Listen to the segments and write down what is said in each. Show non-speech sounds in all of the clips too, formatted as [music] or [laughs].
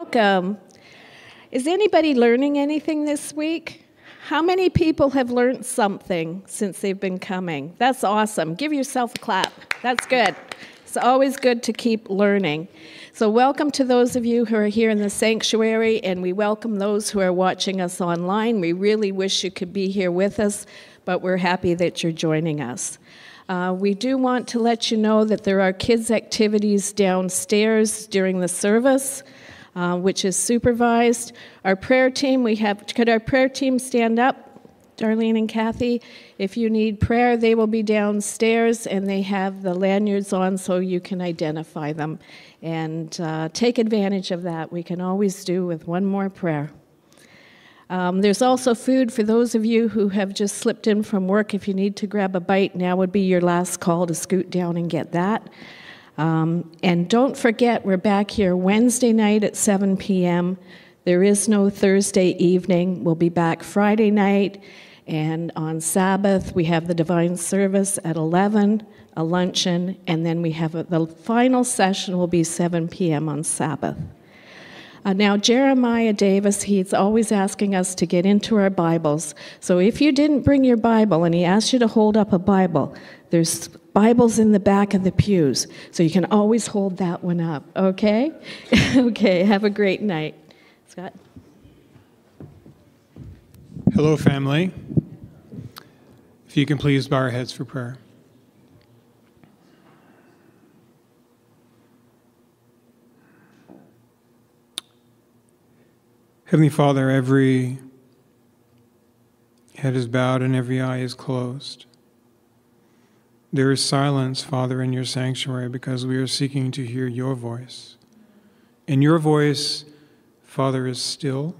Welcome. Is anybody learning anything this week? How many people have learned something since they've been coming? That's awesome. Give yourself a clap. That's good. It's always good to keep learning. So, welcome to those of you who are here in the sanctuary, and we welcome those who are watching us online. We really wish you could be here with us, but we're happy that you're joining us. Uh, we do want to let you know that there are kids' activities downstairs during the service uh, which is supervised. Our prayer team, we have, could our prayer team stand up? Darlene and Kathy, if you need prayer, they will be downstairs and they have the lanyards on so you can identify them. And uh, take advantage of that. We can always do with one more prayer. Um, there's also food for those of you who have just slipped in from work. If you need to grab a bite, now would be your last call to scoot down and get that. Um, and don't forget, we're back here Wednesday night at 7 p.m. There is no Thursday evening. We'll be back Friday night. And on Sabbath, we have the divine service at 11, a luncheon, and then we have a, the final session will be 7 p.m. on Sabbath. Uh, now, Jeremiah Davis, he's always asking us to get into our Bibles. So if you didn't bring your Bible and he asked you to hold up a Bible, there's Bibles in the back of the pews, so you can always hold that one up, okay? [laughs] okay, have a great night. Scott? Hello, family. If you can please bow our heads for prayer. Heavenly Father, every head is bowed and every eye is closed. There is silence, Father, in your sanctuary because we are seeking to hear your voice. And your voice, Father, is still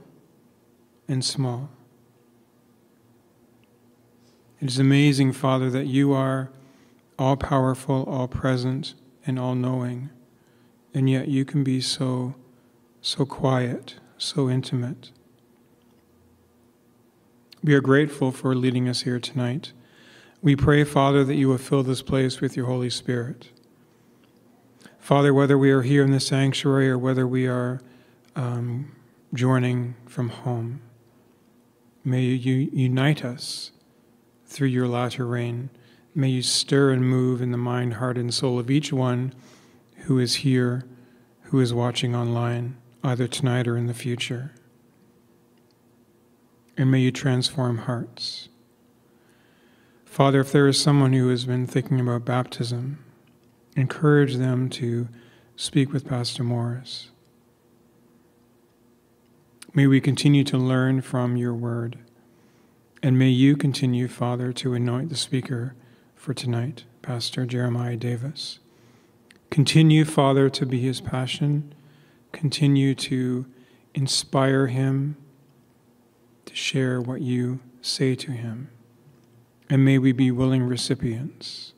and small. It is amazing, Father, that you are all powerful, all present, and all knowing, and yet you can be so, so quiet, so intimate. We are grateful for leading us here tonight. We pray, Father, that you will fill this place with your Holy Spirit. Father, whether we are here in the sanctuary or whether we are um, joining from home, may you unite us through your latter rain. May you stir and move in the mind, heart, and soul of each one who is here, who is watching online, either tonight or in the future. And may you transform hearts. Father, if there is someone who has been thinking about baptism, encourage them to speak with Pastor Morris. May we continue to learn from your word. And may you continue, Father, to anoint the speaker for tonight, Pastor Jeremiah Davis. Continue, Father, to be his passion. Continue to inspire him to share what you say to him and may we be willing recipients.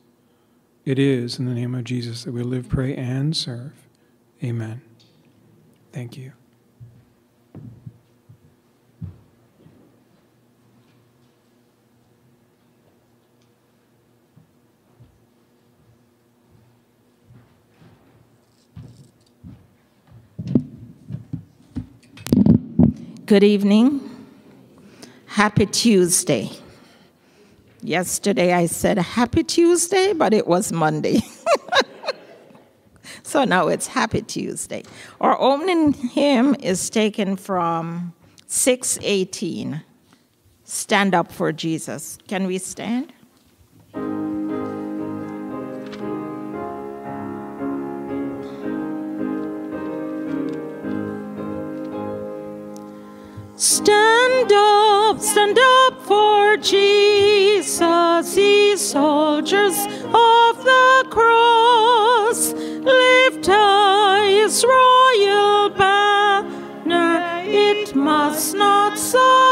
It is in the name of Jesus that we live, pray, and serve. Amen. Thank you. Good evening. Happy Tuesday. Yesterday I said Happy Tuesday, but it was Monday. [laughs] so now it's Happy Tuesday. Our opening hymn is taken from 618 Stand Up for Jesus. Can we stand? Stand up, stand up for Jesus, ye soldiers of the cross. Lift high his royal banner, it must not suffer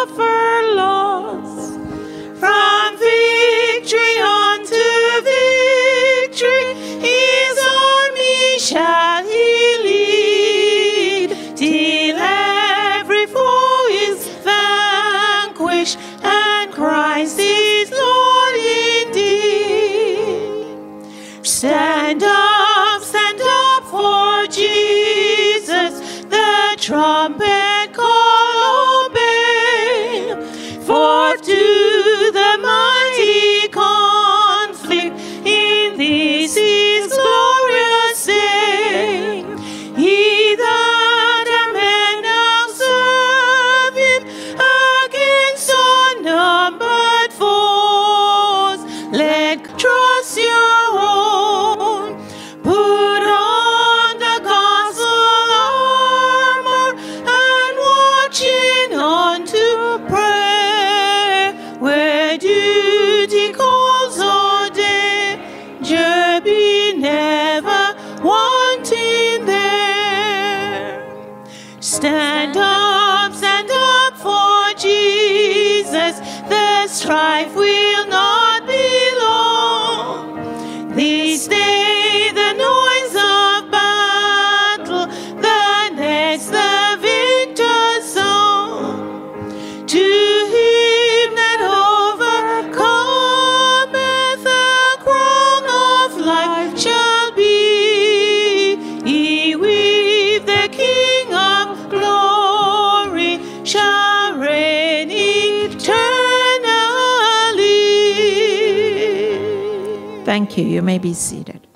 may be seated.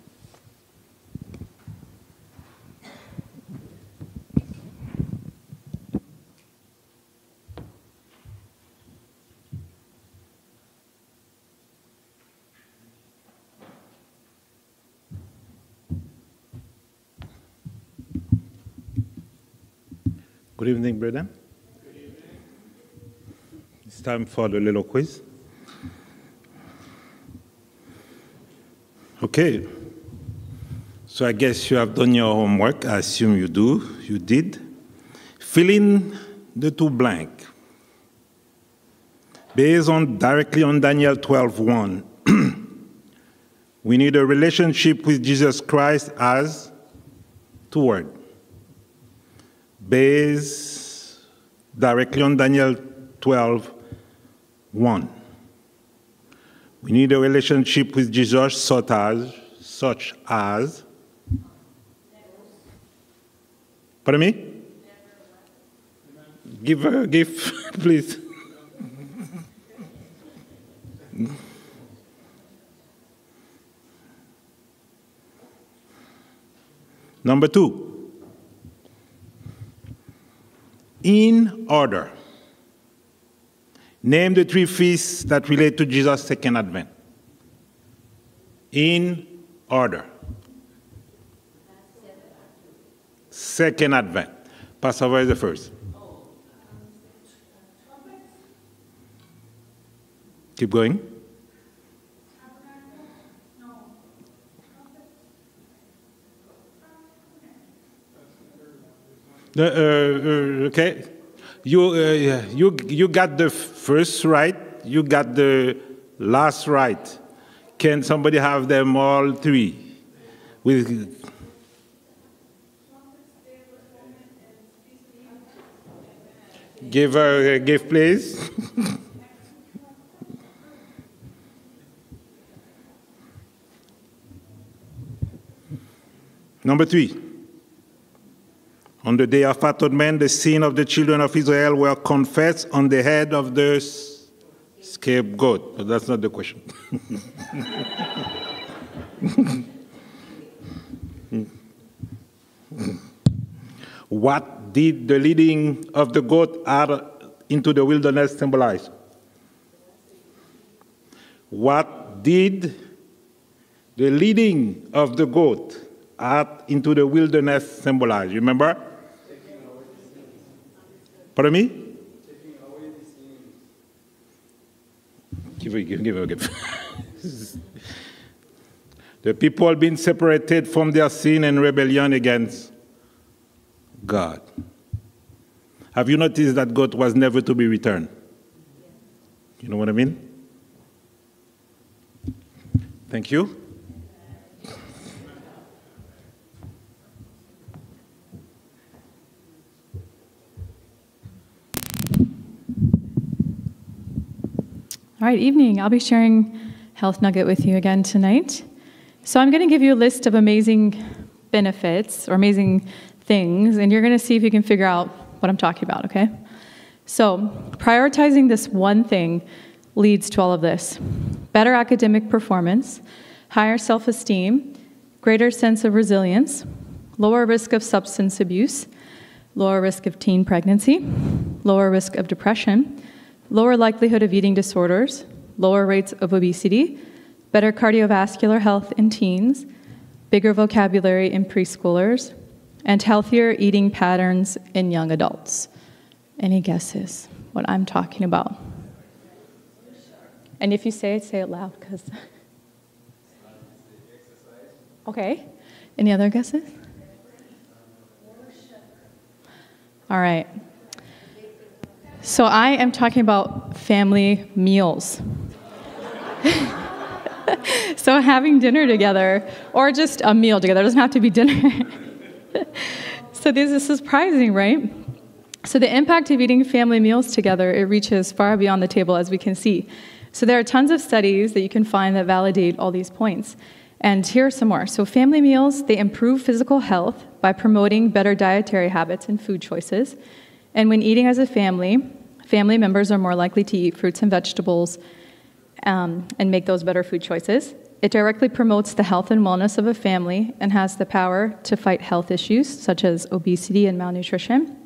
Good evening, brother. It's time for the little quiz. Okay. So I guess you have done your homework. I assume you do. You did. Fill in the two blank. Based on directly on Daniel 12:1, [clears throat] we need a relationship with Jesus Christ as two words based directly on Daniel 12, 1. We need a relationship with Jesus such as, such as, pardon me? Give uh, a gift, [laughs] please. Number two, in order. Name the three feasts that relate to Jesus' second advent. In order. Second advent. Passover is the first. Keep going. Uh, uh, okay. You, uh, you, you got the first right, you got the last right. Can somebody have them all three? With, give her a gift, please. [laughs] Number three. On the day of atonement, the sin of the children of Israel were confessed on the head of the scapegoat. But that's not the question. [laughs] what did the leading of the goat out into the wilderness symbolize? What did the leading of the goat out into the wilderness symbolize? Remember? Pardon me? Give give, give give the people being separated from their sin and rebellion against God. Have you noticed that God was never to be returned? You know what I mean? Thank you. All right, evening. I'll be sharing Health Nugget with you again tonight. So, I'm going to give you a list of amazing benefits or amazing things, and you're going to see if you can figure out what I'm talking about, okay? So, prioritizing this one thing leads to all of this better academic performance, higher self esteem, greater sense of resilience, lower risk of substance abuse, lower risk of teen pregnancy, lower risk of depression, lower likelihood of eating disorders, lower rates of obesity, better cardiovascular health in teens, bigger vocabulary in preschoolers, and healthier eating patterns in young adults. Any guesses what I'm talking about? And if you say it, say it loud, because. [laughs] Okay. Any other guesses? All right. So I am talking about family meals. [laughs] so having dinner together, or just a meal together, it doesn't have to be dinner. [laughs] so this is surprising, right? So the impact of eating family meals together, it reaches far beyond the table, as we can see. So there are tons of studies that you can find that validate all these points. And here are some more. So family meals, they improve physical health by promoting better dietary habits and food choices. And when eating as a family, family members are more likely to eat fruits and vegetables um, and make those better food choices. It directly promotes the health and wellness of a family and has the power to fight health issues such as obesity and malnutrition.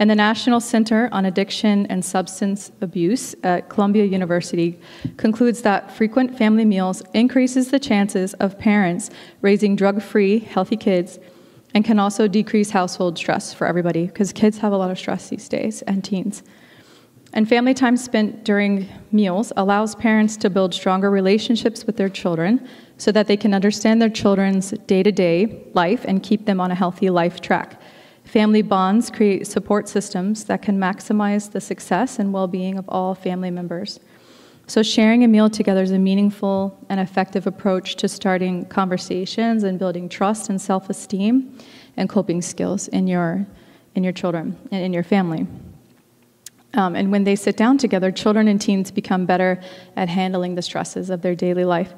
And the National Center on Addiction and Substance Abuse at Columbia University concludes that frequent family meals increases the chances of parents raising drug-free, healthy kids and can also decrease household stress for everybody because kids have a lot of stress these days and teens. And family time spent during meals allows parents to build stronger relationships with their children so that they can understand their children's day to day life and keep them on a healthy life track. Family bonds create support systems that can maximize the success and well being of all family members. So, sharing a meal together is a meaningful and effective approach to starting conversations and building trust and self esteem and coping skills in your, in your children and in your family. Um, and when they sit down together, children and teens become better at handling the stresses of their daily life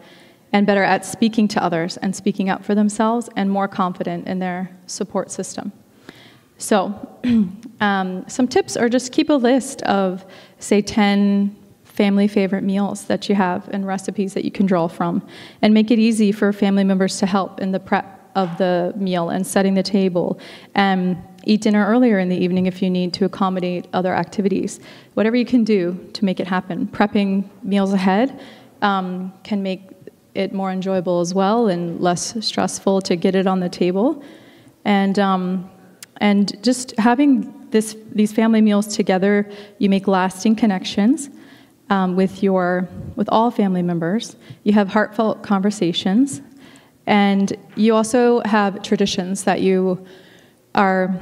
and better at speaking to others and speaking up for themselves and more confident in their support system. So, [clears throat] um, some tips are just keep a list of, say, 10 family favorite meals that you have and recipes that you can draw from, and make it easy for family members to help in the prep of the meal and setting the table. And eat dinner earlier in the evening if you need to accommodate other activities. Whatever you can do to make it happen. Prepping meals ahead um, can make it more enjoyable as well and less stressful to get it on the table. And um, and just having this, these family meals together, you make lasting connections um, with, your, with all family members. You have heartfelt conversations. And you also have traditions that you are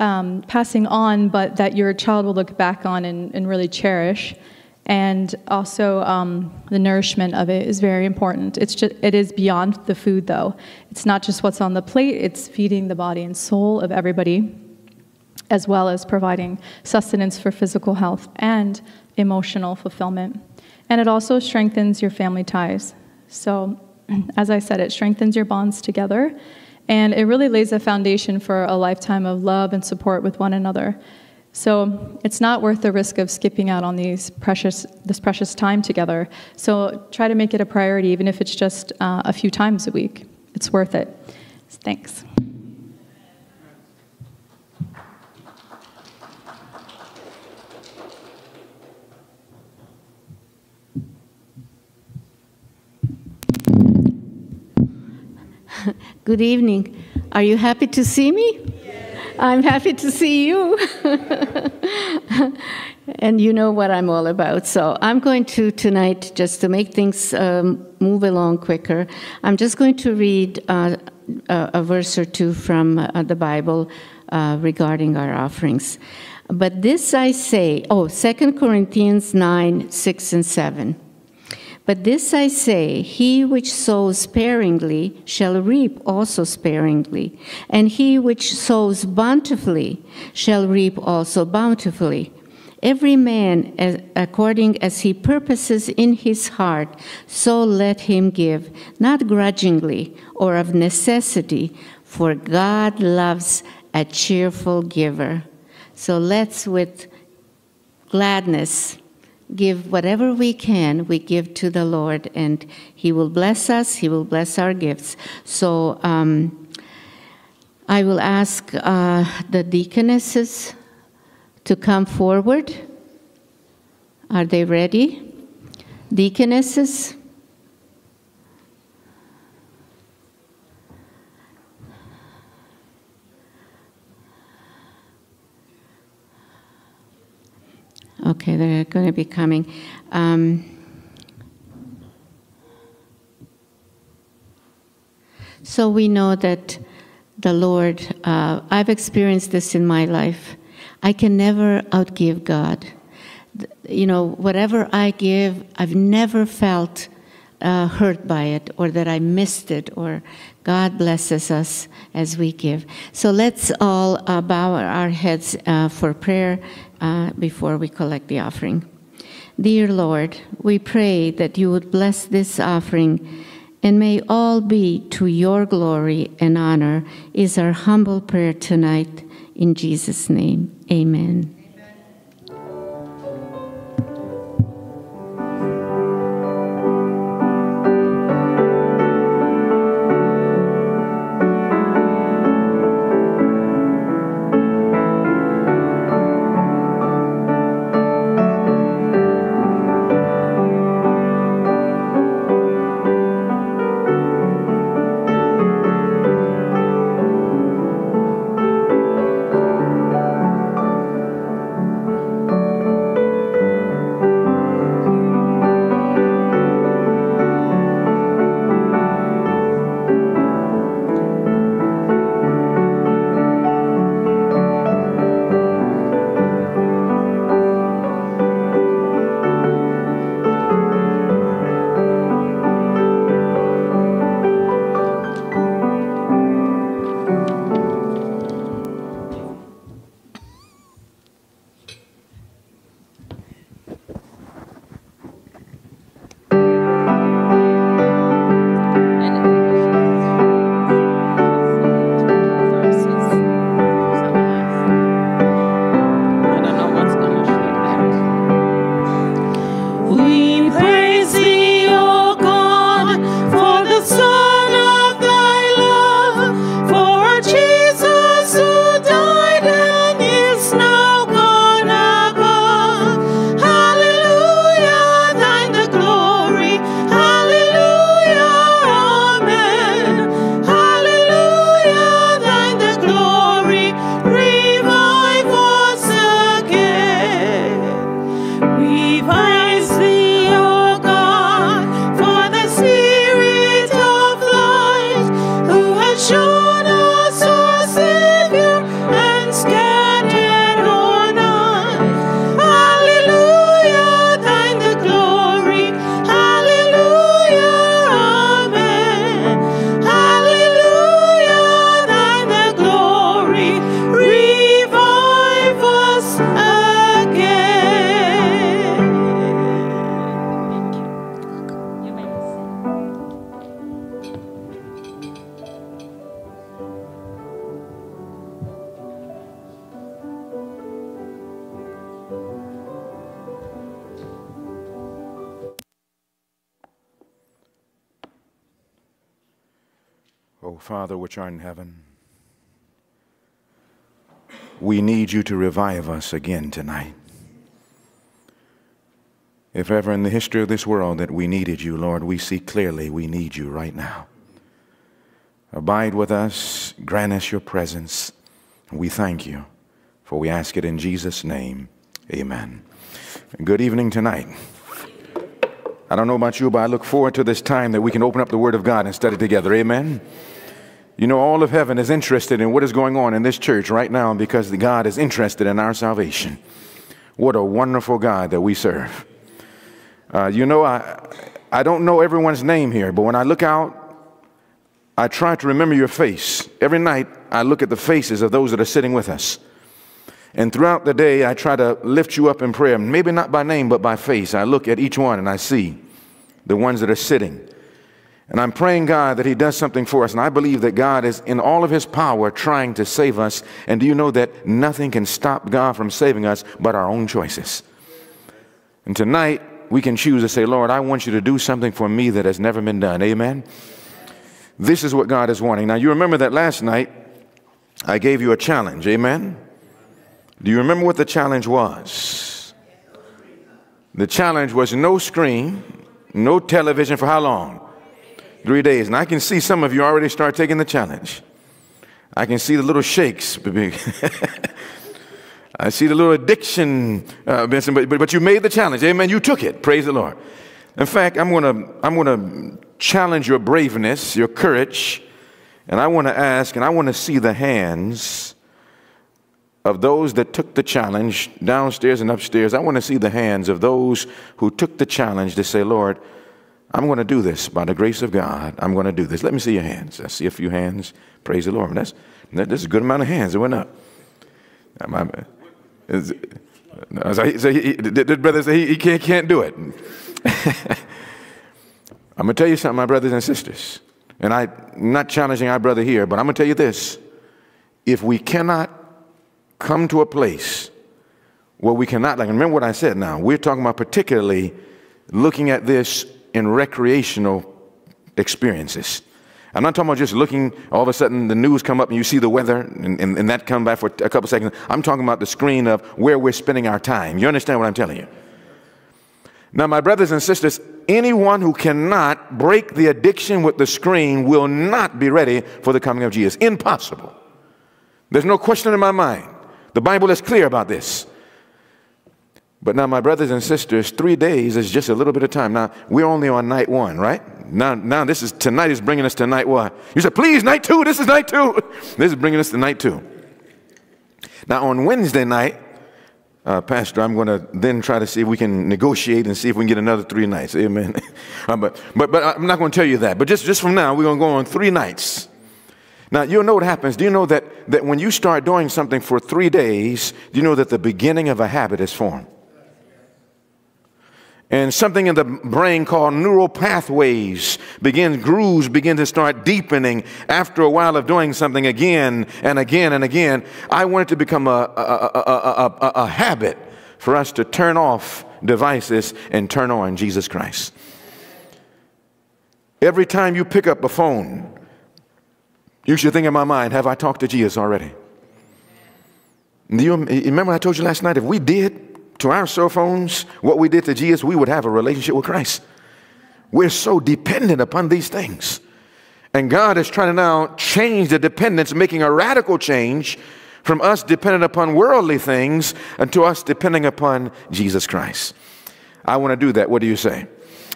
um, passing on, but that your child will look back on and, and really cherish. And also, um, the nourishment of it is very important. It's just, it is beyond the food, though. It's not just what's on the plate, it's feeding the body and soul of everybody, as well as providing sustenance for physical health and emotional fulfillment. And it also strengthens your family ties. So, [clears throat] as I said, it strengthens your bonds together, and it really lays a foundation for a lifetime of love and support with one another. So it's not worth the risk of skipping out on these precious, this precious time together. So try to make it a priority, even if it's just uh, a few times a week. It's worth it. Thanks. [laughs] Good evening. Are you happy to see me? I'm happy to see you. [laughs] and you know what I'm all about. So I'm going to tonight, just to make things um, move along quicker, I'm just going to read uh, a, a, verse or two from uh, the Bible uh, regarding our offerings. But this I say, oh, 2 Corinthians 9, 6, and 7. But this I say He which sows sparingly shall reap also sparingly, and he which sows bountifully shall reap also bountifully. Every man as, according as he purposes in his heart, so let him give, not grudgingly or of necessity, for God loves a cheerful giver. So let's with gladness give whatever we can, we give to the Lord, and He will bless us, He will bless our gifts. So um, I will ask uh, the deaconesses to come forward. Are they ready? Deaconesses? Okay, they're going to be coming. Um, so we know that the Lord, uh, I've experienced this in my life. I can never outgive God. You know, whatever I give, I've never felt uh, hurt by it or that I missed it or God blesses us as we give. So let's all uh, bow our heads uh, for prayer uh, before we collect the offering. Dear Lord, we pray that you would bless this offering and may all be to your glory and honor, is our humble prayer tonight. In Jesus' name, amen. Heaven, we need you to revive us again tonight. If ever in the history of this world that we needed you, Lord, we see clearly we need you right now. Abide with us, grant us your presence. We thank you, for we ask it in Jesus' name. Amen. Good evening tonight. I don't know about you, but I look forward to this time that we can open up the Word of God and study together. Amen. You know, all of heaven is interested in what is going on in this church right now because God is interested in our salvation. What a wonderful God that we serve. Uh, you know, I, I don't know everyone's name here, but when I look out, I try to remember your face. Every night, I look at the faces of those that are sitting with us. And throughout the day, I try to lift you up in prayer, maybe not by name, but by face. I look at each one and I see the ones that are sitting. And I'm praying, God, that He does something for us. And I believe that God is in all of His power trying to save us. And do you know that nothing can stop God from saving us but our own choices? And tonight, we can choose to say, Lord, I want you to do something for me that has never been done. Amen? This is what God is wanting. Now, you remember that last night I gave you a challenge. Amen? Do you remember what the challenge was? The challenge was no screen, no television for how long? Three days. And I can see some of you already start taking the challenge. I can see the little shakes. [laughs] I see the little addiction, uh, Benson, but, but, but you made the challenge. Amen. You took it. Praise the Lord. In fact, I'm going to I'm going to challenge your braveness, your courage, And I want to ask, and I want to see the hands of those that took the challenge downstairs and upstairs. I want to see the hands of those who took the challenge to say, Lord, I'm going to do this by the grace of God. I'm going to do this. Let me see your hands. I see a few hands. Praise the Lord. That's, that's a good amount of hands that went up. So he, the brother said he, he can't, can't do it. [laughs] I'm going to tell you something, my brothers and sisters. And I'm not challenging our brother here, but I'm going to tell you this. If we cannot come to a place where we cannot, like, remember what I said now, we're talking about particularly looking at this in recreational experiences. I'm not talking about just looking, all of a sudden the news come up and you see the weather and, and, and that come back for a couple seconds. I'm talking about the screen of where we're spending our time. You understand what I'm telling you? Now, my brothers and sisters, anyone who cannot break the addiction with the screen will not be ready for the coming of Jesus. Impossible. There's no question in my mind. The Bible is clear about this. But now, my brothers and sisters, three days is just a little bit of time. Now, we're only on night one, right? Now, now this is tonight is bringing us to night one. You said, please, night two. This is night two. [laughs] This is bringing us to night two. Now, on Wednesday night, uh, Pastor, I'm going to then try to see if we can negotiate and see if we can get another three nights. Amen. [laughs] uh, but, but, but I'm not going to tell you that. But just, just from now, we're going to go on three nights. Now, you'll know what happens. Do you know that, that when you start doing something for three days, do you know that the beginning of a habit is formed? And something in the brain called neural pathways begins grooves begin to start deepening after a while of doing something again and again and again. I want it to become a, a, a, a, habit for us to turn off devices and turn on jesus christ. Every time you pick up a phone you should think in my mind have i talked to jesus already? You remember i told you last night if we did to our cell phones, what we did to Jesus, we would have a relationship with Christ. We're so dependent upon these things. And God is trying to now change the dependence, making a radical change from us dependent upon worldly things and to us depending upon Jesus Christ. I want to do that. What do you say?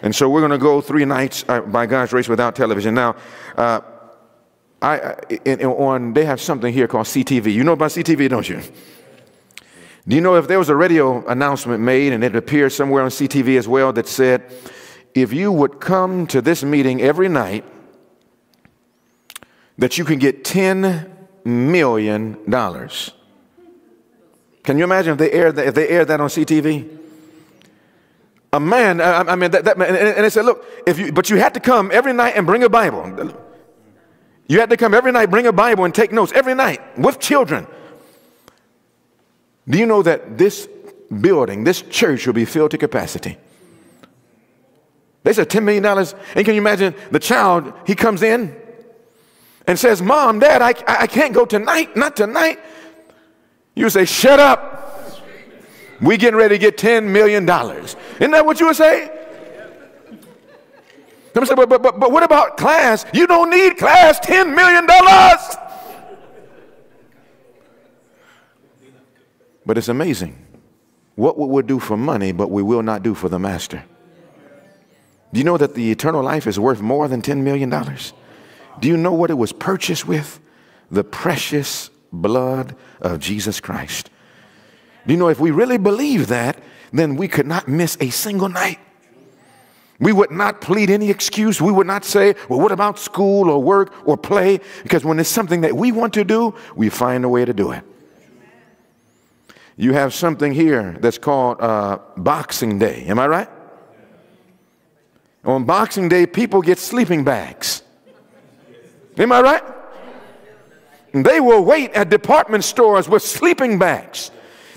And so we're going to go three nights uh, by God's grace without television. Now, uh, I, in, on, they have something here called CTV. You know about CTV, don't you? Do you know if there was a radio announcement made and it appeared somewhere on CTV as well that said, if you would come to this meeting every night, that you can get $10 million. Can you imagine if they aired that, if they aired that on CTV? A man, I, I mean, that, that man, and, and they said, look, if you, but you had to come every night and bring a Bible. You had to come every night, bring a Bible and take notes every night with children. Do you know that this building, this church will be filled to capacity? They said $10 million. And can you imagine the child, he comes in and says, Mom, Dad, I, I can't go tonight, not tonight. You say, Shut up. We getting ready to get $10 million. Isn't that what you would say? Somebody Say, but, but, but, but what about class? You don't need class, $10 million. But it's amazing what we would do for money, but we will not do for the master. Do you know that the eternal life is worth more than $10 million? Do you know what it was purchased with? The precious blood of Jesus Christ. Do you know if we really believe that, then we could not miss a single night. We would not plead any excuse. We would not say, well, what about school or work or play? Because when it's something that we want to do, we find a way to do it. You have something here that's called uh, Boxing Day. Am I right? On Boxing Day, people get sleeping bags. Am I right? They will wait at department stores with sleeping bags.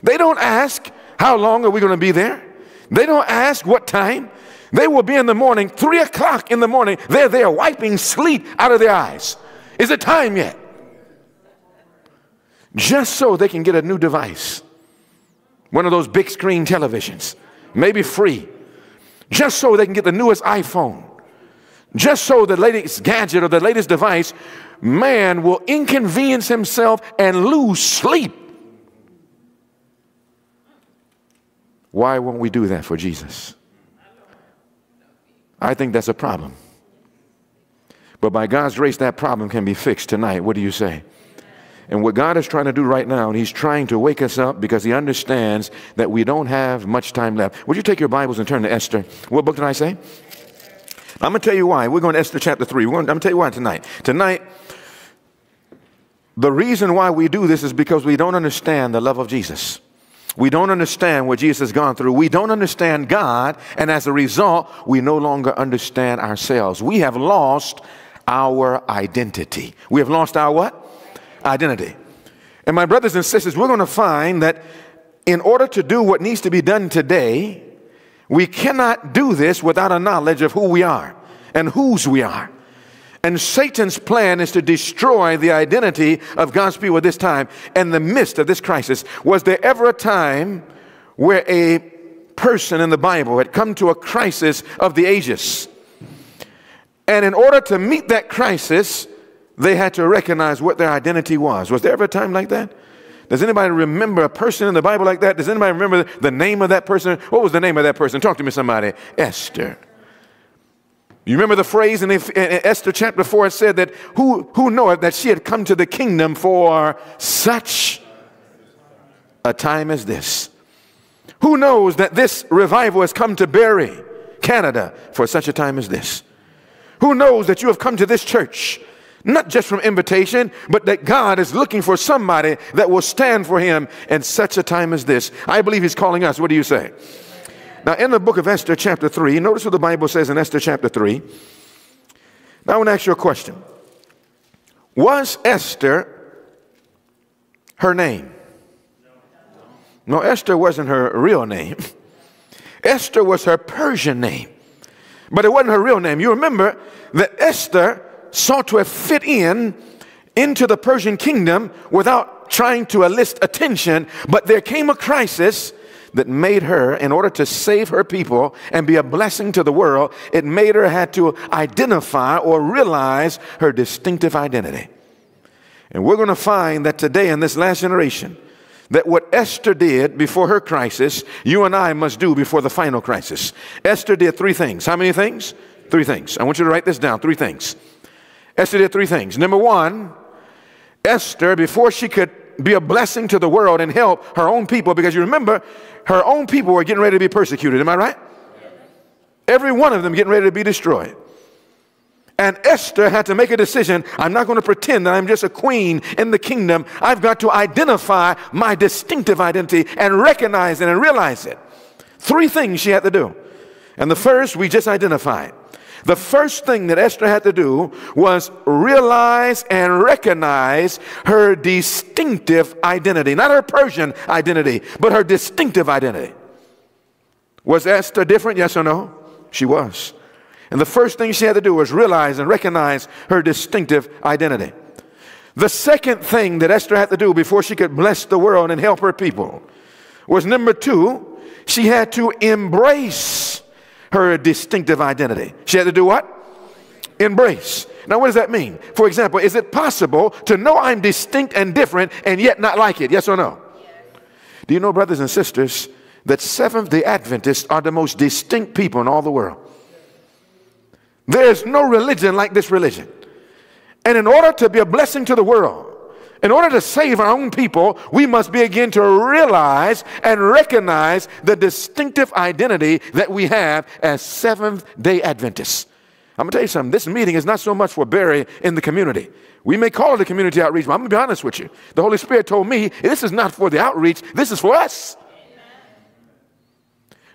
They don't ask, how long are we going to be there? They don't ask what time. They will be in the morning, three o'clock in the morning. They're there wiping sleep out of their eyes. Is it time yet? Just so they can get a new device one of those big screen televisions, maybe free, just so they can get the newest iPhone, just so the latest gadget or the latest device, man will inconvenience himself and lose sleep. Why won't we do that for Jesus? I think that's a problem. But by God's grace, that problem can be fixed tonight. What do you say? And what God is trying to do right now, and He's trying to wake us up because He understands that we don't have much time left. Would you take your Bibles and turn to Esther? What book did I say? I'm going to tell you why. We're going to Esther chapter 3. Going, I'm going to tell you why tonight. Tonight, the reason why we do this is because we don't understand the love of Jesus. We don't understand what Jesus has gone through. We don't understand God, and as a result, we no longer understand ourselves. We have lost our identity. We have lost our what? Identity. And my brothers and sisters, we're going to find that in order to do what needs to be done today, we cannot do this without a knowledge of who we are and whose we are. And Satan's plan is to destroy the identity of God's people at this time. In the midst of this crisis, was there ever a time where a person in the Bible had come to a crisis of the ages? And in order to meet that crisis, they had to recognize what their identity was. Was there ever a time like that? Does anybody remember a person in the Bible like that? Does anybody remember the name of that person? What was the name of that person? Talk to me, somebody. Esther. You remember the phrase in, Esther chapter 4 it said that who, who knoweth that she had come to the kingdom for such a time as this? Who knows that this revival has come to Barrie, Canada, for such a time as this? Who knows that you have come to this church not just from invitation, but that God is looking for somebody that will stand for him in such a time as this. I believe he's calling us. What do you say? Now, in the book of Esther, chapter 3, notice what the Bible says in Esther, chapter 3. Now, I want to ask you a question Was Esther her name? No, Esther wasn't her real name. [laughs] Esther was her Persian name, but it wasn't her real name. You remember that Esther sought to fit in into the Persian kingdom without trying to enlist attention, but there came a crisis that made her, in order to save her people and be a blessing to the world, it made her had to identify or realize her distinctive identity. And we're going to find that today in this last generation, that what Esther did before her crisis, you and I must do before the final crisis. Esther did three things. How many things? Three things. I want you to write this down. Three things. Esther did three things. Number one, Esther, before she could be a blessing to the world and help her own people, because you remember, her own people were getting ready to be persecuted. Am I right? Every one of them getting ready to be destroyed. And Esther had to make a decision. I'm not going to pretend that I'm just a queen in the kingdom. I've got to identify my distinctive identity and recognize it and realize it. Three things she had to do. And the first we just identified. The first thing that Esther had to do was realize and recognize her distinctive identity. Not her Persian identity, but her distinctive identity. Was Esther different? Yes or no? She was. And the first thing she had to do was realize and recognize her distinctive identity. The second thing that Esther had to do before she could bless the world and help her people was number two, she had to embrace her distinctive identity. She had to do what? Embrace. Now, what does that mean? For example, is it possible to know I'm distinct and different and yet not like it? Yes or no? Do you know, brothers and sisters, that Seventh day Adventists are the most distinct people in all the world? There's no religion like this religion. And in order to be a blessing to the world, in order to save our own people, we must begin to realize and recognize the distinctive identity that we have as Seventh day Adventists. I'm gonna tell you something. This meeting is not so much for Barrie in the community. We may call it a community outreach, but I'm gonna be honest with you. The Holy Spirit told me this is not for the outreach, this is for us.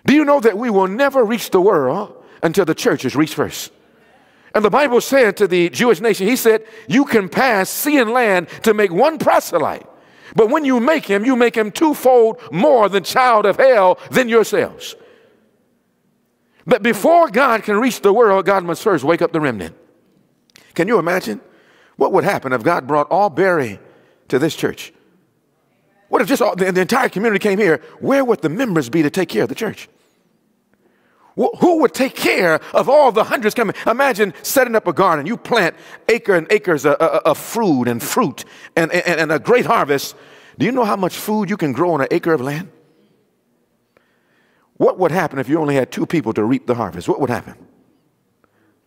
Do you know that we will never reach the world until the church is reached first? And the Bible said to the Jewish nation, He said, You can pass sea and land to make one proselyte. But when you make him, you make him twofold more than child of hell than yourselves. But before God can reach the world, God must first wake up the remnant. Can you imagine what would happen if God brought all Barrie to this church? What if just all, the, the entire community came here? Where would the members be to take care of the church? Who would take care of all the hundreds coming? Imagine setting up a garden. You plant acre and acres of, of fruit and fruit and, and, and a great harvest. Do you know how much food you can grow on an acre of land? What would happen if you only had two people to reap the harvest? What would happen?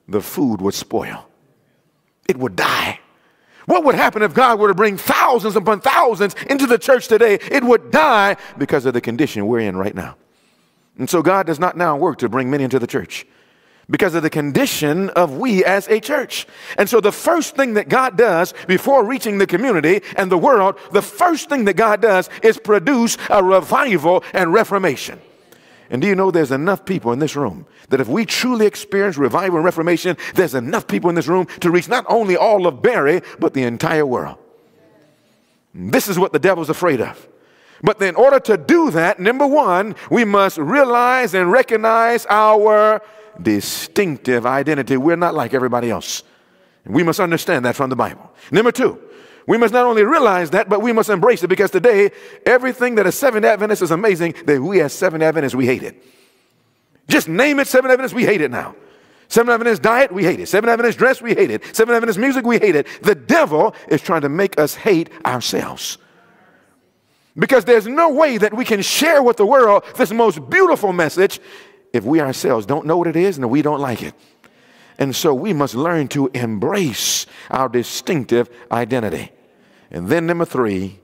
The food would spoil. it would die. What would happen if God were to bring thousands upon thousands into the church today? It would die because of the condition we're in right now. And so God does not now work to bring many into the church because of the condition of we as a church. And so the first thing that God does before reaching the community and the world, the first thing that God does is produce a revival and reformation. And do you know there's enough people in this room that if we truly experience revival and reformation, there's enough people in this room to reach not only all of Barrie, but the entire world. This is what the devil's afraid of. But in order to do that, number one, we must realize and recognize our distinctive identity. We're not like everybody else. We must understand that from the Bible. Number two, we must not only realize that, but we must embrace it because today, everything that is Seventh Adventist is amazing that we as Seventh Adventists, we hate it. Just name it Seventh Adventist, we hate it now. Seventh Adventist diet, we hate it. Seventh Adventist dress, we hate it. Seventh Adventist music, we hate it. The devil is trying to make us hate ourselves. Because there's no way that we can share with the world this most beautiful message if we ourselves don't know what it is and we don't like it. And so we must learn to embrace our distinctive identity. And then, number three,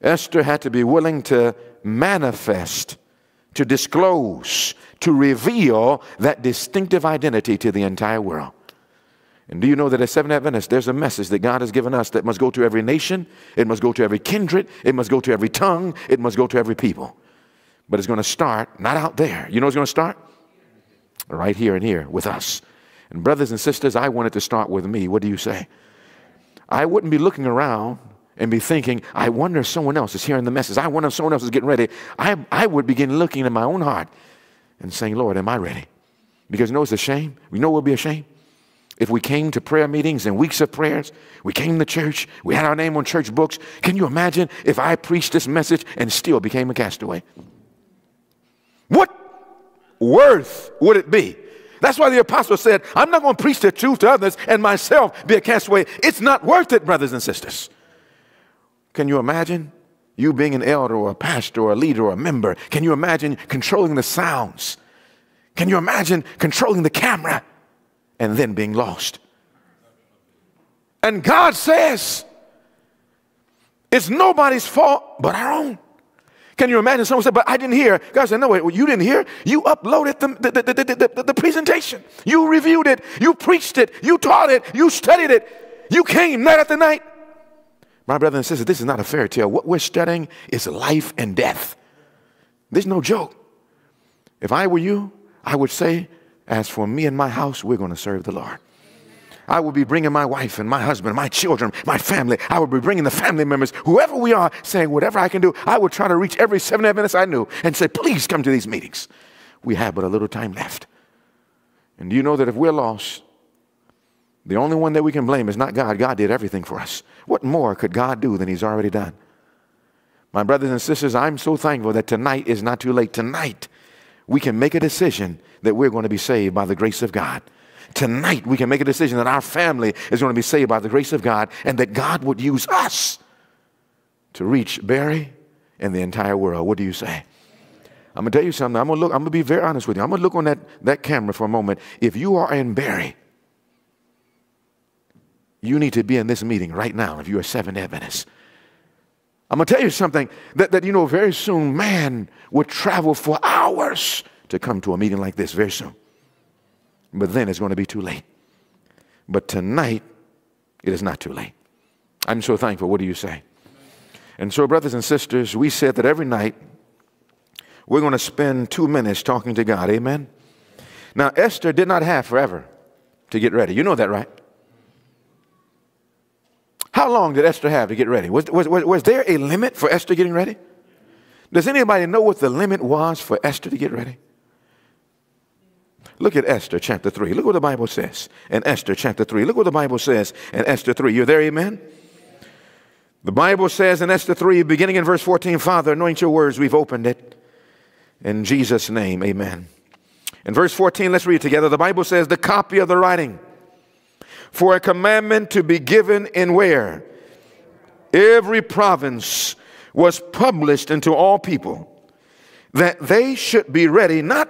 Esther had to be willing to manifest, to disclose, to reveal that distinctive identity to the entire world. And do you know that at Seventh Adventists, there's a message that God has given us that must go to every nation, it must go to every kindred, it must go to every tongue, it must go to every people. But it's going to start not out there. You know it's going to start? Right here and here with us. And brothers and sisters, I want it to start with me. What do you say? I wouldn't be looking around and be thinking, I wonder if someone else is hearing the message. I wonder if someone else is getting ready. I, I would begin looking in my own heart and saying, Lord, am I ready? Because you know it's a shame. We know we'll be ashamed. If we came to prayer meetings and weeks of prayers, we came to church, we had our name on church books. Can you imagine if I preached this message and still became a castaway? What worth would it be? That's why the apostle said, I'm not going to preach the truth to others and myself be a castaway. It's not worth it, brothers and sisters. Can you imagine you being an elder or a pastor or a leader or a member? Can you imagine controlling the sounds? Can you imagine controlling the camera and then being lost? And God says, it's nobody's fault but our own. Can you imagine someone said, but I didn't hear? God said, no, wait, well, you didn't hear? You uploaded the, the, the, the, the presentation. You reviewed it. You preached it. You taught it. You studied it. You came night after night. My brother and sister, this is not a fairy tale. What we're studying is life and death. There's no joke. If I were you, I would say, as for me and my house, we're going to serve the Lord. I will be bringing my wife and my husband, my children, my family. I will be bringing the family members, whoever we are, saying whatever I can do. I will try to reach every seven Adventist I knew and say, please come to these meetings. We have but a little time left. And do you know that if we're lost, the only one that we can blame is not God. God did everything for us. What more could God do than He's already done? My brothers and sisters, I'm so thankful that tonight is not too late. Tonight, we can make a decision that we're going to be saved by the grace of God. Tonight, we can make a decision that our family is going to be saved by the grace of God and that God would use us to reach Barrie and the entire world. What do you say? I'm going to tell you something. I'm going to look, I'm going to be very honest with you. I'm going to look on that, that camera for a moment. If you are in Barrie, you need to be in this meeting right now if you're a seven Adventist. I'm going to tell you something that, that, you know, very soon man would travel for hours to come to a meeting like this very soon but then it's going to be too late. But tonight, it is not too late. I'm so thankful. What do you say? And so, brothers and sisters, we said that every night we're going to spend two minutes talking to God. Amen? Now, Esther did not have forever to get ready. You know that, right? How long did Esther have to get ready? Was, was, was, was there a limit for Esther getting ready? Does anybody know what the limit was for Esther to get ready? Look at Esther chapter 3. Look what the Bible says in Esther chapter 3. Look what the Bible says in Esther 3. You're there, amen? The Bible says in Esther 3, beginning in verse 14, Father, anoint your words, we've opened it. In Jesus' name, amen. In verse 14, let's read together. The Bible says, the copy of the writing for a commandment to be given in where? Every province was published unto all people, that they should be ready, not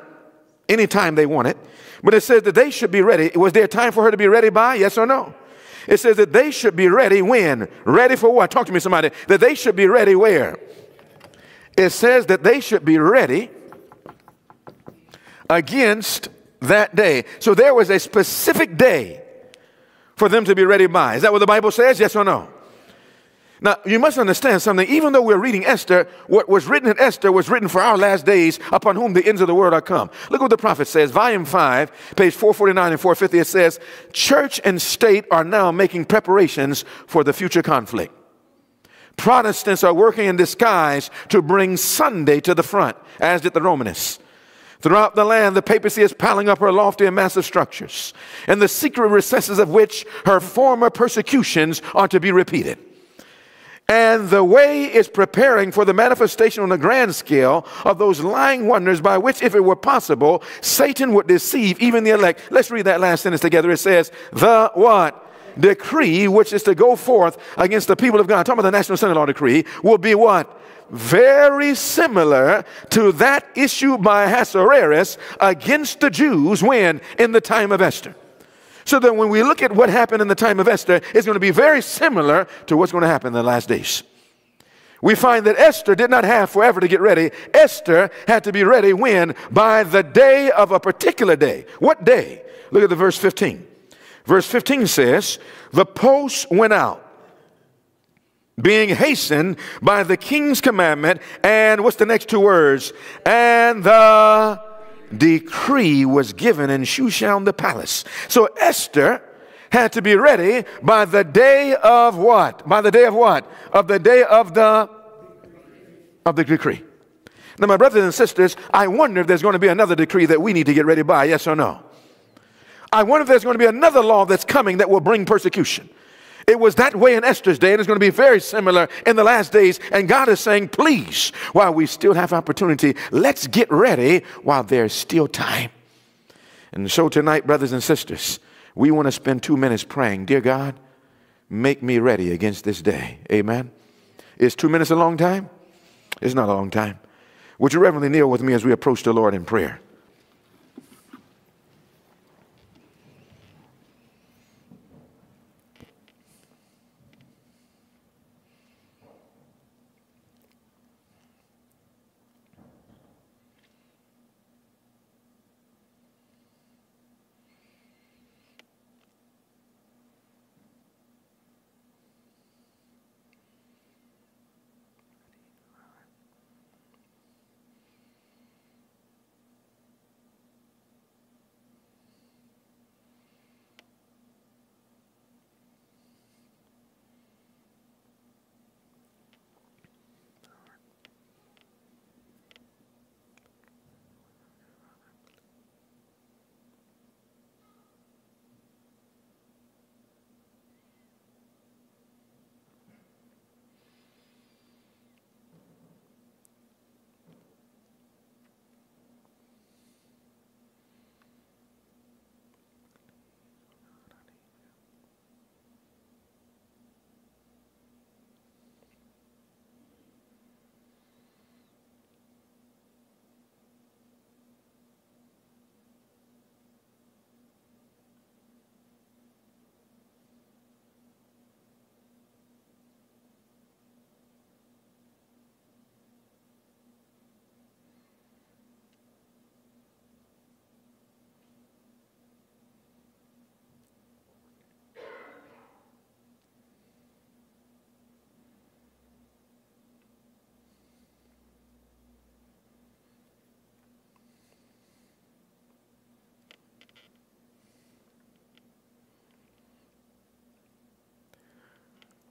anytime they want it. But it says that they should be ready. Was there a time for her to be ready by? Yes or no? It says that they should be ready when? Ready for what? Talk to me, somebody. That they should be ready where? It says that they should be ready against that day. So there was a specific day for them to be ready by. Is that what the Bible says? Yes or no? Now, you must understand something. Even though we're reading Esther, what was written in Esther was written for our last days, upon whom the ends of the world are come. Look what the prophet says, volume 5, page 449 and 450. It says, Church and state are now making preparations for the future conflict. Protestants are working in disguise to bring Sunday to the front, as did the Romanists. Throughout the land, the papacy is piling up her lofty and massive structures, in the secret recesses of which her former persecutions are to be repeated. And the way is preparing for the manifestation on a grand scale of those lying wonders by which, if it were possible, Satan would deceive even the elect. Let's read that last sentence together. It says, The what? Decree which is to go forth against the people of God. talking about the National Sunday Law decree will be what? Very similar to that issued by Ahasuerus against the Jews when? In the time of Esther. So that when we look at what happened in the time of Esther, it's going to be very similar to what's going to happen in the last days. We find that Esther did not have forever to get ready. Esther had to be ready when? By the day of a particular day. What day? Look at the verse 15. Verse 15 says, The post went out, being hastened by the king's commandment, and what's the next two words? And the decree was given in Shushan the palace. So Esther had to be ready by the day of what? By the day of what? Of the day of the of the decree. Now, my brothers and sisters, I wonder if there's going to be another decree that we need to get ready by, yes or no? I wonder if there's going to be another law that's coming that will bring persecution. It was that way in Esther's day, and it's going to be very similar in the last days. And God is saying, please, while we still have opportunity, let's get ready while there's still time. And so tonight, brothers and sisters, we want to spend two minutes praying, Dear God, make me ready against this day. Amen. Is two minutes a long time? It's not a long time. Would you reverently kneel with me as we approach the Lord in prayer?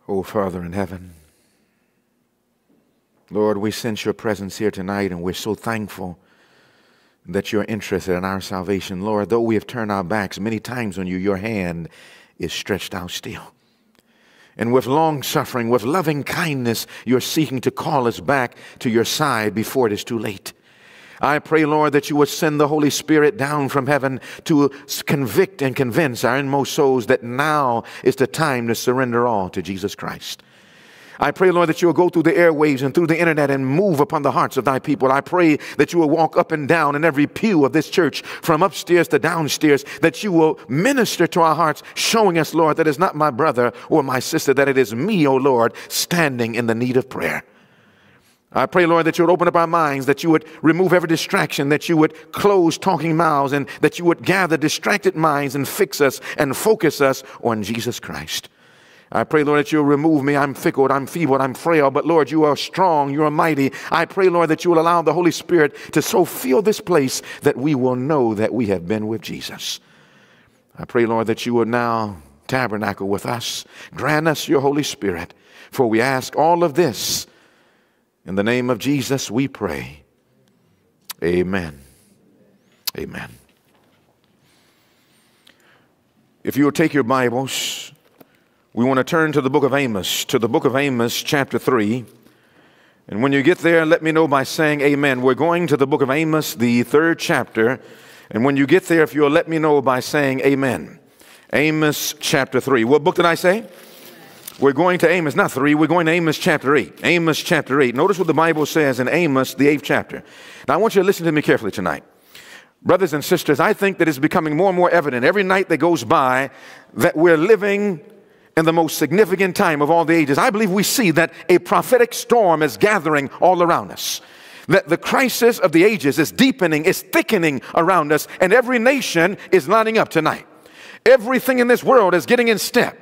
Oh, Father in heaven, Lord, we sense your presence here tonight, and we're so thankful that you're interested in our salvation. Lord, though we have turned our backs many times on you, your hand is stretched out still. And with long suffering, with loving kindness, you're seeking to call us back to your side before it is too late. I pray, Lord, that you would send the Holy Spirit down from heaven to convict and convince our inmost souls that now is the time to surrender all to Jesus Christ. I pray, Lord, that you will go through the airwaves and through the internet and move upon the hearts of thy people. I pray that you will walk up and down in every pew of this church, from upstairs to downstairs, that you will minister to our hearts, showing us, Lord, that it's not my brother or my sister, that it is me, O Lord, standing in the need of prayer. I pray, Lord, that you would open up our minds, that you would remove every distraction, that you would close talking mouths, and that you would gather distracted minds and fix us and focus us on Jesus Christ. I pray, Lord, that you'll remove me. I'm fickle, I'm feeble, I'm frail, but Lord, you are strong, you are mighty. I pray, Lord, that you will allow the Holy Spirit to so fill this place that we will know that we have been with Jesus. I pray, Lord, that you will now tabernacle with us. Grant us your Holy Spirit, for we ask all of this in the name of Jesus, we pray. Amen. Amen. If you will take your Bibles, we want to turn to the book of Amos, to the book of Amos, chapter 3. And when you get there, let me know by saying amen. We're going to the book of Amos, the third chapter. And when you get there, if you'll let me know by saying amen. Amos chapter 3. What book did I say? We're going to Amos, not three, we're going to Amos chapter 8. Amos chapter 8. Notice what the Bible says in Amos, the eighth chapter. Now, I want you to listen to me carefully tonight. Brothers and sisters, I think that it's becoming more and more evident every night that goes by that we're living in the most significant time of all the ages. I believe we see that a prophetic storm is gathering all around us. That the crisis of the ages is deepening, is thickening around us, and every nation is lining up tonight. Everything in this world is getting in step.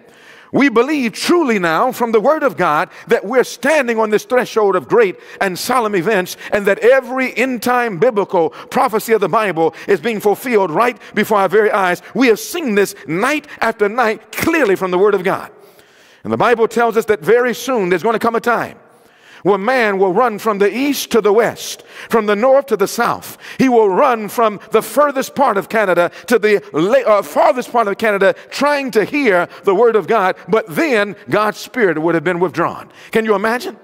We believe truly now from the Word of God that we're standing on this threshold of great and solemn events, and that every end time biblical prophecy of the Bible is being fulfilled right before our very eyes. We have seen this night after night clearly from the Word of God. And the Bible tells us that very soon there's going to come a time where man will run from the east to the west, from the north to the south. He will run from the furthest part of Canada to the uh, farthest part of Canada, trying to hear the word of God, but then God's Spirit would have been withdrawn. Can you imagine?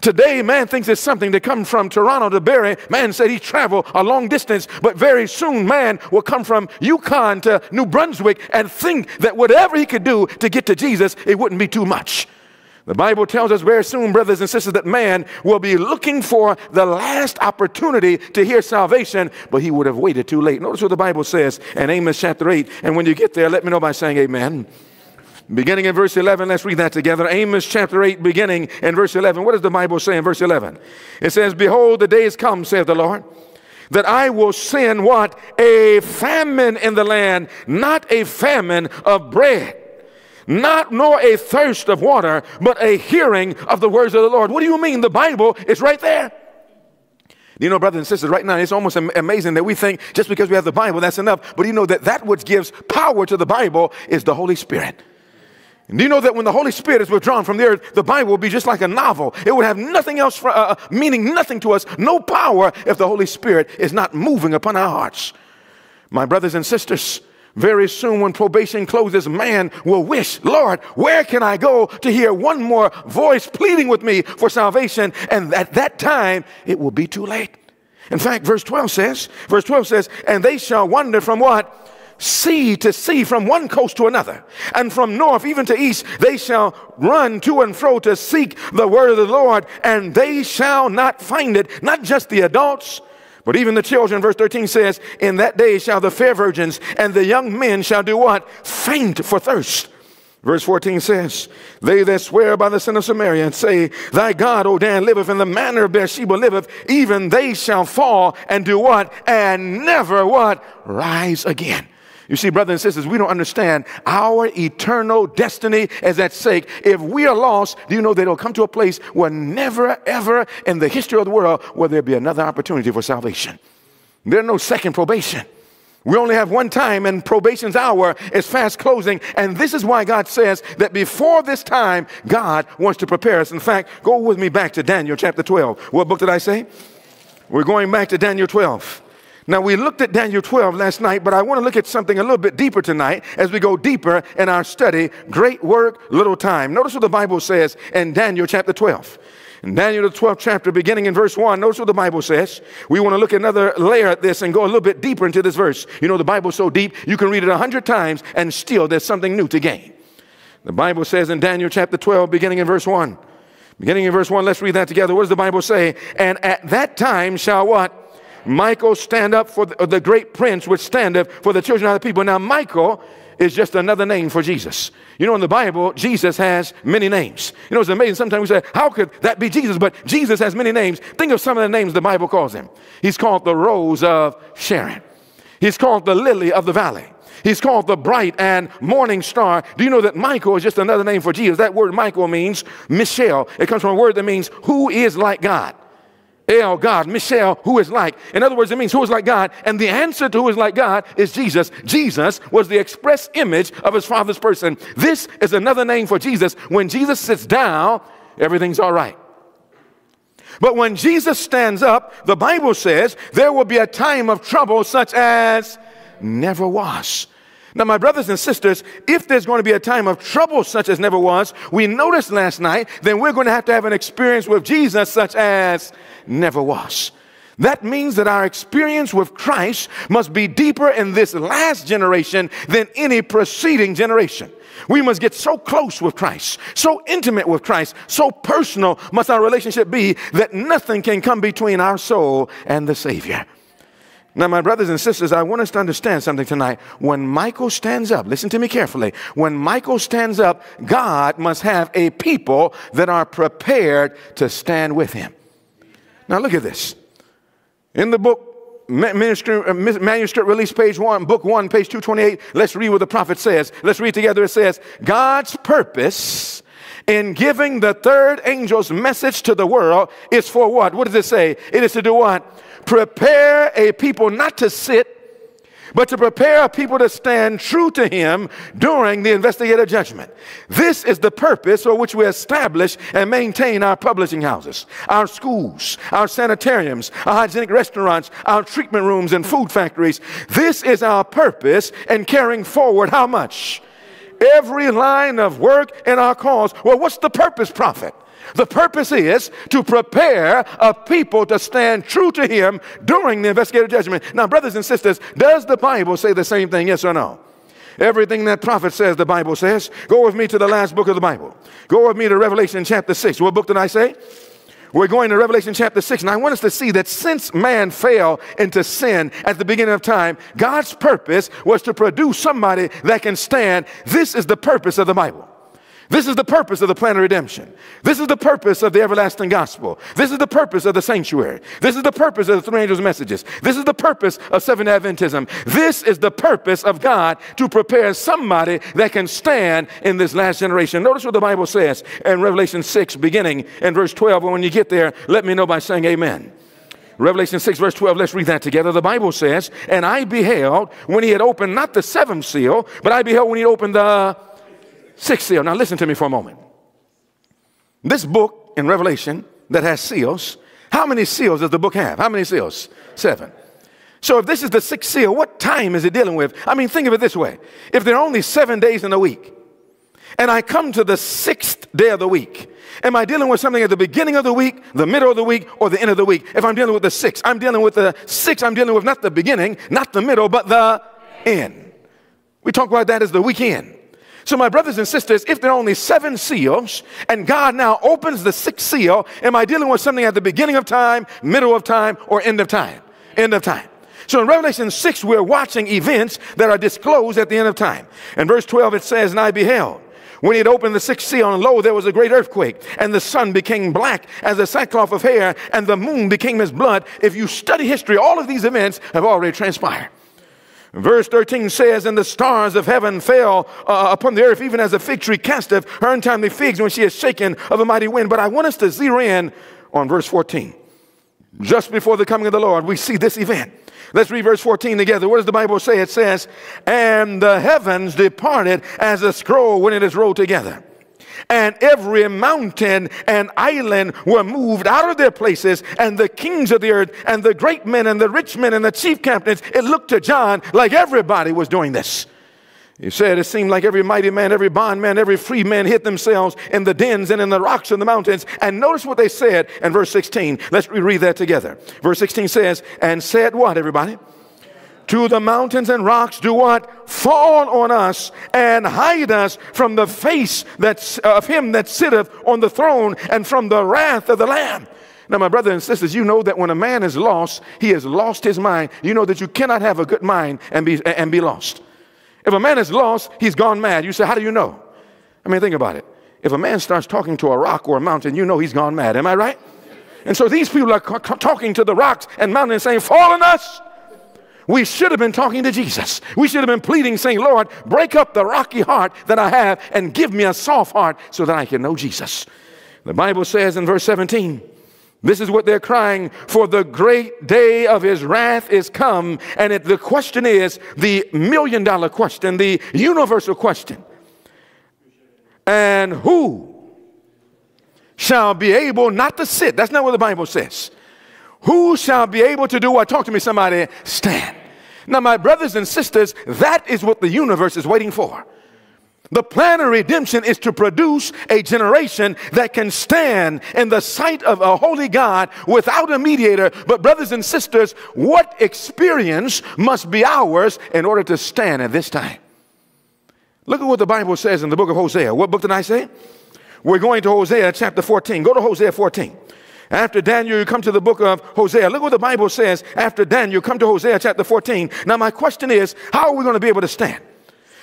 Today, man thinks it's something to come from Toronto to Barrie. Man said he traveled a long distance, but very soon, man will come from Yukon to New Brunswick and think that whatever he could do to get to Jesus, it wouldn't be too much. The Bible tells us very soon, brothers and sisters, that man will be looking for the last opportunity to hear salvation, but he would have waited too late. Notice what the Bible says in Amos chapter 8. And when you get there, let me know by saying amen. Beginning in verse 11, let's read that together. Amos chapter 8, beginning in verse 11. What does the Bible say in verse 11? It says, Behold, the days come, saith the Lord, that I will send what? A famine in the land, not a famine of bread not nor a thirst of water, but a hearing of the words of the Lord. What do you mean? The Bible is right there. You know, brothers and sisters, right now it's almost amazing that we think just because we have the Bible, that's enough. But you know that that which gives power to the Bible is the Holy Spirit. And do you know that when the Holy Spirit is withdrawn from the earth, the Bible will be just like a novel? It would have nothing else, for, uh, meaning nothing to us, no power if the Holy Spirit is not moving upon our hearts. My brothers and sisters, very soon, when probation closes, man will wish, Lord, where can I go to hear one more voice pleading with me for salvation? And at that time, it will be too late. In fact, verse 12 says, verse 12 says, and they shall wander from what? sea to sea, from one coast to another, and from north even to east, they shall run to and fro to seek the word of the Lord, and they shall not find it. Not just the adults, but even the children, verse 13 says, In that day shall the fair virgins and the young men shall do what? Faint for thirst. Verse 14 says, They that swear by the sin of Samaria and say, Thy God, O Dan, liveth, in the manner of Beersheba liveth, even they shall fall and do what? And never what? Rise again. You see, brothers and sisters, we don't understand our eternal destiny is at stake. If we are lost, do you know that it'll come to a place where never, ever in the history of the world will there be another opportunity for salvation? There's no second probation. We only have one time, and probation's hour is fast closing. And this is why God says that before this time, God wants to prepare us. In fact, go with me back to Daniel chapter 12. What book did I say? We're going back to Daniel 12. Now, we looked at Daniel 12 last night, but I want to look at something a little bit deeper tonight as we go deeper in our study. Great work, little time. Notice what the Bible says in Daniel chapter 12. In Daniel, the 12th chapter, beginning in verse 1, notice what the Bible says. We want to look another layer at this and go a little bit deeper into this verse. You know, the Bible's so deep, you can read it a hundred times and still there's something new to gain. The Bible says in Daniel chapter 12, beginning in verse 1, Beginning in verse 1, let's read that together. What does the Bible say? And at that time shall what? Michael stand up for the, uh, the great prince which standeth for the children of the people. Now, Michael is just another name for Jesus. You know, in the Bible, Jesus has many names. You know, it's amazing. Sometimes we say, How could that be Jesus? But Jesus has many names. Think of some of the names the Bible calls him. He's called the Rose of Sharon, he's called the Lily of the Valley. He's called the bright and morning star. Do you know that Michael is just another name for Jesus? That word Michael means Michelle. It comes from a word that means who is like God. El, God, Michelle, who is like. In other words, it means who is like God. And the answer to who is like God is Jesus. Jesus was the express image of his Father's person. This is another name for Jesus. When Jesus sits down, everything's all right. But when Jesus stands up, the Bible says there will be a time of trouble such as never was. Now, my brothers and sisters, if there's going to be a time of trouble such as never was, we noticed last night, then we're going to have to have an experience with Jesus such as never was. That means that our experience with Christ must be deeper in this last generation than any preceding generation. We must get so close with Christ, so intimate with Christ, so personal must our relationship be that nothing can come between our soul and the Savior. Now, my brothers and sisters, I want us to understand something tonight. When Michael stands up, listen to me carefully. When Michael stands up, God must have a people that are prepared to stand with him. Now, look at this. In the book, manuscript, uh, manuscript release page one, book one, page 228, let's read what the prophet says. Let's read together. It says, God's purpose in giving the third angel's message to the world is for what? What does it say? It is to do what? prepare a people not to sit, but to prepare a people to stand true to him during the investigative judgment. This is the purpose for which we establish and maintain our publishing houses, our schools, our sanitariums, our hygienic restaurants, our treatment rooms and food factories. This is our purpose in carrying forward how much? Every line of work in our cause. Well, what's the purpose, prophet? The purpose is to prepare a people to stand true to him during the investigative judgment. Now, brothers and sisters, does the Bible say the same thing? Yes or no? Everything that prophet says, the Bible says. Go with me to the last book of the Bible. Go with me to Revelation chapter 6. What book did I say? We're going to Revelation chapter 6, and I want us to see that since man fell into sin at the beginning of time, God's purpose was to produce somebody that can stand. This is the purpose of the Bible. This is the purpose of the plan of redemption. This is the purpose of the everlasting gospel. This is the purpose of the sanctuary. This is the purpose of the three angels' messages. This is the purpose of seven Adventism. This is the purpose of God to prepare somebody that can stand in this last generation. Notice what the Bible says in Revelation 6, beginning in verse 12. And when you get there, let me know by saying amen. Revelation 6, verse 12, let's read that together. The Bible says, And I beheld when he had opened not the seventh seal, but I beheld when he opened the Six seal. Now listen to me for a moment. This book in Revelation that has seals, how many seals does the book have? How many seals? Seven. So if this is the sixth seal, what time is it dealing with? I mean, think of it this way. If there are only seven days in a week, and I come to the sixth day of the week, am I dealing with something at the beginning of the week, the middle of the week, or the end of the week? If I'm dealing with the sixth, I'm dealing with the sixth, I'm dealing with not the beginning, not the middle, but the end. We talk about that as the weekend. So, my brothers and sisters, if there are only seven seals and God now opens the sixth seal, am I dealing with something at the beginning of time, middle of time, or end of time? End of time. So in Revelation 6, we're watching events that are disclosed at the end of time. In verse 12, it says, And I beheld. When he had opened the sixth seal, and lo, there was a great earthquake, and the sun became black as a sackcloth of hair, and the moon became as blood. If you study history, all of these events have already transpired. Verse 13 says, And the stars of heaven fell uh, upon the earth, even as a fig tree casteth her untimely figs when she is shaken of a mighty wind. But I want us to zero in on verse 14. Just before the coming of the Lord, we see this event. Let's read verse 14 together. What does the Bible say? It says, And the heavens departed as a scroll when it is rolled together and every mountain and island were moved out of their places, and the kings of the earth, and the great men, and the rich men, and the chief captains. It looked to John like everybody was doing this. He said it seemed like every mighty man, every bondman, every free man hid themselves in the dens and in the rocks and the mountains. And notice what they said in verse 16. Let's reread that together. Verse 16 says, And said what, everybody? To the mountains and rocks do what? Fall on us and hide us from the face that's, uh, of him that sitteth on the throne and from the wrath of the Lamb. Now, my brothers and sisters, you know that when a man is lost, he has lost his mind. You know that you cannot have a good mind and be, and be lost. If a man is lost, he's gone mad. You say, How do you know? I mean, think about it. If a man starts talking to a rock or a mountain, you know he's gone mad. Am I right? And so these people are talking to the rocks and mountains saying, Fall on us. We should have been talking to Jesus. We should have been pleading, saying, Lord, break up the rocky heart that I have and give me a soft heart so that I can know Jesus. The Bible says in verse 17, this is what they're crying for the great day of his wrath is come. And it, the question is the million dollar question, the universal question. And who shall be able not to sit? That's not what the Bible says. Who shall be able to do what? Talk to me, somebody. Stand. Now, my brothers and sisters, that is what the universe is waiting for. The plan of redemption is to produce a generation that can stand in the sight of a holy God without a mediator. But, brothers and sisters, what experience must be ours in order to stand at this time? Look at what the Bible says in the book of Hosea. What book did I say? We're going to Hosea chapter 14. Go to Hosea 14. After Daniel, you come to the book of Hosea. Look what the Bible says. After Daniel, come to Hosea chapter 14. Now, my question is, how are we going to be able to stand?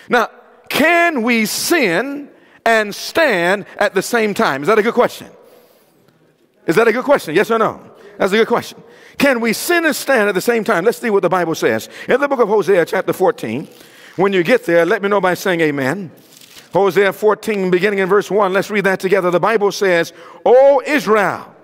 Now, can we sin and stand at the same time? Is that a good question? Is that a good question? Yes or no? That's a good question. Can we sin and stand at the same time? Let's see what the Bible says. In the book of Hosea, chapter 14, when you get there, let me know by saying amen. Hosea 14, beginning in verse 1, let's read that together. The Bible says, O Israel,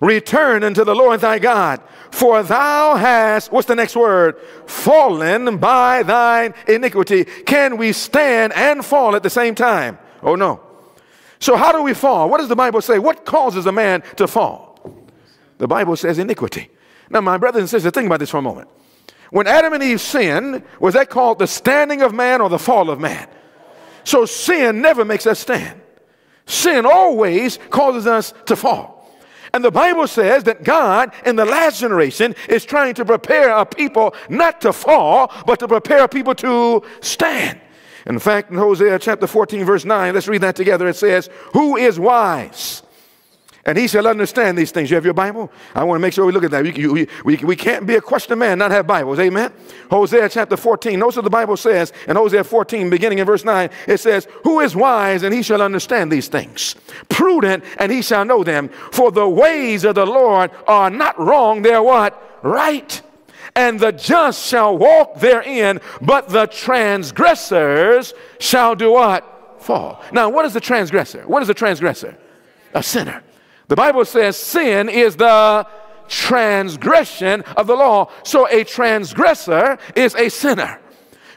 Return unto the Lord thy God, for thou hast, what's the next word? Fallen by thine iniquity. Can we stand and fall at the same time? Oh no. So, how do we fall? What does the Bible say? What causes a man to fall? The Bible says iniquity. Now, my brothers and sisters, think about this for a moment. When Adam and Eve sinned, was that called the standing of man or the fall of man? So, sin never makes us stand. Sin always causes us to fall. And the Bible says that God in the last generation is trying to prepare a people not to fall, but to prepare people to stand. In fact, in Hosea chapter 14, verse 9, let's read that together. It says, Who is wise? And he shall understand these things. You have your Bible? I want to make sure we look at that. We, we, we, we can't be a question man, not have Bibles. Amen? Hosea chapter 14. Notice what the Bible says in Hosea 14, beginning in verse 9. It says, Who is wise and he shall understand these things? Prudent and he shall know them. For the ways of the Lord are not wrong, they're what? Right. And the just shall walk therein, but the transgressors shall do what? Fall. Now, what is the transgressor? What is the transgressor? A sinner. The Bible says sin is the transgression of the law. So a transgressor is a sinner.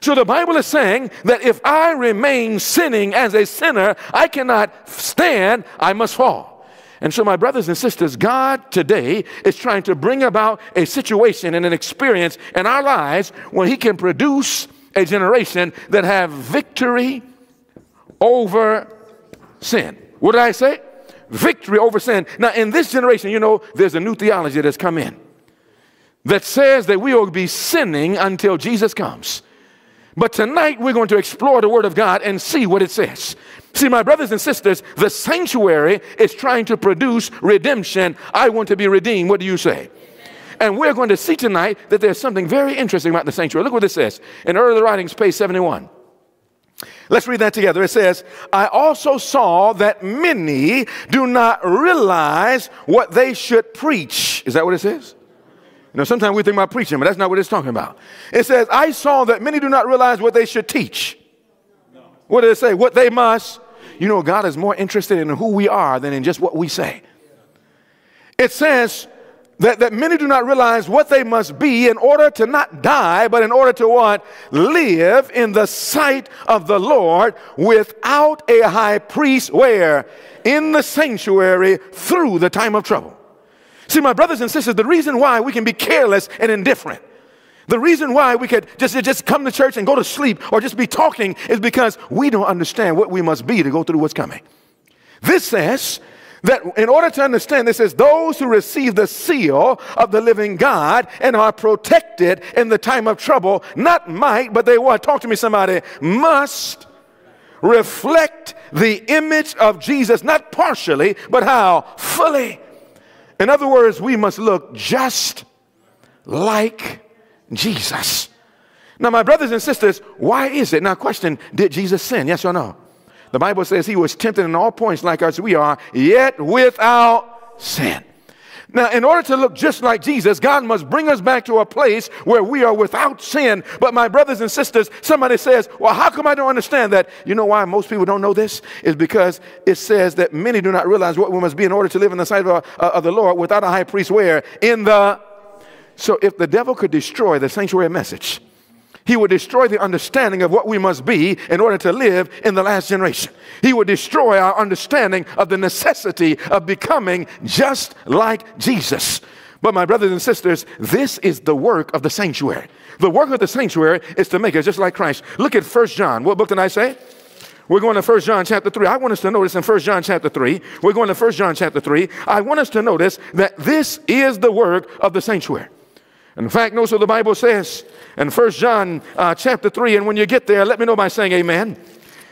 So the Bible is saying that if I remain sinning as a sinner, I cannot stand, I must fall. And so, my brothers and sisters, God today is trying to bring about a situation and an experience in our lives where He can produce a generation that have victory over sin. What did I say? Victory over sin. Now, in this generation, you know, there's a new theology that's come in that says that we will be sinning until Jesus comes. But tonight, we're going to explore the Word of God and see what it says. See, my brothers and sisters, the sanctuary is trying to produce redemption. I want to be redeemed. What do you say? And we're going to see tonight that there's something very interesting about the sanctuary. Look what this says in Early Writings, page 71. Let's read that together. It says, I also saw that many do not realize what they should preach. Is that what it says? You know, sometimes we think about preaching, but that's not what it's talking about. It says, I saw that many do not realize what they should teach. What did it say? What they must. You know, God is more interested in who we are than in just what we say. It says, that, that many do not realize what they must be in order to not die, but in order to what? Live in the sight of the Lord without a high priest where? In the sanctuary through the time of trouble. See, my brothers and sisters, the reason why we can be careless and indifferent, the reason why we could just, just come to church and go to sleep or just be talking is because we don't understand what we must be to go through what's coming. This says that in order to understand this is those who receive the seal of the living God and are protected in the time of trouble, not might, but they what? Talk to me, somebody. Must reflect the image of Jesus, not partially, but how? Fully. In other words, we must look just like Jesus. Now, my brothers and sisters, why is it? Now, question Did Jesus sin? Yes or no? The Bible says he was tempted in all points like as we are, yet without sin. Now, in order to look just like Jesus, God must bring us back to a place where we are without sin. But my brothers and sisters, somebody says, Well, how come I don't understand that? You know why most people don't know this? Is because it says that many do not realize what we must be in order to live in the sight of, uh, of the Lord without a high priest where? In the. So if the devil could destroy the sanctuary message, he would destroy the understanding of what we must be in order to live in the last generation. He would destroy our understanding of the necessity of becoming just like Jesus. But, my brothers and sisters, this is the work of the sanctuary. The work of the sanctuary is to make us just like Christ. Look at First John. What book did I say? We're going to First John chapter 3. I want us to notice in First John chapter 3, we're going to First John chapter 3. I want us to notice that this is the work of the sanctuary. In fact, notice what the Bible says in 1 John uh, chapter 3. And when you get there, let me know by saying amen.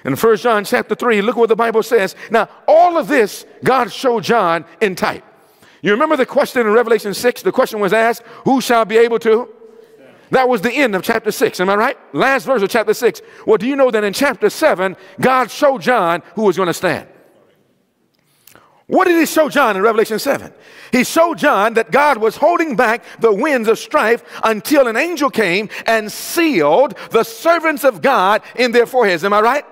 In 1 John chapter 3, look what the Bible says. Now, all of this God showed John in type. You remember the question in Revelation 6? The question was asked, Who shall be able to? That was the end of chapter 6. Am I right? Last verse of chapter 6. Well, do you know that in chapter 7, God showed John who was going to stand? What did he show John in Revelation 7? He showed John that God was holding back the winds of strife until an angel came and sealed the servants of God in their foreheads. Am I right?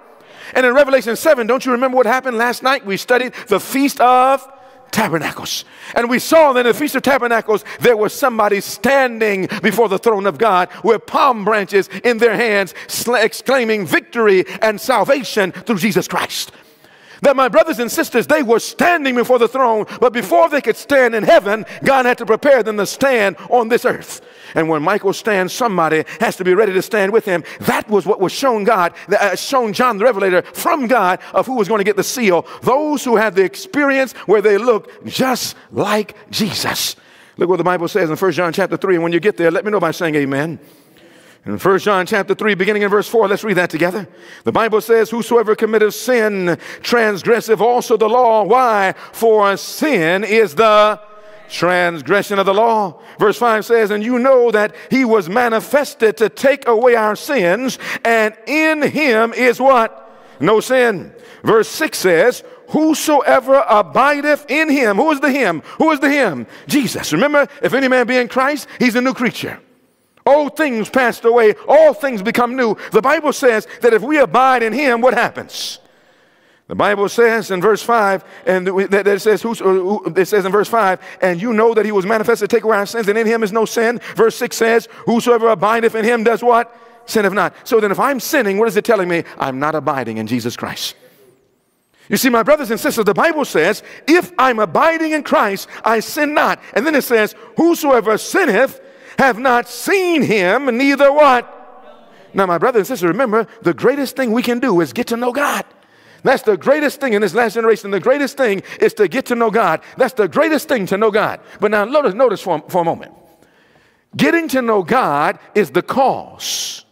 And in Revelation 7, don't you remember what happened last night? We studied the Feast of Tabernacles. And we saw that in the Feast of Tabernacles, there was somebody standing before the throne of God with palm branches in their hands, exclaiming victory and salvation through Jesus Christ that my brothers and sisters, they were standing before the throne, but before they could stand in heaven, God had to prepare them to stand on this earth. And when Michael stands, somebody has to be ready to stand with him. That was what was shown God, uh, shown John the Revelator from God of who was going to get the seal. Those who had the experience where they look just like Jesus. Look what the Bible says in 1 John chapter 3. And when you get there, let me know by saying amen. In 1 John chapter 3, beginning in verse 4, let's read that together. The Bible says, Whosoever committeth sin transgresseth also the law. Why? For sin is the transgression of the law. Verse 5 says, And you know that he was manifested to take away our sins, and in him is what? No sin. Verse 6 says, Whosoever abideth in him. Who is the him? Who is the him? Jesus. Remember, if any man be in Christ, he's a new creature. Old things passed away, all things become new. The Bible says that if we abide in Him, what happens? The Bible says in verse 5, and that it says, uh, it says in verse 5, and you know that he was manifested to take away our sins, and in him is no sin. Verse 6 says, Whosoever abideth in him does what? Sin if not. So then, if I'm sinning, what is it telling me? I'm not abiding in Jesus Christ. You see, my brothers and sisters, the Bible says, If I'm abiding in Christ, I sin not. And then it says, Whosoever sinneth have not seen him, neither what? Now, my brothers and sisters, remember, the greatest thing we can do is get to know God. That's the greatest thing in this last generation. The greatest thing is to get to know God. That's the greatest thing to know God. But now notice, notice for, for a moment. Getting to know God is the cause.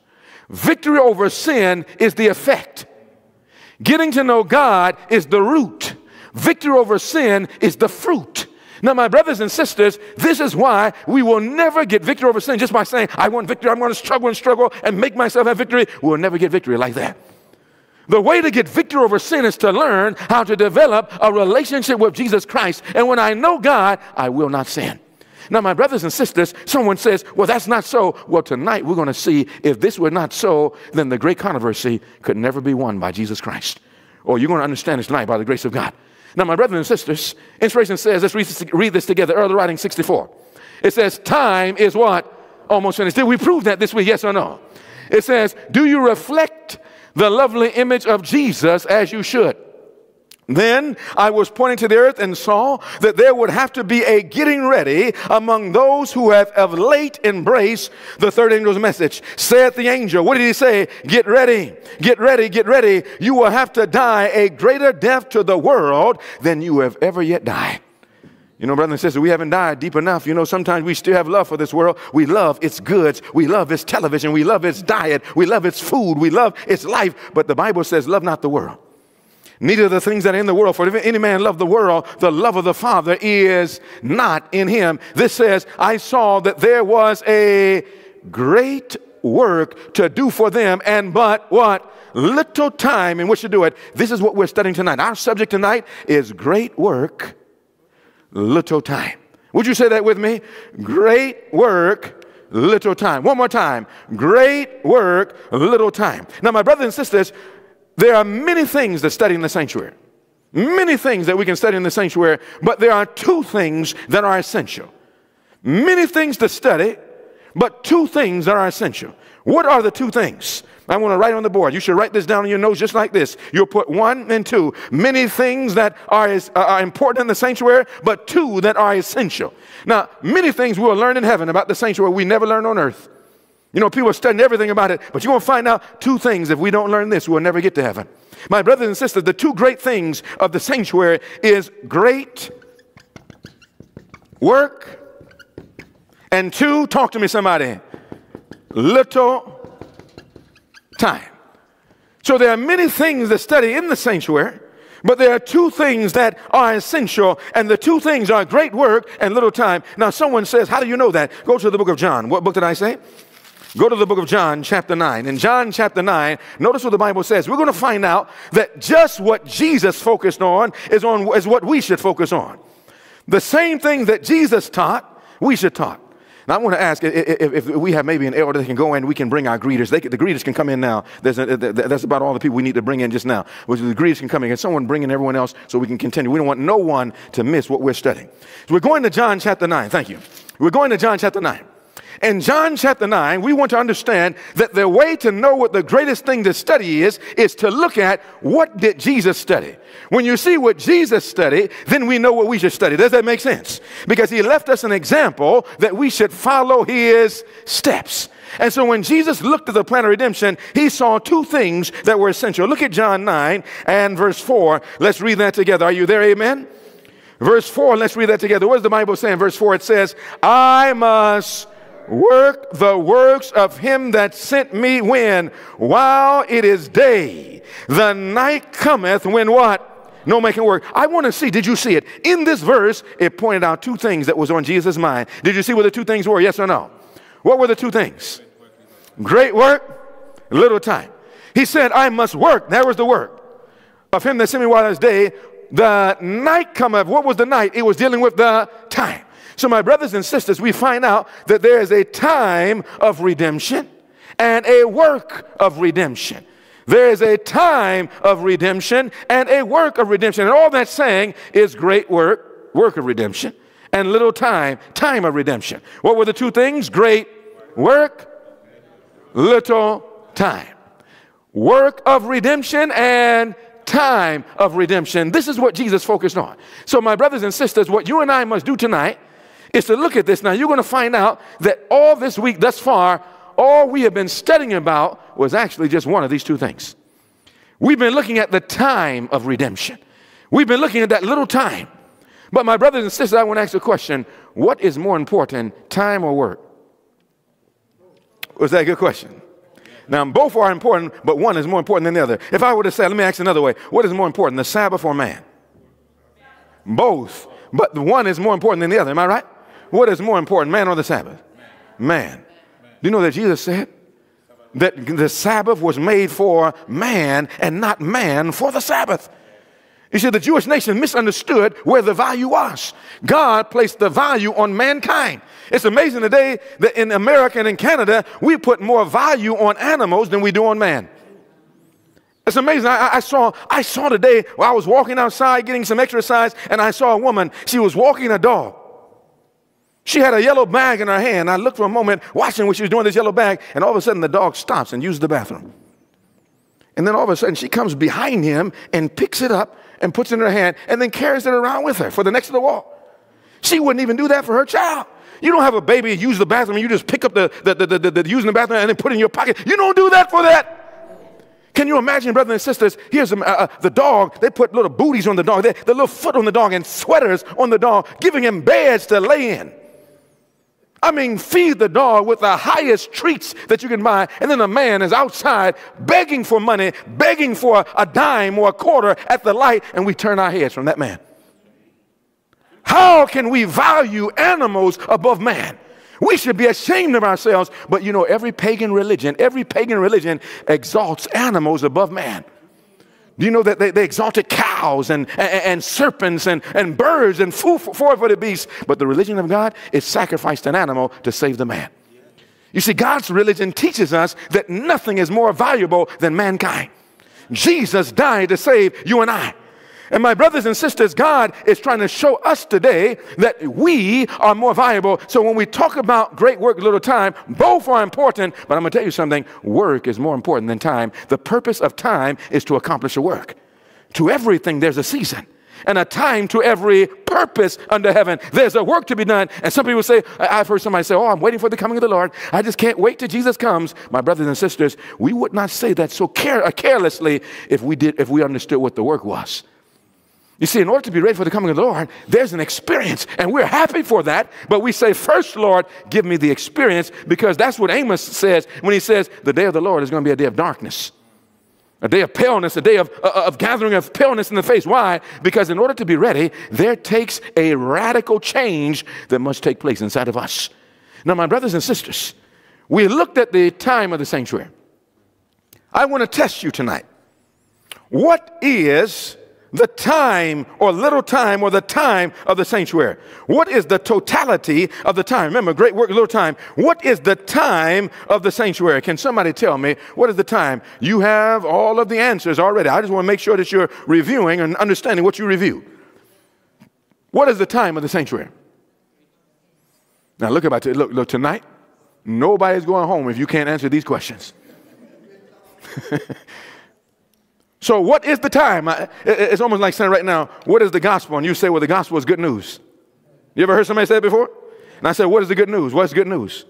Victory over sin is the effect. Getting to know God is the root. Victory over sin is the fruit. Now, my brothers and sisters, this is why we will never get victory over sin just by saying, I want victory, I'm going to struggle and struggle and make myself have victory. We'll never get victory like that. The way to get victory over sin is to learn how to develop a relationship with Jesus Christ. And when I know God, I will not sin. Now, my brothers and sisters, someone says, Well, that's not so. Well, tonight we're going to see if this were not so, then the great controversy could never be won by Jesus Christ. Or you're going to understand this tonight by the grace of God. Now, my brothers and sisters, inspiration says, let's read this, read this together, early writing 64. It says, time is what? Almost finished. Did we prove that this week? Yes or no? It says, do you reflect the lovely image of Jesus as you should? Then I was pointing to the earth and saw that there would have to be a getting ready among those who have of late embraced the third angel's message. Saith the angel, what did he say? Get ready, get ready, get ready. You will have to die a greater death to the world than you have ever yet died. You know, brothers and sisters, we haven't died deep enough. You know, sometimes we still have love for this world. We love its goods. We love its television. We love its diet. We love its food. We love its life. But the Bible says, love not the world neither the things that are in the world. For if any man love the world, the love of the Father is not in him. This says, I saw that there was a great work to do for them, and but what? Little time in which to do it. This is what we're studying tonight. Our subject tonight is great work, little time. Would you say that with me? Great work, little time. One more time. Great work, little time. Now, my brothers and sisters, there are many things to study in the sanctuary. Many things that we can study in the sanctuary, but there are two things that are essential. Many things to study, but two things that are essential. What are the two things? I want to write on the board. You should write this down on your notes just like this. You'll put one and two. Many things that are, uh, are important in the sanctuary, but two that are essential. Now, many things we'll learn in heaven about the sanctuary we never learn on earth. You know, people are studying everything about it, but you're going to find out two things. If we don't learn this, we'll never get to heaven. My brothers and sisters, the two great things of the sanctuary is great work, and two, talk to me, somebody, little time. So there are many things to study in the sanctuary. But there are two things that are essential, and the two things are great work and little time. Now, someone says, How do you know that? Go to the book of John. What book did I say? Go to the book of John, chapter 9. In John, chapter 9, notice what the Bible says. We're going to find out that just what Jesus focused on is, on is what we should focus on. The same thing that Jesus taught, we should talk. Now, I want to ask if, if, we have maybe an elder that can go in, we can bring our greeters. They, the greeters can come in now. A, that's about all the people we need to bring in just now. Which the greeters can come in. Can someone bring in everyone else so we can continue? We don't want no one to miss what we're studying. So we're going to John chapter 9. Thank you. We're going to John chapter 9. In John chapter 9, we want to understand that the way to know what the greatest thing to study is, is to look at what did Jesus study. When you see what Jesus studied, then we know what we should study. Does that make sense? Because he left us an example that we should follow his steps. And so when Jesus looked at the plan of redemption, he saw two things that were essential. Look at John 9 and verse 4. Let's read that together. Are you there? Amen? Verse 4, let's read that together. What does the Bible say in verse 4? It says, I must work the works of him that sent me when? While it is day. The night cometh when what? No making work. I want to see, did you see it? In this verse, it pointed out two things that was on Jesus' mind. Did you see what the two things were? Yes or no? What were the two things? Great work, little time. He said, I must work. That was the work of him that sent me while it is day. The night cometh. What was the night? It was dealing with the time. So, my brothers and sisters, we find out that there is a time of redemption and a work of redemption. There is a time of redemption and a work of redemption. And all that's saying is great work, work of redemption, and little time, time of redemption. What were the two things? Great work, little time. Work of redemption and time of redemption. This is what Jesus focused on. So, my brothers and sisters, what you and I must do tonight is to look at this. Now, you're going to find out that all this week thus far, all we have been studying about was actually just one of these two things. We've been looking at the time of redemption, we've been looking at that little time. But, my brothers and sisters, I want to ask a question what is more important, time or work? Was that a good question? Now, both are important, but one is more important than the other. If I were to say, let me ask another way what is more important, the Sabbath or man? Both, but the one is more important than the other. Am I right? What is more important, man or the Sabbath? Man. Do you know that Jesus said that the Sabbath was made for man and not man for the Sabbath? You see, the Jewish nation misunderstood where the value was. God placed the value on mankind. It's amazing today that in America and in Canada, we put more value on animals than we do on man. It's amazing. I, I, saw, I saw today while I was walking outside getting some exercise, and I saw a woman. She was walking a dog. She had a yellow bag in her hand. I looked for a moment, watching what she was doing this yellow bag, and all of a sudden the dog stops and uses the bathroom. And then all of a sudden she comes behind him and picks it up and puts it in her hand and then carries it around with her for the next to the wall. She wouldn't even do that for her child. You don't have a baby use the bathroom, you just pick up the, the, the, the, the using the bathroom and then put it in your pocket. You don't do that for that. Can you imagine, brothers and sisters? Here's uh, uh, the dog. They put little booties on the dog, they, the little foot on the dog, and sweaters on the dog, giving him beds to lay in. I mean, feed the dog with the highest treats that you can buy. And then a man is outside begging for money, begging for a dime or a quarter at the light, and we turn our heads from that man. How can we value animals above man? We should be ashamed of ourselves. But you know, every pagan religion, every pagan religion exalts animals above man. Do you know that they, they exalted cows and, and, and, serpents and, and birds and four footed beasts? But the religion of God is sacrificed an animal to save the man. You see, God's religion teaches us that nothing is more valuable than mankind. Jesus died to save you and I. And my brothers and sisters, God is trying to show us today that we are more valuable. So when we talk about great work, little time, both are important. But I'm going to tell you something work is more important than time. The purpose of time is to accomplish a work. To everything, there's a season and a time to every purpose under heaven. There's a work to be done. And some people say, I've heard somebody say, Oh, I'm waiting for the coming of the Lord. I just can't wait till Jesus comes. My brothers and sisters, we would not say that so care- carelessly if we did, if we understood what the work was. You see, in order to be ready for the coming of the Lord, there's an experience, and we're happy for that. But we say, First, Lord, give me the experience, because that's what Amos says when he says, The day of the Lord is going to be a day of darkness, a day of paleness, a day of, uh, of gathering of paleness in the face. Why? Because in order to be ready, there takes a radical change that must take place inside of us. Now, my brothers and sisters, we looked at the time of the sanctuary. I want to test you tonight. What is the time or little time or the time of the sanctuary? What is the totality of the time? Remember, great work, little time. What is the time of the sanctuary? Can somebody tell me what is the time? You have all of the answers already. I just want to make sure that you're reviewing and understanding what you review. What is the time of the sanctuary? Now look about it. Look, look tonight. Nobody's going home if you can't answer these questions. [laughs] So, what is the time? It's almost like saying right now, what is the gospel? And you say, well, the gospel is good news. You ever heard somebody say it before? And I said, what is the good news? What's good news?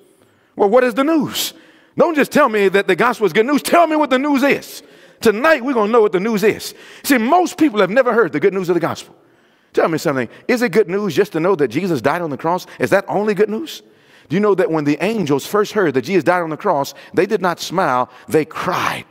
Well, what is the news? Don't just tell me that the gospel is good news. Tell me what the news is. Tonight, we're going to know what the news is. See, most people have never heard the good news of the gospel. Tell me something. Is it good news just to know that Jesus died on the cross? Is that only good news? Do you know that when the angels first heard that Jesus died on the cross, they did not smile, they cried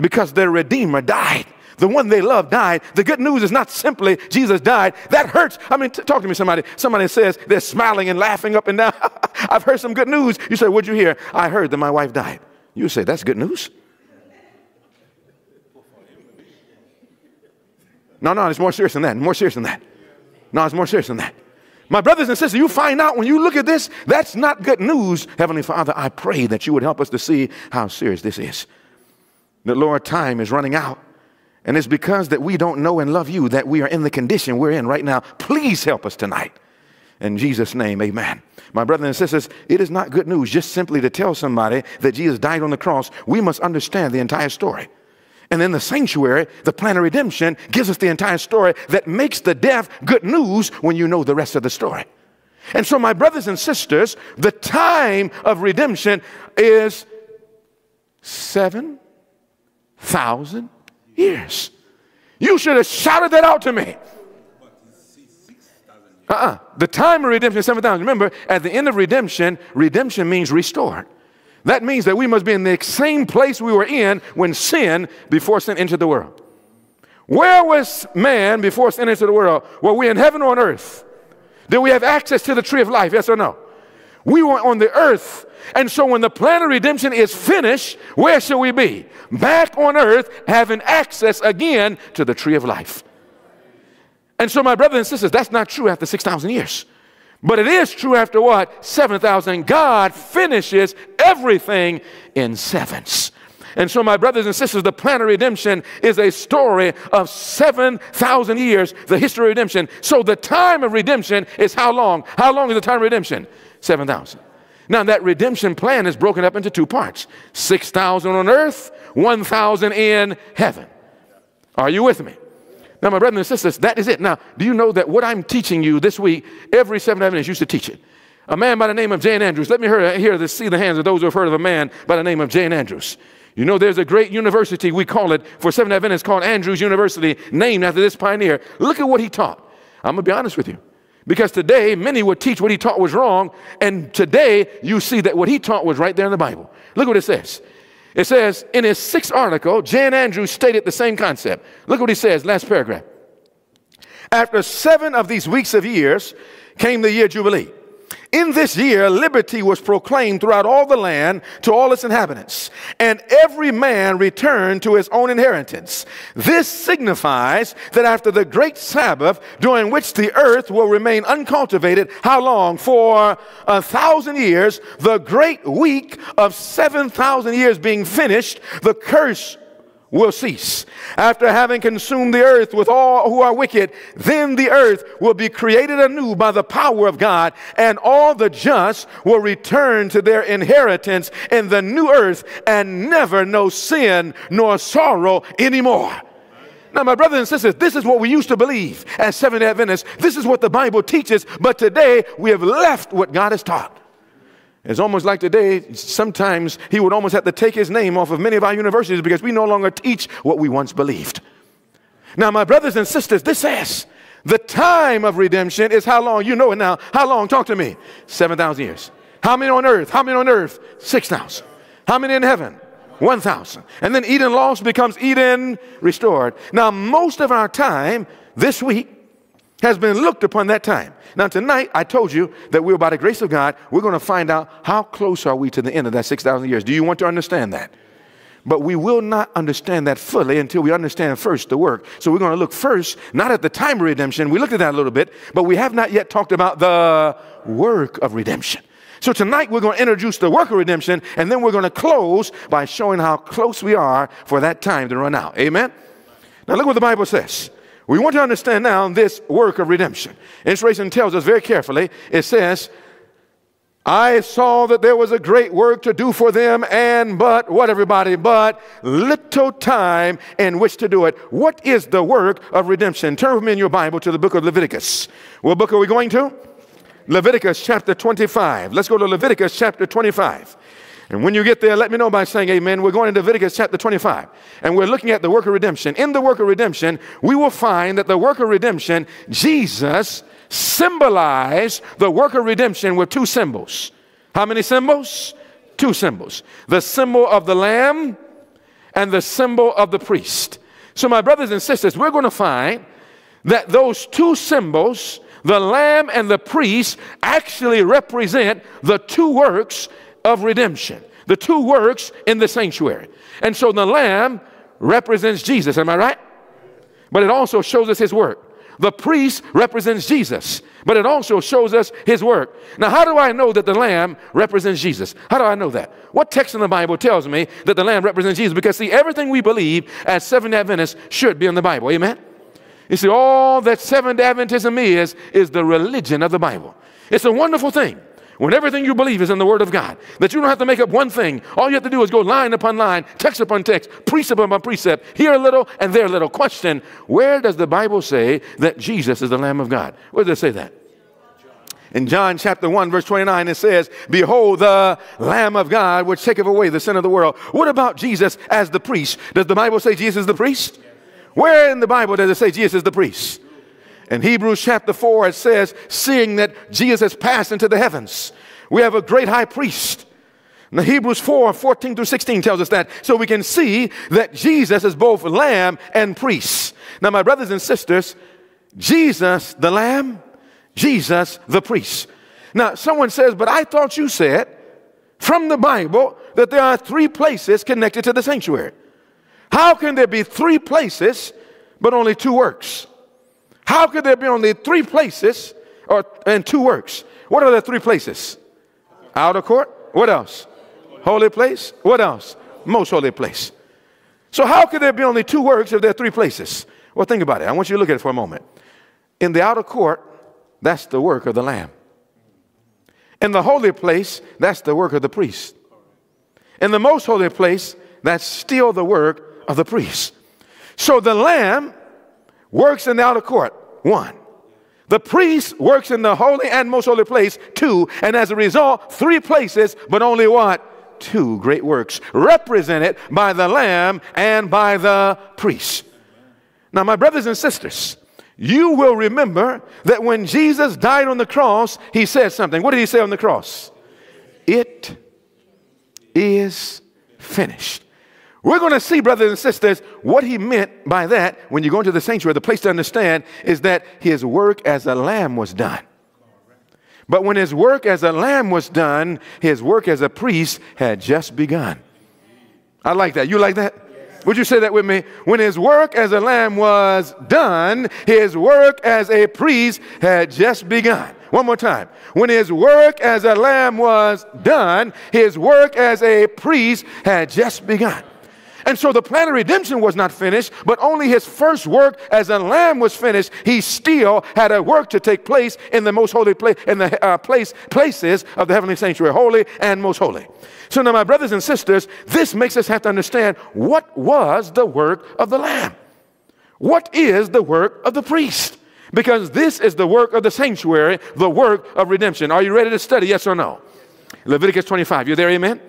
because their Redeemer died. The one they love died. The good news is not simply Jesus died. That hurts. I mean, talk to me, somebody. Somebody says they're smiling and laughing up and down. [laughs] I've heard some good news. You say, What'd you hear? I heard that my wife died. You say, That's good news. No, no, it's more serious than that. More serious than that. No, it's more serious than that. My brothers and sisters, you find out when you look at this, that's not good news. Heavenly Father, I pray that you would help us to see how serious this is that Lord, time is running out. And it's because that we don't know and love you that we are in the condition we're in right now. Please help us tonight. In Jesus' name, amen. My brothers and sisters, it is not good news just simply to tell somebody that Jesus died on the cross. We must understand the entire story. And in the sanctuary, the plan of redemption gives us the entire story that makes the death good news when you know the rest of the story. And so, my brothers and sisters, the time of redemption is seven thousand years. You should have shouted that out to me. Uh-uh. The time of redemption is 7,000. Remember, at the end of redemption, redemption means restored. That means that we must be in the same place we were in when sin, before sin entered the world. Where was man before sin entered the world? Were we in heaven or on earth? Did we have access to the tree of life? Yes or no? We were on the earth and so when the plan of redemption is finished, where shall we be? Back on earth, having access again to the tree of life. And so, my brothers and sisters, that's not true after 6,000 years. But it is true after what? 7,000. God finishes everything in sevens. And so, my brothers and sisters, the plan of redemption is a story of 7,000 years, the history of redemption. So, the time of redemption is how long? How long is the time of redemption? 7,000. Now, that redemption plan is broken up into two parts 6,000 on earth, 1,000 in heaven. Are you with me? Now, my brothers and sisters, that is it. Now, do you know that what I'm teaching you this week, every seven Adventist used to teach it? A man by the name of J. N. Andrews. Let me hear, hear this, see the hands of those who have heard of a man by the name of J. N. Andrews. You know, there's a great university, we call it, for seven Adventists called Andrews University, named after this pioneer. Look at what he taught. I'm going to be honest with you. Because today, many would teach what he taught was wrong, and today you see that what he taught was right there in the Bible. Look what it says. It says, in his sixth article, J. N. Andrews stated the same concept. Look what he says, last paragraph. After seven of these weeks of years came the year Jubilee. In this year, liberty was proclaimed throughout all the land to all its inhabitants, and every man returned to his own inheritance. This signifies that after the great Sabbath, during which the earth will remain uncultivated, how long? For a thousand years, the great week of 7,000 years being finished, the curse will cease. After having consumed the earth with all who are wicked, then the earth will be created anew by the power of God, and all the just will return to their inheritance in the new earth and never know sin nor sorrow anymore. Now, my brothers and sisters, this is what we used to believe as Seventh Adventists. This is what the Bible teaches, but today we have left what God has taught. It's almost like today, sometimes he would almost have to take his name off of many of our universities because we no longer teach what we once believed. Now, my brothers and sisters, this says the time of redemption is how long? You know it now. How long? Talk to me. 7,000 years. How many on earth? How many on earth? 6,000. How many in heaven? 1,000. And then Eden lost becomes Eden restored. Now, most of our time this week has been looked upon that time. Now, tonight, I told you that we're, by the grace of God, we're going to find out how close are we to the end of that 6,000 years. Do you want to understand that? But we will not understand that fully until we understand first the work. So we're going to look first, not at the time of redemption. We looked at that a little bit, but we have not yet talked about the work of redemption. So tonight we're going to introduce the work of redemption, and then we're going to close by showing how close we are for that time to run out. Amen? Now look what the Bible says. We want to understand now this work of redemption. Inspiration tells us very carefully, it says, I saw that there was a great work to do for them, and but, what everybody, but little time in which to do it. What is the work of redemption? Turn with me in your Bible to the book of Leviticus. What book are we going to? Leviticus chapter 25. Let's go to Leviticus chapter 25. And when you get there, let me know by saying amen. We're going into Leviticus chapter 25, and we're looking at the work of redemption. In the work of redemption, we will find that the work of redemption, Jesus symbolized the work of redemption with two symbols. How many symbols? Two symbols. The symbol of the lamb and the symbol of the priest. So, my brothers and sisters, we're going to find that those two symbols, the lamb and the priest, actually represent the two works of redemption, the two works in the sanctuary. And so the lamb represents Jesus, am I right? But it also shows us his work. The priest represents Jesus, but it also shows us his work. Now, how do I know that the lamb represents Jesus? How do I know that? What text in the Bible tells me that the lamb represents Jesus? Because, see, everything we believe as Seventh Adventists should be in the Bible. Amen? You see, all that Seventh Adventism is, is the religion of the Bible. It's a wonderful thing when everything you believe is in the Word of God, that you don't have to make up one thing. All you have to do is go line upon line, text upon text, precept upon precept, here a little and there a little. Question Where does the Bible say that Jesus is the Lamb of God? Where does it say that? In John chapter 1, verse 29, it says, Behold the Lamb of God, which taketh away the sin of the world. What about Jesus as the priest? Does the Bible say Jesus is the priest? Where in the Bible does it say Jesus is the priest? In Hebrews chapter 4, it says, seeing that Jesus has passed into the heavens, we have a great high priest. Now, Hebrews 4 14 through 16 tells us that. So we can see that Jesus is both lamb and priest. Now, my brothers and sisters, Jesus the lamb, Jesus the priest. Now, someone says, but I thought you said from the Bible that there are three places connected to the sanctuary. How can there be three places but only two works? How could there be only three places or and two works? What are the three places? Outer court. What else? Holy place. What else? Most holy place. So how could there be only two works if there are three places? Well, think about it. I want you to look at it for a moment. In the outer court, that's the work of the Lamb. In the holy place, that's the work of the priest. In the most holy place, that's still the work of the priest. So the lamb works in the outer court, one. The priest works in the holy and most holy place, two. And as a result, three places, but only what? Two great works represented by the lamb and by the priest. Now, my brothers and sisters, you will remember that when Jesus died on the cross, he said something. What did he say on the cross? It is finished. We're going to see, brothers and sisters, what he meant by that when you go into the sanctuary. The place to understand is that his work as a lamb was done. But when his work as a lamb was done, his work as a priest had just begun. I like that. You like that? Would you say that with me? When his work as a lamb was done, his work as a priest had just begun. One more time. When his work as a lamb was done, his work as a priest had just begun. And so the plan of redemption was not finished, but only his first work as a lamb was finished. He still had a work to take place in the most holy place, in the uh, place, places of the heavenly sanctuary, holy and most holy. So now, my brothers and sisters, this makes us have to understand what was the work of the lamb? What is the work of the priest? Because this is the work of the sanctuary, the work of redemption. Are you ready to study? Yes or no? Leviticus 25. You there, amen?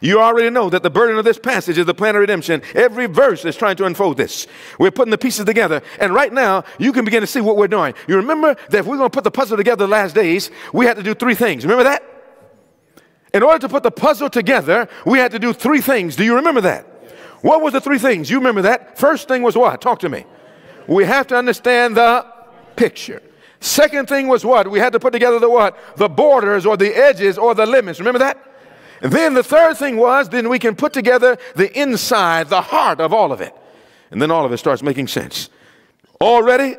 You already know that the burden of this passage is the plan of redemption. Every verse is trying to unfold this. We're putting the pieces together. And right now, you can begin to see what we're doing. You remember that if we're going to put the puzzle together the last days, we had to do three things. Remember that? In order to put the puzzle together, we had to do three things. Do you remember that? What was the three things? You remember that? First thing was what? Talk to me. We have to understand the picture. Second thing was what? We had to put together the what? The borders or the edges or the limits. Remember that? And then the third thing was, then we can put together the inside, the heart of all of it. And then all of it starts making sense. Already,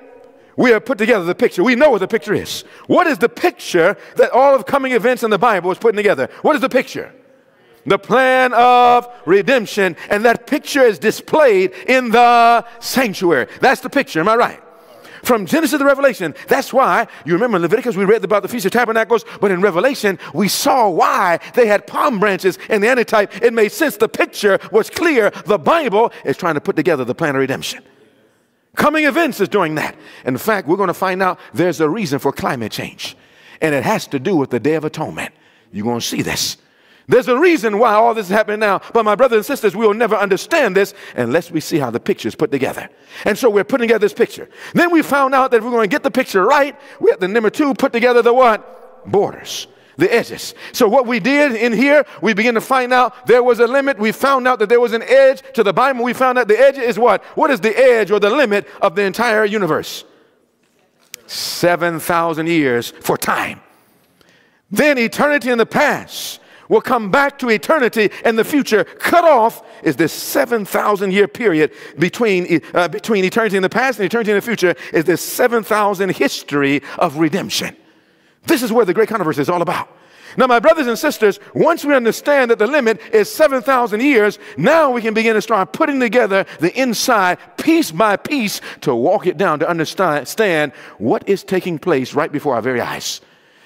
we have put together the picture. We know what the picture is. What is the picture that all of coming events in the Bible is putting together? What is the picture? The plan of redemption. And that picture is displayed in the sanctuary. That's the picture. Am I right? From Genesis to Revelation. That's why you remember in Leviticus we read about the Feast of Tabernacles, but in Revelation we saw why they had palm branches in the antitype. It made sense. The picture was clear. The Bible is trying to put together the plan of redemption. Coming events is doing that. In fact, we're going to find out there's a reason for climate change, and it has to do with the Day of Atonement. You're going to see this. There's a reason why all this is happening now. But my brothers and sisters, we will never understand this unless we see how the picture is put together. And so we're putting together this picture. Then we found out that if we're going to get the picture right, we have to number two, put together the what? Borders. The edges. So what we did in here, we begin to find out there was a limit. We found out that there was an edge to the Bible. We found out the edge is what? What is the edge or the limit of the entire universe? 7,000 years for time. Then eternity in the past will come back to eternity and the future. Cut off is this 7,000 year period between, uh, between eternity in the past and eternity in the future, is this 7,000 history of redemption. This is where the great controversy is all about. Now, my brothers and sisters, once we understand that the limit is 7,000 years, now we can begin to start putting together the inside piece by piece to walk it down to understand what is taking place right before our very eyes.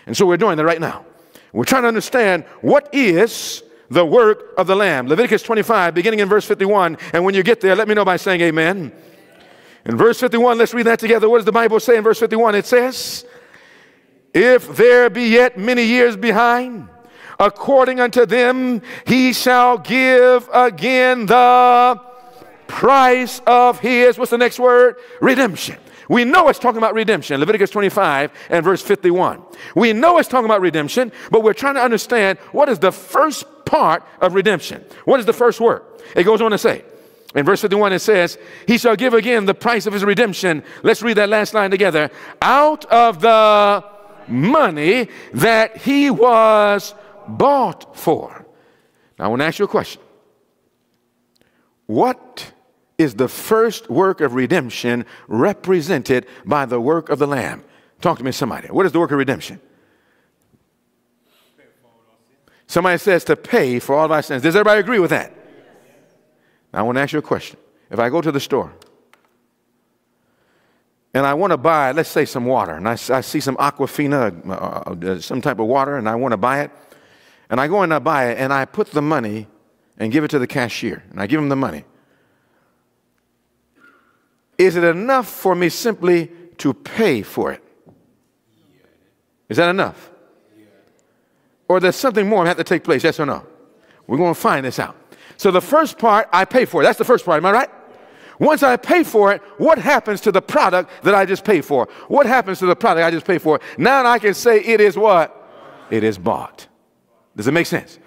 And so we're doing that right now. We're trying to understand what is the work of the Lamb. Leviticus 25, beginning in verse 51. And when you get there, let me know by saying amen. In verse 51, let's read that together. What does the Bible say in verse 51? It says, If there be yet many years behind, according unto them he shall give again the price of his, what's the next word? Redemption. We know it's talking about redemption, Leviticus 25 and verse 51. We know it's talking about redemption, but we're trying to understand what is the first part of redemption. What is the first word? It goes on to say, in verse 51, it says, He shall give again the price of his redemption. Let's read that last line together. Out of the money that he was bought for. Now, I want to ask you a question. What is the first work of redemption represented by the work of the Lamb. Talk to me, somebody. What is the work of redemption? Somebody says to pay for all our sins. Does everybody agree with that? Now, I want to ask you a question. If I go to the store and I want to buy, let's say, some water, and I, I see some Aquafina, uh, uh, some type of water, and I want to buy it, and I go and I buy it, and I put the money and give it to the cashier, and I give him the money. Is it enough for me simply to pay for it? Is that enough? Or there's something more that have to take place, yes or no? We're going to find this out. So the first part, I pay for. it. That's the first part, am I right? Once I pay for it, what happens to the product that I just paid for? What happens to the product I just paid for? Now I can say it is what? It is bought. Does it make sense?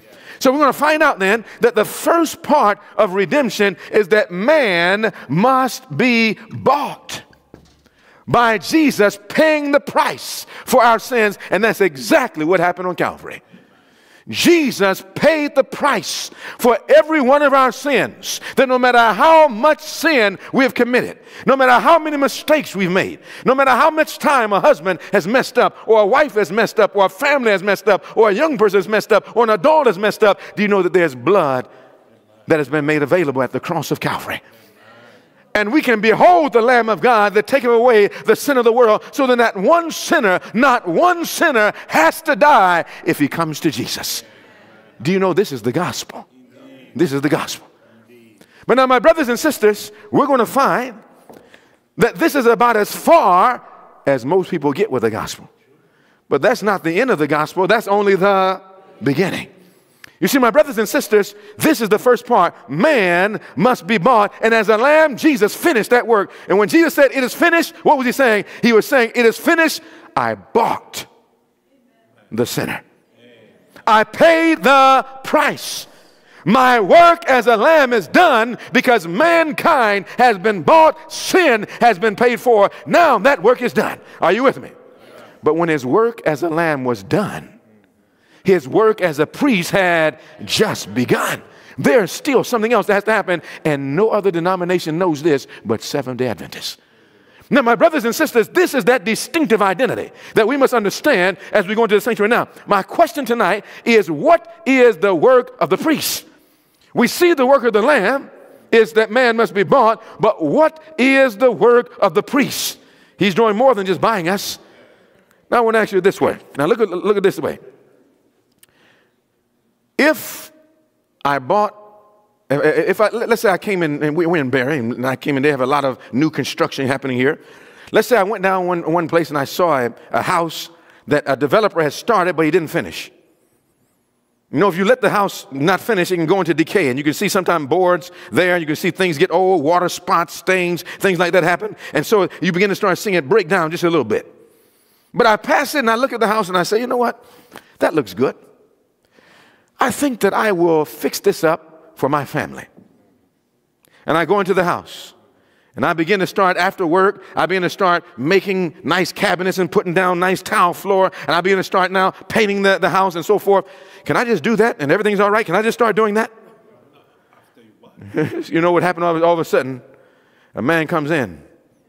So we're going to find out then that the first part of redemption is that man must be bought by Jesus paying the price for our sins. And that's exactly what happened on Calvary. Jesus paid the price for every one of our sins. That no matter how much sin we have committed, no matter how many mistakes we've made, no matter how much time a husband has messed up, or a wife has messed up, or a family has messed up, or a young person has messed up, or an adult has messed up, do you know that there's blood that has been made available at the cross of Calvary? And we can behold the Lamb of God that taketh away the sin of the world, so then that one sinner, not one sinner has to die if he comes to Jesus. Do you know this is the gospel? This is the gospel. But now, my brothers and sisters, we're going to find that this is about as far as most people get with the gospel. But that's not the end of the gospel, that's only the beginning. You see, my brothers and sisters, this is the first part. Man must be bought. And as a lamb, Jesus finished that work. And when Jesus said, It is finished, what was he saying? He was saying, It is finished. I bought the sinner. I paid the price. My work as a lamb is done because mankind has been bought, sin has been paid for. Now that work is done. Are you with me? But when his work as a lamb was done, his work as a priest had just begun. There's still something else that has to happen, and no other denomination knows this but Seventh day Adventists. Now, my brothers and sisters, this is that distinctive identity that we must understand as we go into the sanctuary now. My question tonight is what is the work of the priest? We see the work of the Lamb is that man must be bought, but what is the work of the priest? He's doing more than just buying us. Now, I want to ask you this way. Now, look at, look at this way. If I bought, if I, let's say I came in, and we're in Barrie, and I came in, they have a lot of new construction happening here. Let's say I went down one, one place and I saw a, a house that a developer had started, but he didn't finish. You know, if you let the house not finish, it can go into decay. And you can see sometimes boards there, you can see things get old, water spots, stains, things like that happen. And so you begin to start seeing it break down just a little bit. But I pass it and I look at the house and I say, you know what? That looks good. I think that I will fix this up for my family. And I go into the house. And I begin to start after work, I begin to start making nice cabinets and putting down nice tile floor. And I begin to start now painting the, the house and so forth. Can I just do that and everything's all right? Can I just start doing that? [laughs] you know what happened all, all of a sudden? A man comes in.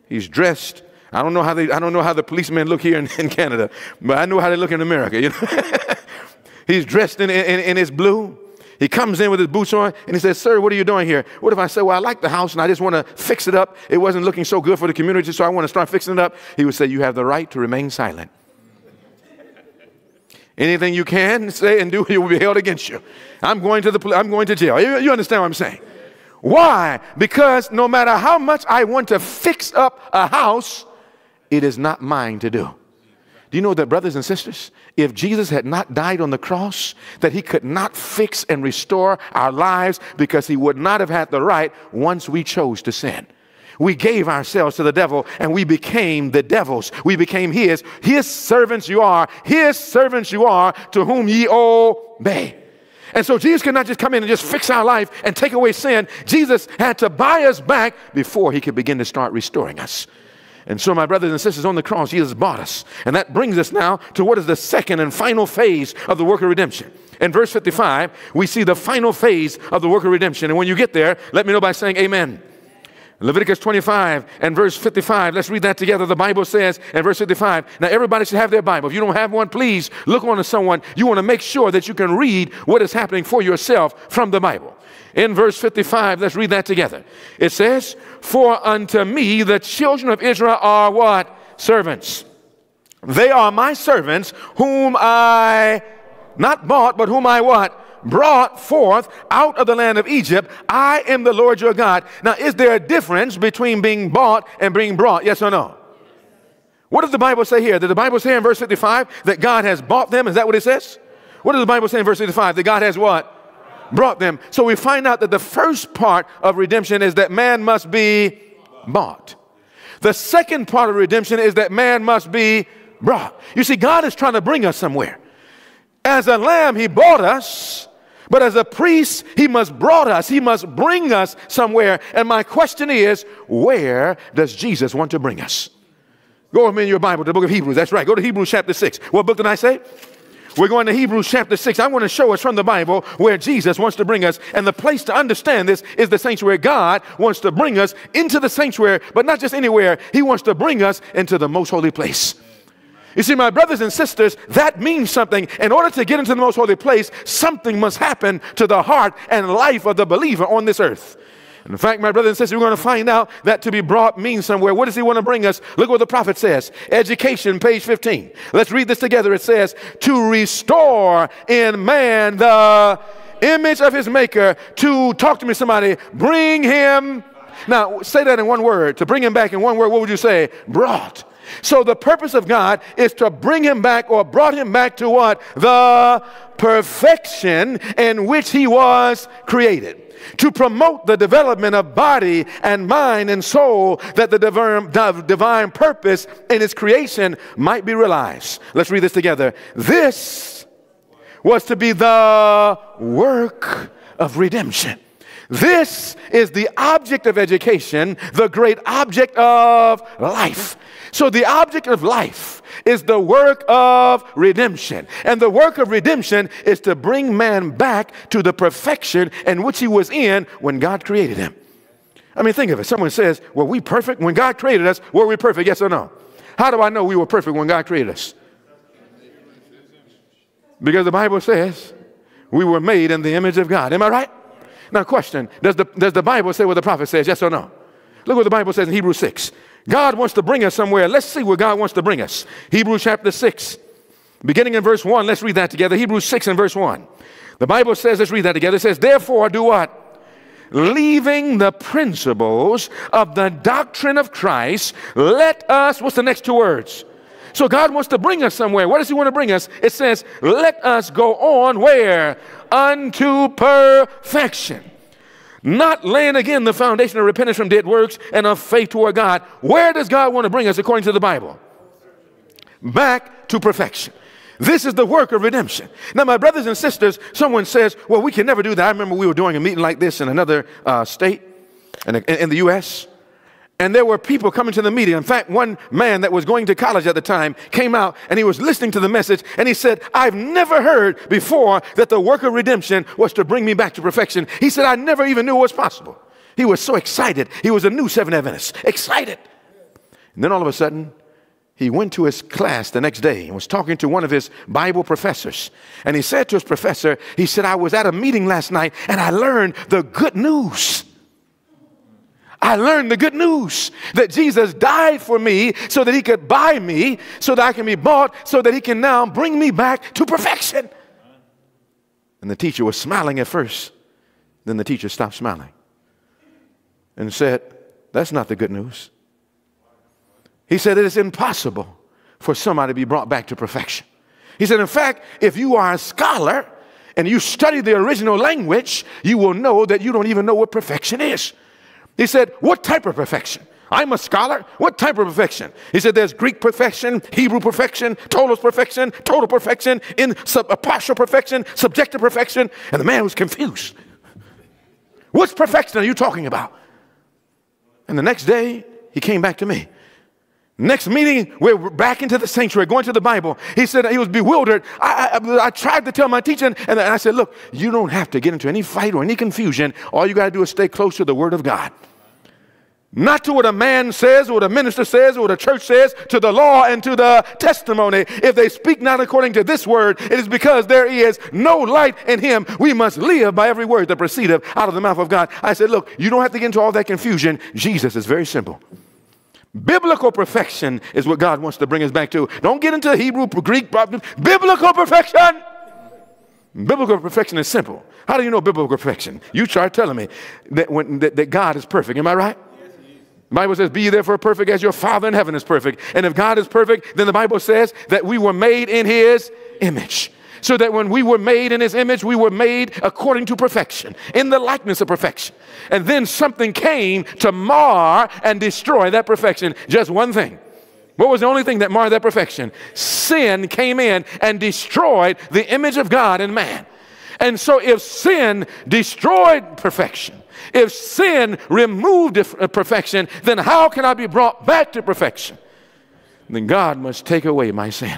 He's dressed. I don't know how they, I don't know how the policemen look here in, in Canada, but I know how they look in America. You know? [laughs] He's dressed in, in, in his blue. He comes in with his boots on and he says, Sir, what are you doing here? What if I say, Well, I like the house and I just want to fix it up? It wasn't looking so good for the community, so I want to start fixing it up. He would say, You have the right to remain silent. Anything you can say and do, [laughs] you will be held against you. I'm going to the I'm going to jail. You, you understand what I'm saying? Why? Because no matter how much I want to fix up a house, it is not mine to do. Do you know that, brothers and sisters, if Jesus had not died on the cross, that he could not fix and restore our lives because he would not have had the right once we chose to sin. We gave ourselves to the devil and we became the devil's. We became his. His servants you are. His servants you are to whom ye obey. And so Jesus could not just come in and just fix our life and take away sin. Jesus had to buy us back before he could begin to start restoring us. And so, my brothers and sisters, on the cross, Jesus bought us. And that brings us now to what is the second and final phase of the work of redemption. In verse 55, we see the final phase of the work of redemption. And when you get there, let me know by saying amen. Leviticus 25 and verse 55. Let's read that together. The Bible says in verse 55. Now, everybody should have their Bible. If you don't have one, please look on to someone. You want to make sure that you can read what is happening for yourself from the Bible. In verse 55, let's read that together. It says, For unto me the children of Israel are what? Servants. They are my servants, whom I not bought, but whom I what? brought forth out of the land of Egypt. I am the Lord your God. Now, is there a difference between being bought and being brought? Yes or no? What does the Bible say here? Did the Bible say in verse 55 that God has bought them? Is that what it says? What does the Bible say in verse 55? That God has what? Brought them. So we find out that the first part of redemption is that man must be bought. The second part of redemption is that man must be brought. You see, God is trying to bring us somewhere. As a lamb, he bought us. But as a priest, he must brought us, he must bring us somewhere. And my question is, where does Jesus want to bring us? Go with me in your Bible the book of Hebrews. That's right. Go to Hebrews chapter 6. What book did I say? We're going to Hebrews chapter 6. I want to show us from the Bible where Jesus wants to bring us. And the place to understand this is the sanctuary. God wants to bring us into the sanctuary, but not just anywhere. He wants to bring us into the most holy place. You see, my brothers and sisters, that means something. In order to get into the most holy place, something must happen to the heart and life of the believer on this earth. In fact, my brothers and sisters, we're going to find out that to be brought means somewhere. What does he want to bring us? Look what the prophet says. Education, page 15. Let's read this together. It says, to restore in man the image of his maker, to talk to me, somebody, bring him. Now, say that in one word. To bring him back in one word, what would you say? Brought. So the purpose of God is to bring him back or brought him back to what? The perfection in which he was created. To promote the development of body and mind and soul that the divine, purpose in his creation might be realized. Let's read this together. This was to be the work of redemption. This is the object of education, the great object of life. So the object of life is the work of redemption. And the work of redemption is to bring man back to the perfection in which he was in when God created him. I mean, think of it. Someone says, Were we perfect? When God created us, were we perfect? Yes or no? How do I know we were perfect when God created us? Because the Bible says we were made in the image of God. Am I right? Now, question Does the, does the Bible say what the prophet says? Yes or no? Look what the Bible says in Hebrews 6. God wants to bring us somewhere. Let's see where God wants to bring us. Hebrews chapter 6, beginning in verse 1. Let's read that together. Hebrews 6 and verse 1. The Bible says, let's read that together. It says, Therefore, do what? Leaving the principles of the doctrine of Christ, let us, what's the next two words? So God wants to bring us somewhere. Where does He want to bring us? It says, Let us go on where? Unto perfection not laying again the foundation of repentance from dead works and of faith toward God. Where does God want to bring us according to the Bible? Back to perfection. This is the work of redemption. Now, my brothers and sisters, someone says, well, we can never do that. I remember we were doing a meeting like this in another uh, state in, in the U.S. And there were people coming to the meeting. In fact, one man that was going to college at the time came out and he was listening to the message and he said, I've never heard before that the work of redemption was to bring me back to perfection. He said, I never even knew it was possible. He was so excited. He was a new Seven Adventist, excited. And then all of a sudden, he went to his class the next day and was talking to one of his Bible professors. And he said to his professor, he said, I was at a meeting last night and I learned the good news. I learned the good news that Jesus died for me so that he could buy me, so that I can be bought, so that he can now bring me back to perfection. And the teacher was smiling at first. Then the teacher stopped smiling and said, That's not the good news. He said, It is impossible for somebody to be brought back to perfection. He said, In fact, if you are a scholar and you study the original language, you will know that you don't even know what perfection is. He said, What type of perfection? I'm a scholar. What type of perfection? He said, There's Greek perfection, Hebrew perfection, total perfection, total perfection, in sub, partial perfection, subjective perfection. And the man was confused. What's perfection are you talking about? And the next day, he came back to me. Next meeting, we're back into the sanctuary, going to the Bible. He said he was bewildered. I, I, I tried to tell my teacher, and I said, Look, you don't have to get into any fight or any confusion. All you got to do is stay close to the Word of God. Not to what a man says, or what a minister says, or what a church says, to the law and to the testimony. If they speak not according to this word, it is because there is no light in him. We must live by every word that proceedeth out of the mouth of God. I said, look, you don't have to get into all that confusion. Jesus is very simple. Biblical perfection is what God wants to bring us back to. Don't get into Hebrew, Greek. Biblical perfection. Biblical perfection is simple. How do you know biblical perfection? You start telling me that, when, that, that God is perfect. Am I right? The Bible says, Be therefore perfect as your Father in heaven is perfect. And if God is perfect, then the Bible says that we were made in his image. So that when we were made in his image, we were made according to perfection, in the likeness of perfection. And then something came to mar and destroy that perfection. Just one thing. What was the only thing that marred that perfection? Sin came in and destroyed the image of God in man. And so, if sin destroyed perfection, if sin removed perfection, then how can I be brought back to perfection? Then God must take away my sin.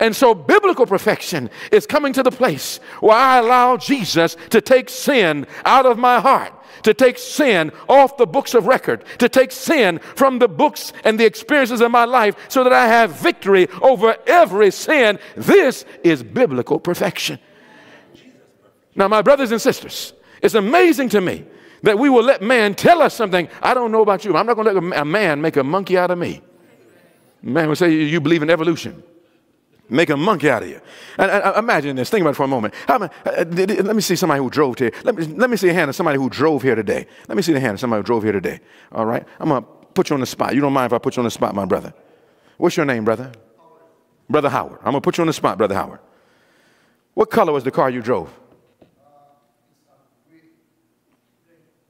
And so, biblical perfection is coming to the place where I allow Jesus to take sin out of my heart, to take sin off the books of record, to take sin from the books and the experiences of my life so that I have victory over every sin. This is biblical perfection. Now, my brothers and sisters, it's amazing to me that we will let man tell us something. I don't know about you. I'm not going to let a man make a monkey out of me. Man will say, You believe in evolution. Make a monkey out of you. And, and imagine this. Think about it for a moment. How, uh, let me see somebody who drove here. Let me, let me see a hand of somebody who drove here today. Let me see the hand of somebody who drove here today. All right? I'm going to put you on the spot. You don't mind if I put you on the spot, my brother? What's your name, brother? Brother Howard. I'm going to put you on the spot, Brother Howard. What color was the car you drove?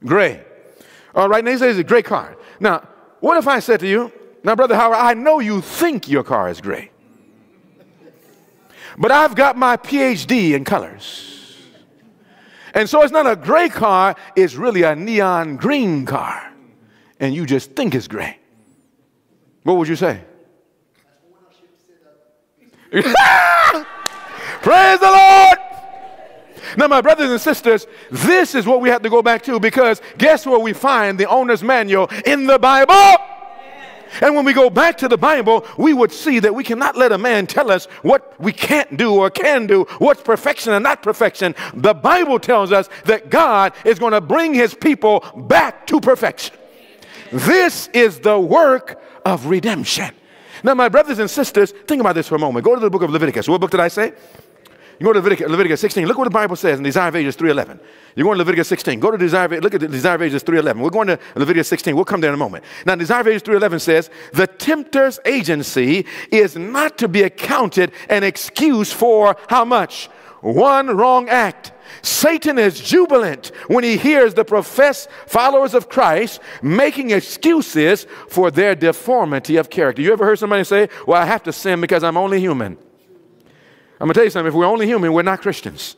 Gray. All right, now he says it's a gray car. Now, what if I said to you, now, Brother Howard, I know you think your car is gray, but I've got my PhD in colors. And so it's not a gray car, it's really a neon green car. And you just think it's gray. What would you say? [laughs] Praise the Lord! Now, my brothers and sisters, this is what we have to go back to because guess where we find the owner's manual? In the Bible. And when we go back to the Bible, we would see that we cannot let a man tell us what we can't do or can do, what's perfection and not perfection. The Bible tells us that God is going to bring his people back to perfection. This is the work of redemption. Now, my brothers and sisters, think about this for a moment. Go to the book of Leviticus. What book did I say? You go to Leviticus, Leviticus 16. Look what the Bible says in Desire of Ages 3.11. You're going to Leviticus 16. Go to Desire of, look at Desire of Ages 3.11. We're going to Leviticus 16. We'll come there in a moment. Now, Desire of Ages 3.11 says, the tempter's agency is not to be accounted an excuse for how much? One wrong act. Satan is jubilant when he hears the professed followers of Christ making excuses for their deformity of character. You ever heard somebody say, Well, I have to sin because I'm only human? I'm going to tell you something. If we're only human, we're not Christians.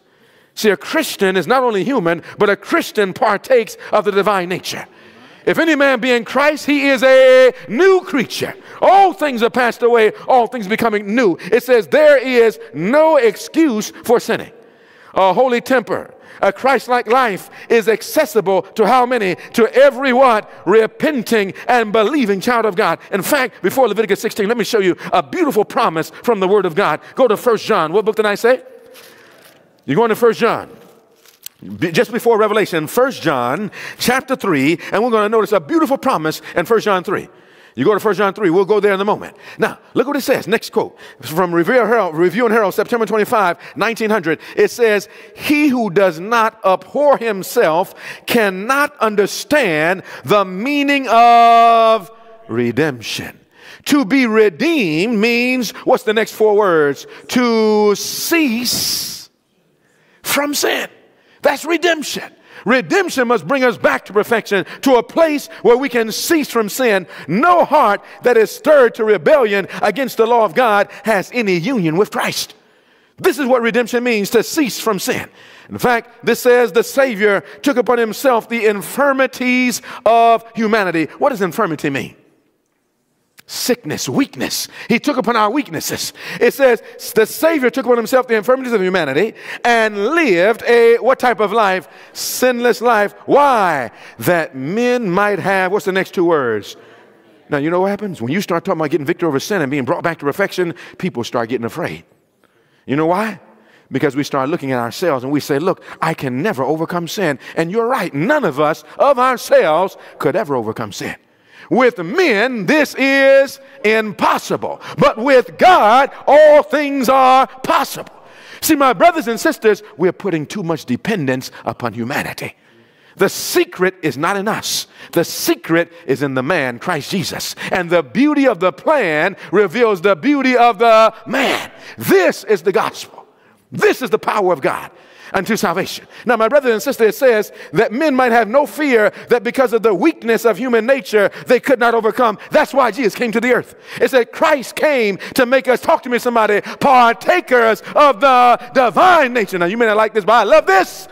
See, a Christian is not only human, but a Christian partakes of the divine nature. If any man be in Christ, he is a new creature. All things are passed away, all things becoming new. It says there is no excuse for sinning. A holy temper, a Christ-like life is accessible to how many? To every what? Repenting and believing child of God. In fact, before Leviticus 16, let me show you a beautiful promise from the Word of God. Go to First John. What book did I say? You're going to First John. Just before Revelation, First John chapter 3, and we're going to notice a beautiful promise in First John 3. You go to 1 John 3, we'll go there in a moment. Now, look what it says. Next quote from Review and Herald, Review and Herald, September 25, 1900. It says, He who does not abhor himself cannot understand the meaning of redemption. To be redeemed means, what's the next four words? To cease from sin. That's redemption. Redemption must bring us back to perfection, to a place where we can cease from sin. No heart that is stirred to rebellion against the law of God has any union with Christ. This is what redemption means to cease from sin. In fact, this says the Savior took upon himself the infirmities of humanity. What does infirmity mean? Sickness, weakness. He took upon our weaknesses. It says the Savior took upon himself the infirmities of humanity and lived a what type of life? Sinless life. Why? That men might have, what's the next two words? Now, you know what happens? When you start talking about getting victory over sin and being brought back to perfection, people start getting afraid. You know why? Because we start looking at ourselves and we say, Look, I can never overcome sin. And you're right, none of us of ourselves could ever overcome sin. With men, this is impossible. But with God, all things are possible. See, my brothers and sisters, we're putting too much dependence upon humanity. The secret is not in us. The secret is in the man, Christ Jesus. And the beauty of the plan reveals the beauty of the man. This is the gospel. This is the power of God unto salvation. Now, my brother and sister, it says that men might have no fear that because of the weakness of human nature, they could not overcome. That's why Jesus came to the earth. It said Christ came to make us, talk to me, somebody, partakers of the divine nature. Now, you may not like this, but I love this.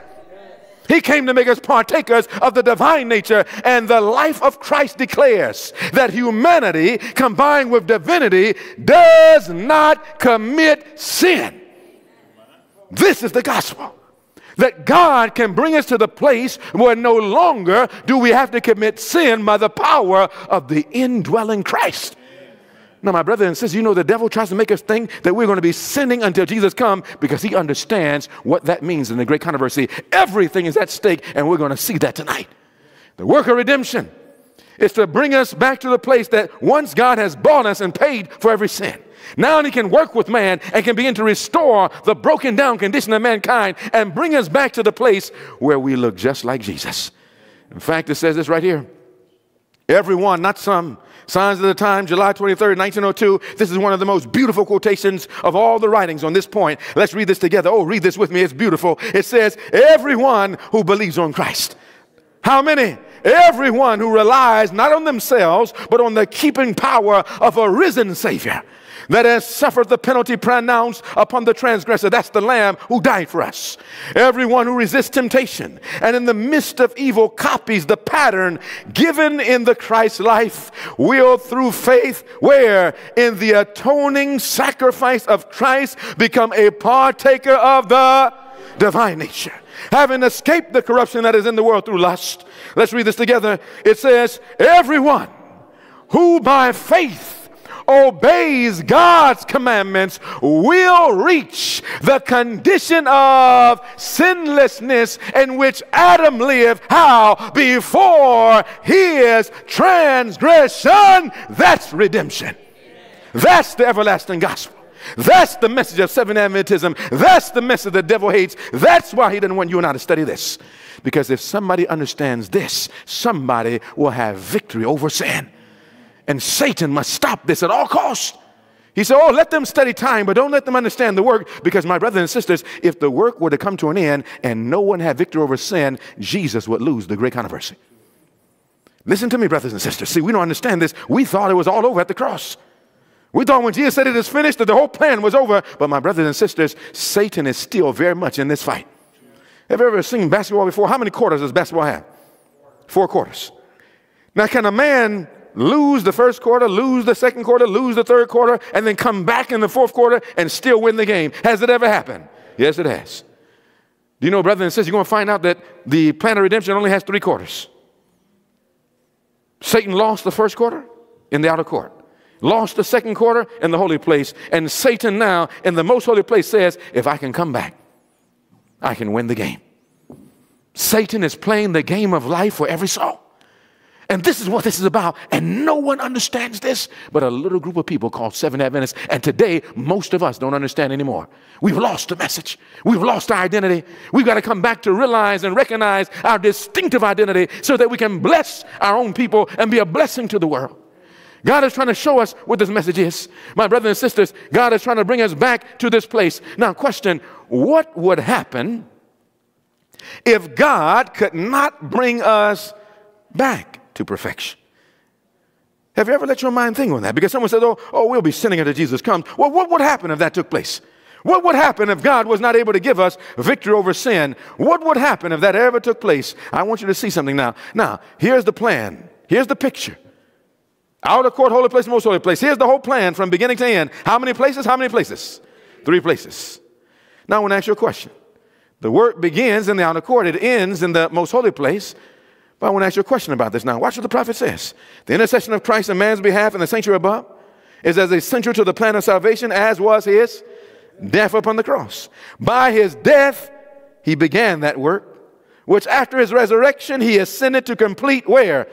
He came to make us partakers of the divine nature, and the life of Christ declares that humanity combined with divinity does not commit sin. This is the gospel that God can bring us to the place where no longer do we have to commit sin by the power of the indwelling Christ. Now, my brother and sister, you know the devil tries to make us think that we're going to be sinning until Jesus comes because he understands what that means in the great controversy. Everything is at stake, and we're going to see that tonight. The work of redemption is to bring us back to the place that once God has bought us and paid for every sin. Now he can work with man and can begin to restore the broken down condition of mankind and bring us back to the place where we look just like Jesus. In fact, it says this right here. Everyone, not some. Signs of the Time, July 23rd, 1902. This is one of the most beautiful quotations of all the writings on this point. Let's read this together. Oh, read this with me. It's beautiful. It says, Everyone who believes on Christ. How many? Everyone who relies not on themselves, but on the keeping power of a risen Savior that has suffered the penalty pronounced upon the transgressor. That's the Lamb who died for us. Everyone who resists temptation and in the midst of evil copies the pattern given in the Christ life will through faith, where in the atoning sacrifice of Christ, become a partaker of the divine nature having escaped the corruption that is in the world through lust. Let's read this together. It says, Everyone who by faith obeys God's commandments will reach the condition of sinlessness in which Adam lived. How? Before his transgression. That's redemption. That's the everlasting gospel. That's the message of Seventh-day Adventism. That's the message the devil hates. That's why he didn't want you and I to study this. Because if somebody understands this, somebody will have victory over sin. And Satan must stop this at all costs. He said, Oh, let them study time, but don't let them understand the work. Because, my brothers and sisters, if the work were to come to an end and no one had victory over sin, Jesus would lose the great controversy. Listen to me, brothers and sisters. See, we don't understand this. We thought it was all over at the cross. We thought when Jesus said it is finished that the whole plan was over. But, my brothers and sisters, Satan is still very much in this fight. Have you ever seen basketball before? How many quarters does basketball have? Four quarters. Now, can a man lose the first quarter, lose the second quarter, lose the third quarter, and then come back in the fourth quarter and still win the game. Has it ever happened? Yes, it has. Do you know, brothers and sisters, you're going to find out that the plan of redemption only has three quarters. Satan lost the first quarter in the outer court, lost the second quarter in the holy place, and Satan now in the most holy place says, If I can come back, I can win the game. Satan is playing the game of life for every soul. And this is what this is about. And no one understands this but a little group of people called Seventh-day Adventists. And today, most of us don't understand anymore. We've lost the message. We've lost our identity. We've got to come back to realize and recognize our distinctive identity so that we can bless our own people and be a blessing to the world. God is trying to show us what this message is. My brothers and sisters, God is trying to bring us back to this place. Now, question what would happen if God could not bring us back? To perfection. Have you ever let your mind think on that? Because someone says, oh, oh, we'll be sinning until Jesus comes. Well, what would happen if that took place? What would happen if God was not able to give us victory over sin? What would happen if that ever took place? I want you to see something now. Now, here's the plan. Here's the picture. Outer court, holy place, most holy place. Here's the whole plan from beginning to end. How many places? How many places? Three places. Now I want to ask you a question. The work begins in the outer court, it ends in the most holy place. But I want to ask you a question about this now. Watch what the prophet says. The intercession of Christ in man's behalf in the sanctuary above is as essential to the plan of salvation as was his death upon the cross. By his death, he began that work, which after his resurrection, he ascended to complete where?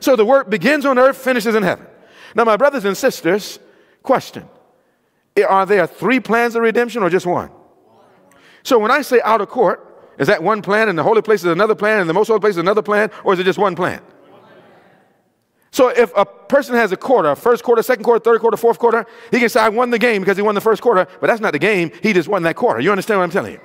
So the work begins on earth, finishes in heaven. Now, my brothers and sisters, question Are there three plans of redemption or just one? So when I say out of court, is that one plan and the holy place is another plan and the most holy place is another plan, or is it just one plan? So if a person has a quarter, first quarter, second quarter, third quarter, fourth quarter, he can say, I won the game because he won the first quarter, but that's not the game. He just won that quarter. You understand what I'm telling you?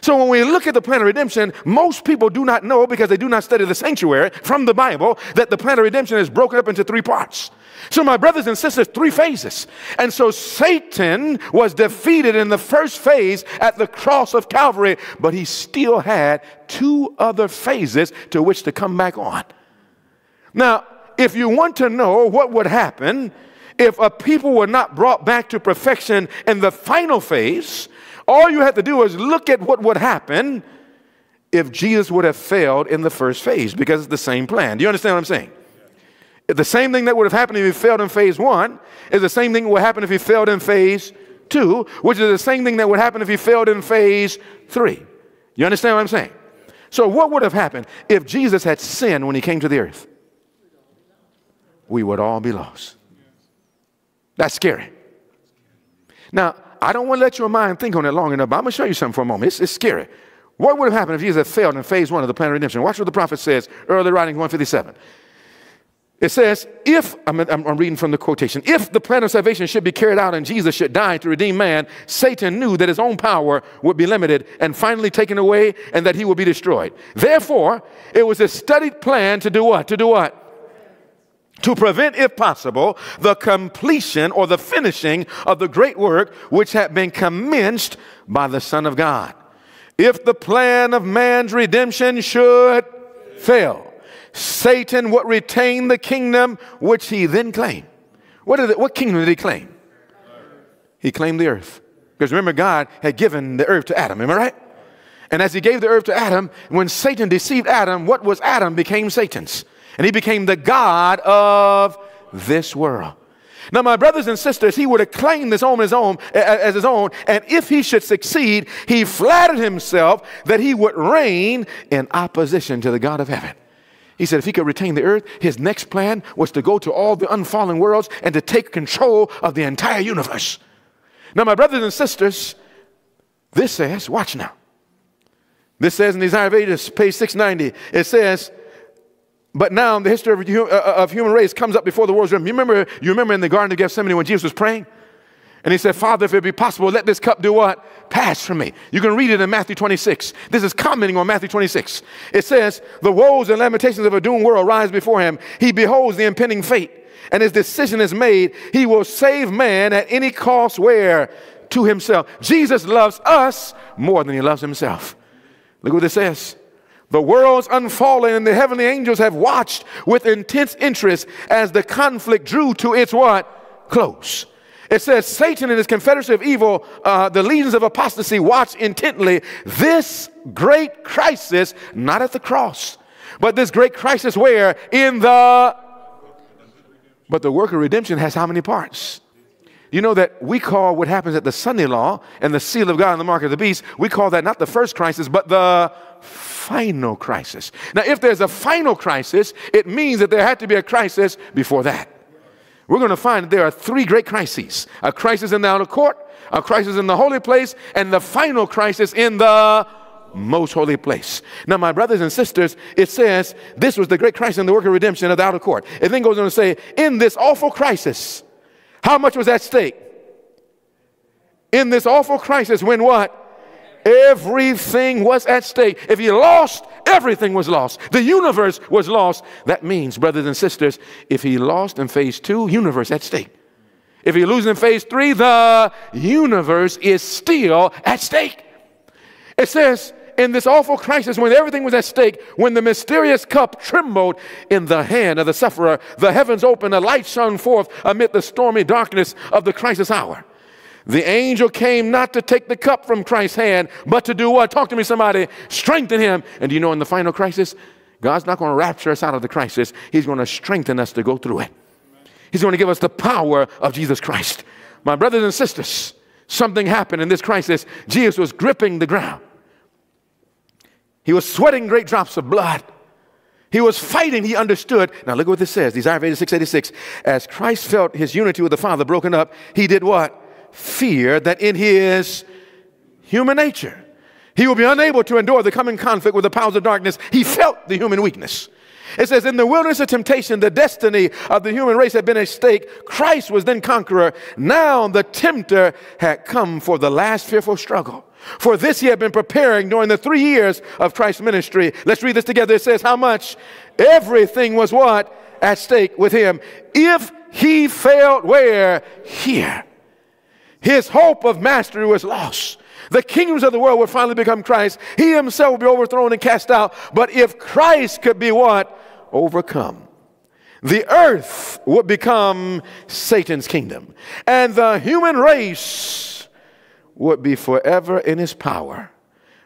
So when we look at the plan of redemption, most people do not know because they do not study the sanctuary from the Bible that the plan of redemption is broken up into three parts. So, my brothers and sisters, three phases. And so Satan was defeated in the first phase at the cross of Calvary, but he still had two other phases to which to come back on. Now, if you want to know what would happen if a people were not brought back to perfection in the final phase, all you have to do is look at what would happen if Jesus would have failed in the first phase because it's the same plan. Do you understand what I'm saying? The same thing that would have happened if he failed in phase one is the same thing that would happen if he failed in phase two, which is the same thing that would happen if he failed in phase three. You understand what I'm saying? So, what would have happened if Jesus had sinned when he came to the earth? We would all be lost. That's scary. Now, I don't want to let your mind think on it long enough, but I'm going to show you something for a moment. It's, it's scary. What would have happened if Jesus had failed in phase one of the plan of redemption? Watch what the prophet says, early writing 157. It says, if, I'm, I'm, reading from the quotation, if the plan of salvation should be carried out and Jesus should die to redeem man, Satan knew that his own power would be limited and finally taken away and that he would be destroyed. Therefore, it was a studied plan to do what? To do what? To prevent, if possible, the completion or the finishing of the great work which had been commenced by the Son of God. If the plan of man's redemption should fail, Satan would retain the kingdom which he then claimed. What, it, what kingdom did he claim? He claimed the earth. Because remember, God had given the earth to Adam, am I right? And as he gave the earth to Adam, when Satan deceived Adam, what was Adam became Satan's. And he became the God of this world. Now, my brothers and sisters, he would have claimed this home as, own, as his own, and if he should succeed, he flattered himself that he would reign in opposition to the God of heaven. He said if he could retain the earth, his next plan was to go to all the unfallen worlds and to take control of the entire universe. Now, my brothers and sisters, this says, watch now. This says in the Desire of Ages, page 690, it says, but now the history of, uh, uh, of human race comes up before the world's rim. You remember, you remember in the Garden of Gethsemane when Jesus was praying? And he said, Father, if it be possible, let this cup do what? Pass from me. You can read it in Matthew 26. This is commenting on Matthew 26. It says, The woes and lamentations of a doomed world rise before him. He beholds the impending fate, and his decision is made. He will save man at any cost where? To himself. Jesus loves us more than he loves himself. Look what this says. The world's unfallen and the heavenly angels have watched with intense interest as the conflict drew to its what? Close. It says Satan and his confederacy of evil, uh, the legions of apostasy, watch intently this great crisis, not at the cross, but this great crisis where? In the. But the work of redemption has how many parts? You know that we call what happens at the Sunday law and the seal of God and the mark of the beast, we call that not the first crisis, but the final crisis. Now, if there's a final crisis, it means that there had to be a crisis before that we're going to find there are three great crises a crisis in the outer court, a crisis in the holy place, and the final crisis in the most holy place. Now, my brothers and sisters, it says this was the great crisis in the work of redemption of the outer court. It then goes on to say, in this awful crisis, how much was at stake? In this awful crisis, when what? Everything was at stake. If he lost, everything was lost. The universe was lost. That means, brothers and sisters, if he lost in phase two, universe at stake. If he loses in phase three, the universe is still at stake. It says, in this awful crisis when everything was at stake, when the mysterious cup trembled in the hand of the sufferer, the heavens opened, a light shone forth amid the stormy darkness of the crisis hour. The angel came not to take the cup from Christ's hand, but to do what? Talk to me, somebody. Strengthen him. And do you know in the final crisis, God's not going to rapture us out of the crisis. He's going to strengthen us to go through it. He's going to give us the power of Jesus Christ. My brothers and sisters, something happened in this crisis. Jesus was gripping the ground. He was sweating great drops of blood. He was fighting, he understood. Now look at what this says, Isaiah 86, 86. As Christ felt his unity with the Father broken up, he did what? Fear that in his human nature, he will be unable to endure the coming conflict with the powers of darkness. He felt the human weakness. It says, In the wilderness of temptation, the destiny of the human race had been at stake. Christ was then conqueror. Now the tempter had come for the last fearful struggle. For this he had been preparing during the three years of Christ's ministry. Let's read this together. It says, How much? Everything was what? At stake with him. If he failed, where? Here. His hope of mastery was lost. The kingdoms of the world would finally become Christ. He himself would be overthrown and cast out. But if Christ could be what? Overcome. The earth would become Satan's kingdom. And the human race would be forever in his power.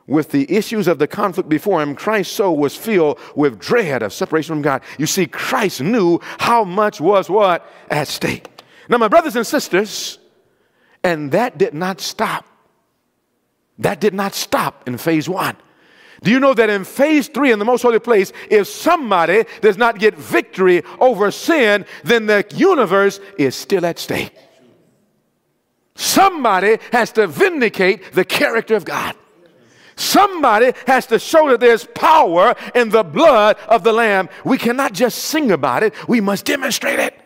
With the issues of the conflict before him, Christ's soul was filled with dread of separation from God. You see, Christ knew how much was what? At stake. Now, my brothers and sisters, and that did not stop that did not stop in phase one. Do you know that in phase three, in the most holy place, if somebody does not get victory over sin, then the universe is still at stake. Somebody has to vindicate the character of God. Somebody has to show that there's power in the blood of the Lamb. We cannot just sing about it, we must demonstrate it.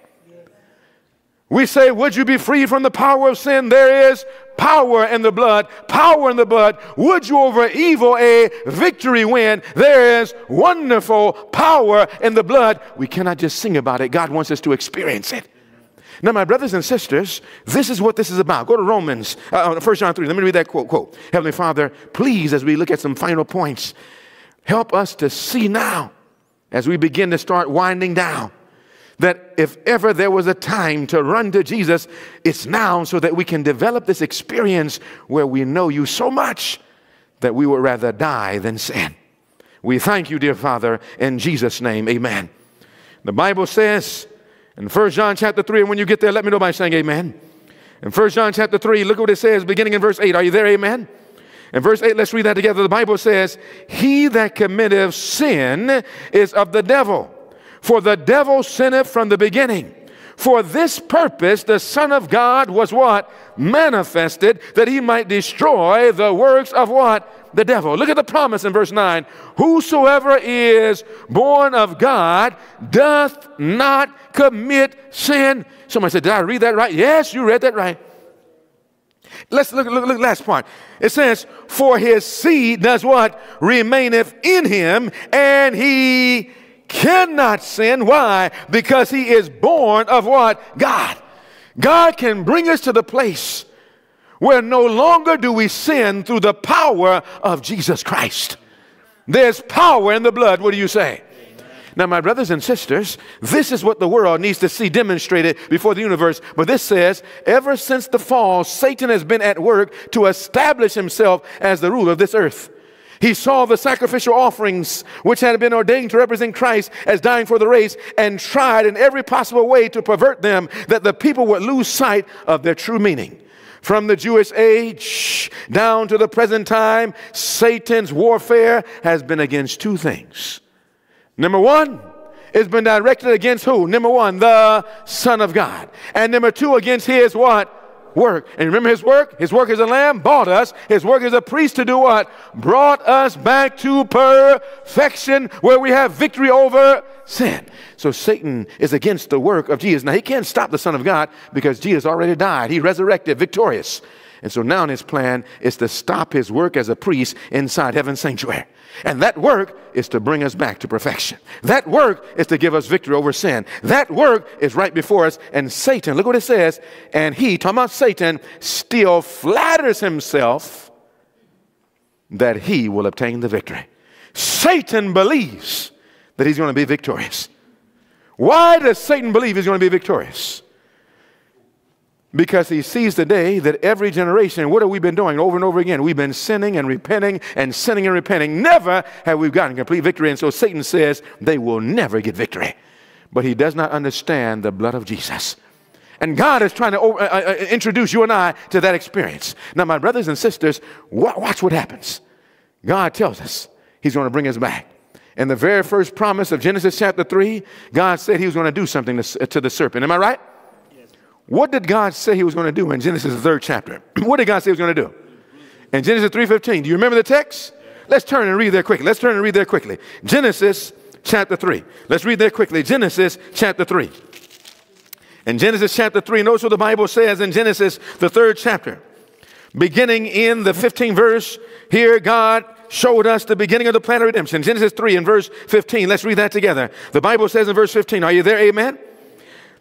We say, Would you be free from the power of sin? There is power in the blood, power in the blood. Would you over evil a victory win? There is wonderful power in the blood. We cannot just sing about it, God wants us to experience it. Now, my brothers and sisters, this is what this is about. Go to Romans, uh, 1 uh, John 3. Let me read that quote, quote. Heavenly Father, please, as we look at some final points, help us to see now as we begin to start winding down that if ever there was a time to run to Jesus, it's now so that we can develop this experience where we know you so much that we would rather die than sin. We thank you, dear Father, in Jesus' name, amen. The Bible says in 1 John chapter 3, and when you get there, let me know by saying amen. In 1 John chapter 3, look what it says beginning in verse 8. Are you there? Amen. In verse 8, let's read that together. The Bible says, He that committeth sin is of the devil for the devil sinned from the beginning. For this purpose, the Son of God was what? Manifested that he might destroy the works of what? The devil. Look at the promise in verse 9. Whosoever is born of God doth not commit sin. Somebody said, Did I read that right? Yes, you read that right. Let's look, look, look, last part. It says, For his seed does what? Remaineth in him, and he cannot sin. Why? Because he is born of what? God. God can bring us to the place where no longer do we sin through the power of Jesus Christ. There's power in the blood. What do you say? Now, my brothers and sisters, this is what the world needs to see demonstrated before the universe. But this says, ever since the fall, Satan has been at work to establish himself as the ruler of this earth. He saw the sacrificial offerings which had been ordained to represent Christ as dying for the race and tried in every possible way to pervert them that the people would lose sight of their true meaning. From the Jewish age down to the present time, Satan's warfare has been against two things. Number one, it's been directed against who? Number one, the Son of God. And number two, against his what? Work. And remember his work? His work as a lamb bought us. His work as a priest to do what? Brought us back to perfection where we have victory over sin. So Satan is against the work of Jesus. Now he can't stop the Son of God because Jesus already died. He resurrected victorious. And so now his plan is to stop his work as a priest inside heaven's sanctuary. And that work is to bring us back to perfection. That work is to give us victory over sin. That work is right before us. And Satan, look what it says, and he, talking about Satan, still flatters himself that he will obtain the victory. Satan believes that he's going to be victorious. Why does Satan believe he's going to be victorious? Because he sees today that every generation, what have we been doing over and over again? We've been sinning and repenting and sinning and repenting. Never have we gotten complete victory. And so Satan says they will never get victory. But he does not understand the blood of Jesus. And God is trying to uh, uh, uh, introduce you and I to that experience. Now, my brothers and sisters, watch what happens. God tells us He's going to bring us back. In the very first promise of Genesis chapter 3, God said He was going to do something to, to the serpent. Am I right? What did God say He was going to do in Genesis, the third chapter? [clears throat] what did God say He was going to do? In Genesis 3.15, do you remember the text? Let's turn and read there quickly. Let's turn and read there quickly. Genesis chapter 3. Let's read there quickly. Genesis chapter 3. In Genesis chapter 3, notice what the Bible says in Genesis, the third chapter. Beginning in the 15th verse, here God showed us the beginning of the plan of redemption. Genesis 3 and verse 15. Let's read that together. The Bible says in verse 15, are you there? Amen?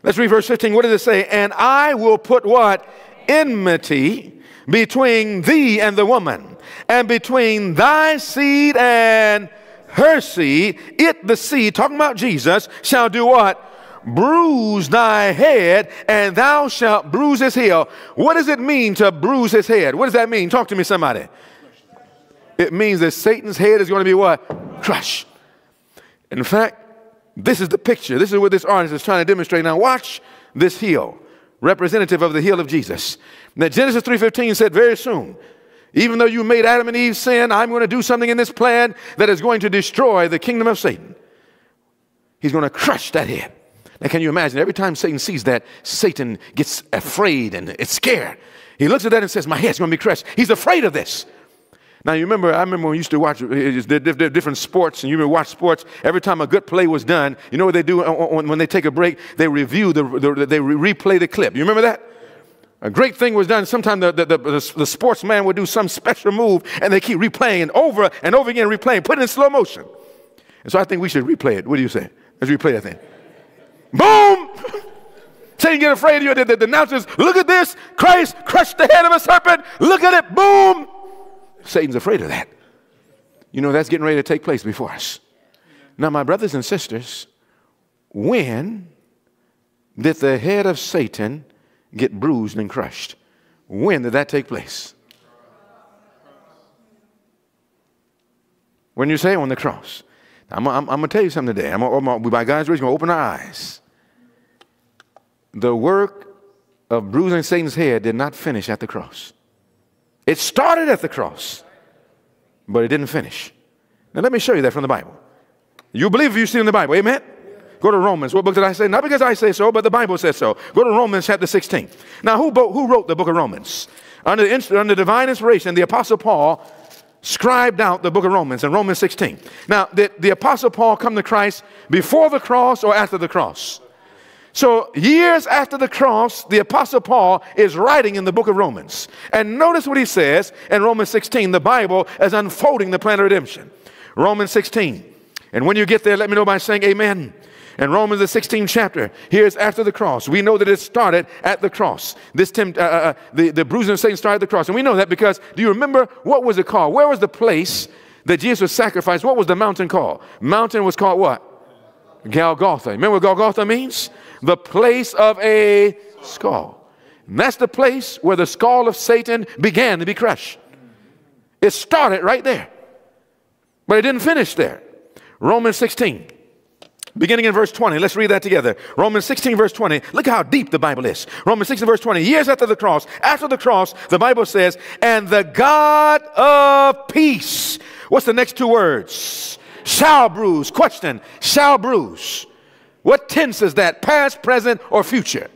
Let's read verse 15. What does it say? And I will put what? Enmity between thee and the woman, and between thy seed and her seed. It, the seed, talking about Jesus, shall do what? bruise thy head, and thou shalt bruise his heel. What does it mean to bruise his head? What does that mean? Talk to me, somebody. It means that Satan's head is going to be what? Crushed. In fact, this is the picture. This is what this artist is trying to demonstrate. Now, watch this heel, representative of the heel of Jesus. Now, Genesis 3.15 said very soon, even though you made Adam and Eve sin, I'm going to do something in this plan that is going to destroy the kingdom of Satan. He's going to crush that head. Now, can you imagine? Every time Satan sees that, Satan gets afraid and it's scared. He looks at that and says, My head's going to be crushed. He's afraid of this. Now, you remember, I remember when we used to watch uh, different sports, and you would watch sports. Every time a good play was done, you know what they do when they take a break? They review, the, the they replay the clip. You remember that? A great thing was done. Sometimes the, the, the, the, sportsman would do some special move, and they keep replaying it over and over again, replaying, put it in slow motion. And so I think we should replay it. What do you say? Let's replay that thing. Boom! [laughs] Satan get afraid of you. The, the, the announcers, look at this. Christ crushed the head of a serpent. Look at it. Boom! Satan's afraid of that. You know, that's getting ready to take place before us. Now, my brothers and sisters, when did the head of Satan get bruised and crushed? When did that take place? When you say on the cross. I'm, I'm, I'm going to tell you something today. I'm, I'm, by God's grace, going to open our eyes the work of bruising Satan's head did not finish at the cross. It started at the cross, but it didn't finish. Now, let me show you that from the Bible. You believe you see in the Bible, amen? Go to Romans. What book did I say? Not because I say so, but the Bible says so. Go to Romans chapter 16. Now, who, who wrote the book of Romans? Under, under divine inspiration, the Apostle Paul scribed out the book of Romans in Romans 16. Now, did the Apostle Paul come to Christ before the cross or after the cross? So, years after the cross, the Apostle Paul is writing in the book of Romans. And notice what he says in Romans 16. The Bible is unfolding the plan of redemption. Romans 16. And when you get there, let me know by saying amen. In Romans, the 16th chapter, here's after the cross. We know that it started at the cross. This temp, uh, uh, uh, the, the bruising of Satan started at the cross. And we know that because, do you remember what was it called? Where was the place that Jesus was sacrificed? What was the mountain called? Mountain was called what? Golgotha. Remember what Golgotha means? The place of a skull. And that's the place where the skull of Satan began to be crushed. It started right there, but it didn't finish there. Romans 16, beginning in verse 20. Let's read that together. Romans 16, verse 20. Look how deep the Bible is. Romans 16, verse 20. Years after the cross, after the cross, the Bible says, and the God of peace. What's the next two words? Shall bruise. Question. Shall bruise what tense is that? Past, present, or future?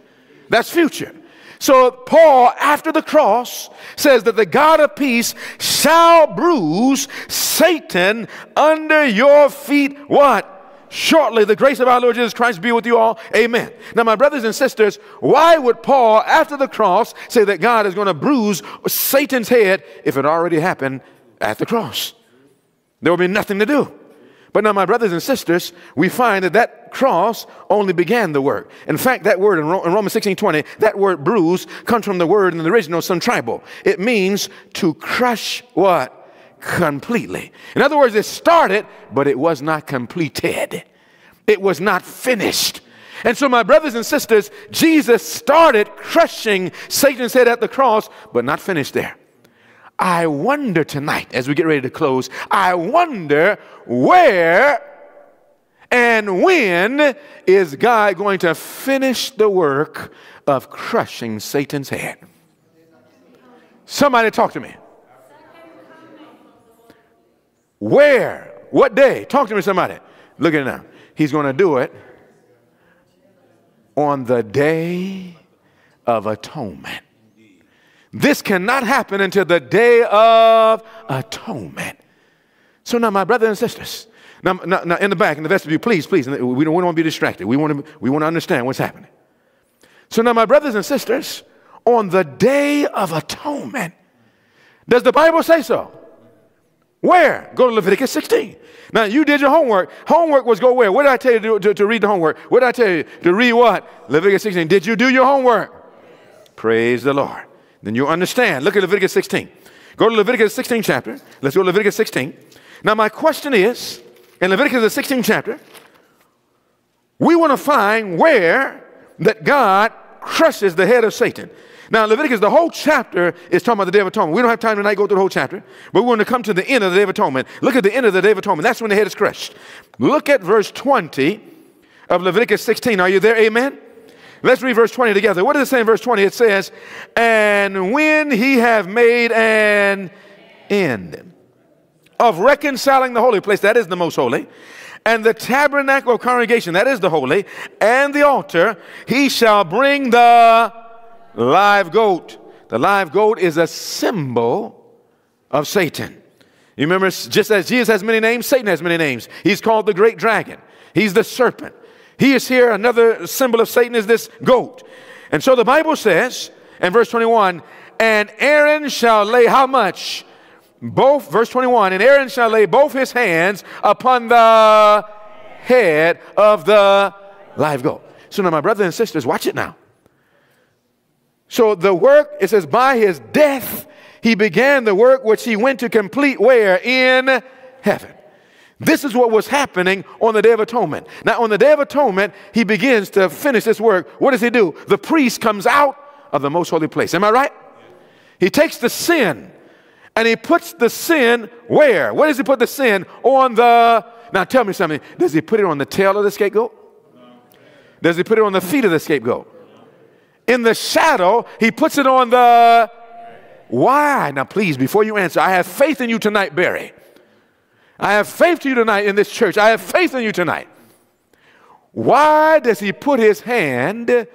That's future. So Paul, after the cross, says that the God of peace shall bruise Satan under your feet. What? Shortly, the grace of our Lord Jesus Christ be with you all. Amen. Now, my brothers and sisters, why would Paul, after the cross, say that God is going to bruise Satan's head if it already happened at the cross? There will be nothing to do. But now, my brothers and sisters, we find that that cross only began the work. In fact, that word in, Romans 16 20, that word bruise comes from the word in the original, suntribo. It means to crush what? completely. In other words, it started, but it was not completed. It was not finished. And so, my brothers and sisters, Jesus started crushing Satan's head at the cross, but not finished there. I wonder tonight, as we get ready to close, I wonder where and when is God going to finish the work of crushing Satan's head? Somebody talk to me. Where? What day? Talk to me, somebody. Look at it now. He's going to do it on the day of atonement. This cannot happen until the day of atonement. So now, my brothers and sisters, now, now, now in the back, in the vestibule, please, please, we don't, we don't want to be distracted. We want to, we want to understand what's happening. So now, my brothers and sisters, on the day of atonement, does the Bible say so? Where? Go to Leviticus 16. Now, you did your homework. Homework was go where? What did I tell you to, to, to read the homework? What did I tell you? To read what? Leviticus 16. Did you do your homework? Praise the Lord. Then you'll understand. Look at Leviticus 16. Go to Leviticus 16 chapter. Let's go to Leviticus 16. Now, my question is in Leviticus the 16th chapter, we want to find where that God crushes the head of Satan. Now, Leviticus, the whole chapter is talking about the Day of Atonement. We don't have time tonight to go through the whole chapter, but we want to come to the end of the Day of Atonement. Look at the end of the Day of Atonement. That's when the head is crushed. Look at verse 20 of Leviticus 16. Are you there? Amen? Let's read verse 20 together. What does it say in verse 20? It says, And when he have made an end of reconciling the holy place, that is the most holy, and the tabernacle of congregation, that is the holy, and the altar, he shall bring the live goat. The live goat is a symbol of Satan. You remember, just as Jesus has many names, Satan has many names. He's called the great dragon, he's the serpent. He is here. Another symbol of Satan is this goat. And so the Bible says in verse 21 and Aaron shall lay how much? Both, verse 21, and Aaron shall lay both his hands upon the head of the live goat. So now, my brothers and sisters, watch it now. So the work, it says, by his death, he began the work which he went to complete where? In heaven. This is what was happening on the Day of Atonement. Now, on the Day of Atonement, he begins to finish this work. What does he do? The priest comes out of the most holy place. Am I right? He takes the sin and he puts the sin where? Where does he put the sin? On the. Now, tell me something. Does he put it on the tail of the scapegoat? Does he put it on the feet of the scapegoat? in the shadow, he puts it on the why? Now, please, before you answer, I have faith in you tonight, Barrie. I have faith to you tonight in this church. I have faith in you tonight. Why does he put his hand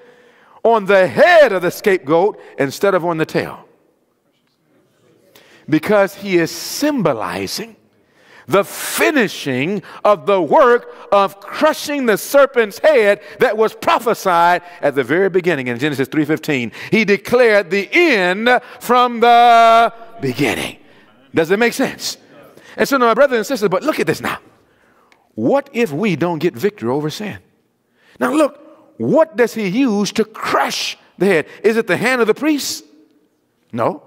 on the head of the scapegoat instead of on the tail? Because he is symbolizing the finishing of the work of crushing the serpent's head that was prophesied at the very beginning in Genesis 3:15. He declared the end from the beginning. Does it make sense? And so now, my brothers and sisters, but look at this now. What if we don't get victory over sin? Now look, what does he use to crush the head? Is it the hand of the priest? No.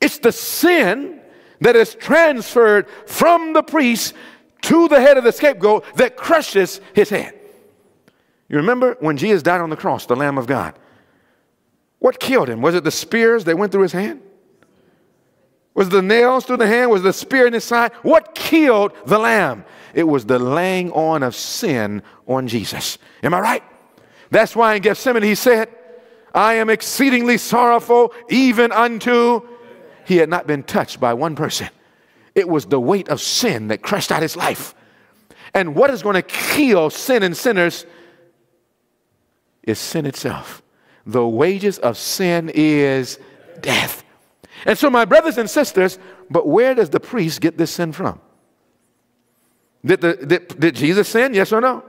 It's the sin that is transferred from the priest to the head of the scapegoat that crushes his head. You remember when Jesus died on the cross, the Lamb of God? What killed him? Was it the spears that went through his hand? Was the nails through the hand? Was the spear in his side? What killed the lamb? It was the laying on of sin on Jesus. Am I right? That's why in Gethsemane he said, I am exceedingly sorrowful, even unto he had not been touched by one person. It was the weight of sin that crushed out his life. And what is going to kill sin and sinners is sin itself. The wages of sin is death. And so, my brothers and sisters, but where does the priest get this sin from? Did, the, did, did Jesus sin? Yes or no?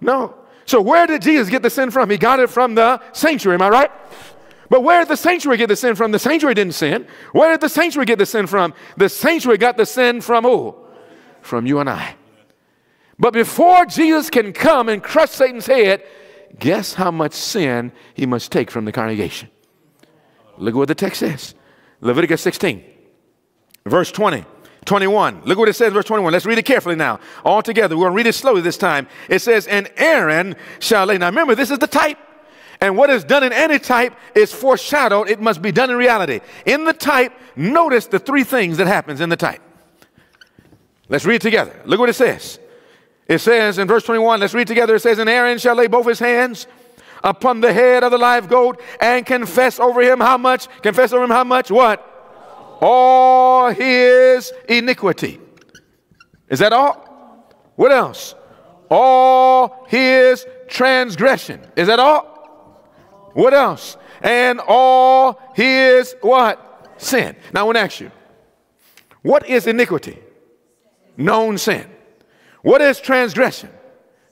No. So, where did Jesus get the sin from? He got it from the sanctuary, am I right? But where did the sanctuary get the sin from? The sanctuary didn't sin. Where did the sanctuary get the sin from? The sanctuary got the sin from who? From you and I. But before Jesus can come and crush Satan's head, guess how much sin he must take from the congregation? Look at what the text says Leviticus 16, verse 20. 21. Look what it says, verse 21. Let's read it carefully now. All together. We're going to read it slowly this time. It says, And Aaron shall lay. Now remember, this is the type. And what is done in any type is foreshadowed. It must be done in reality. In the type, notice the three things that happens in the type. Let's read together. Look what it says. It says in verse 21, let's read together. It says, And Aaron shall lay both his hands upon the head of the live goat and confess over him how much? Confess over him how much? What? All his iniquity. Is that all? What else? All his transgression. Is that all? What else? And all his what? Sin. Now I want to ask you, what is iniquity? Known sin. What is transgression?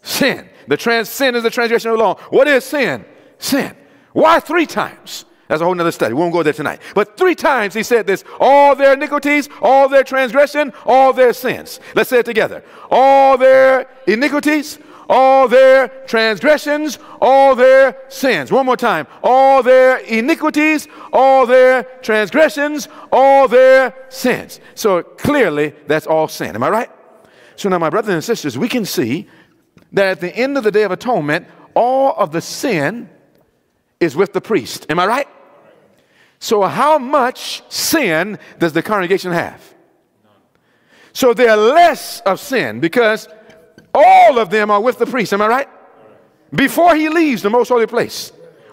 Sin. The trans sin is the transgression of the law. What is sin? Sin. Why three times? That's a whole nother study. We won't go there tonight. But three times he said this all their iniquities, all their transgression, all their sins. Let's say it together. All their iniquities, all their transgressions, all their sins. One more time. All their iniquities, all their transgressions, all their sins. So clearly, that's all sin. Am I right? So now, my brothers and sisters, we can see that at the end of the Day of Atonement, all of the sin is with the priest. Am I right? So, how much sin does the congregation have? So, they are less of sin because all of them are with the priest. Am I right? Before he leaves the most holy place.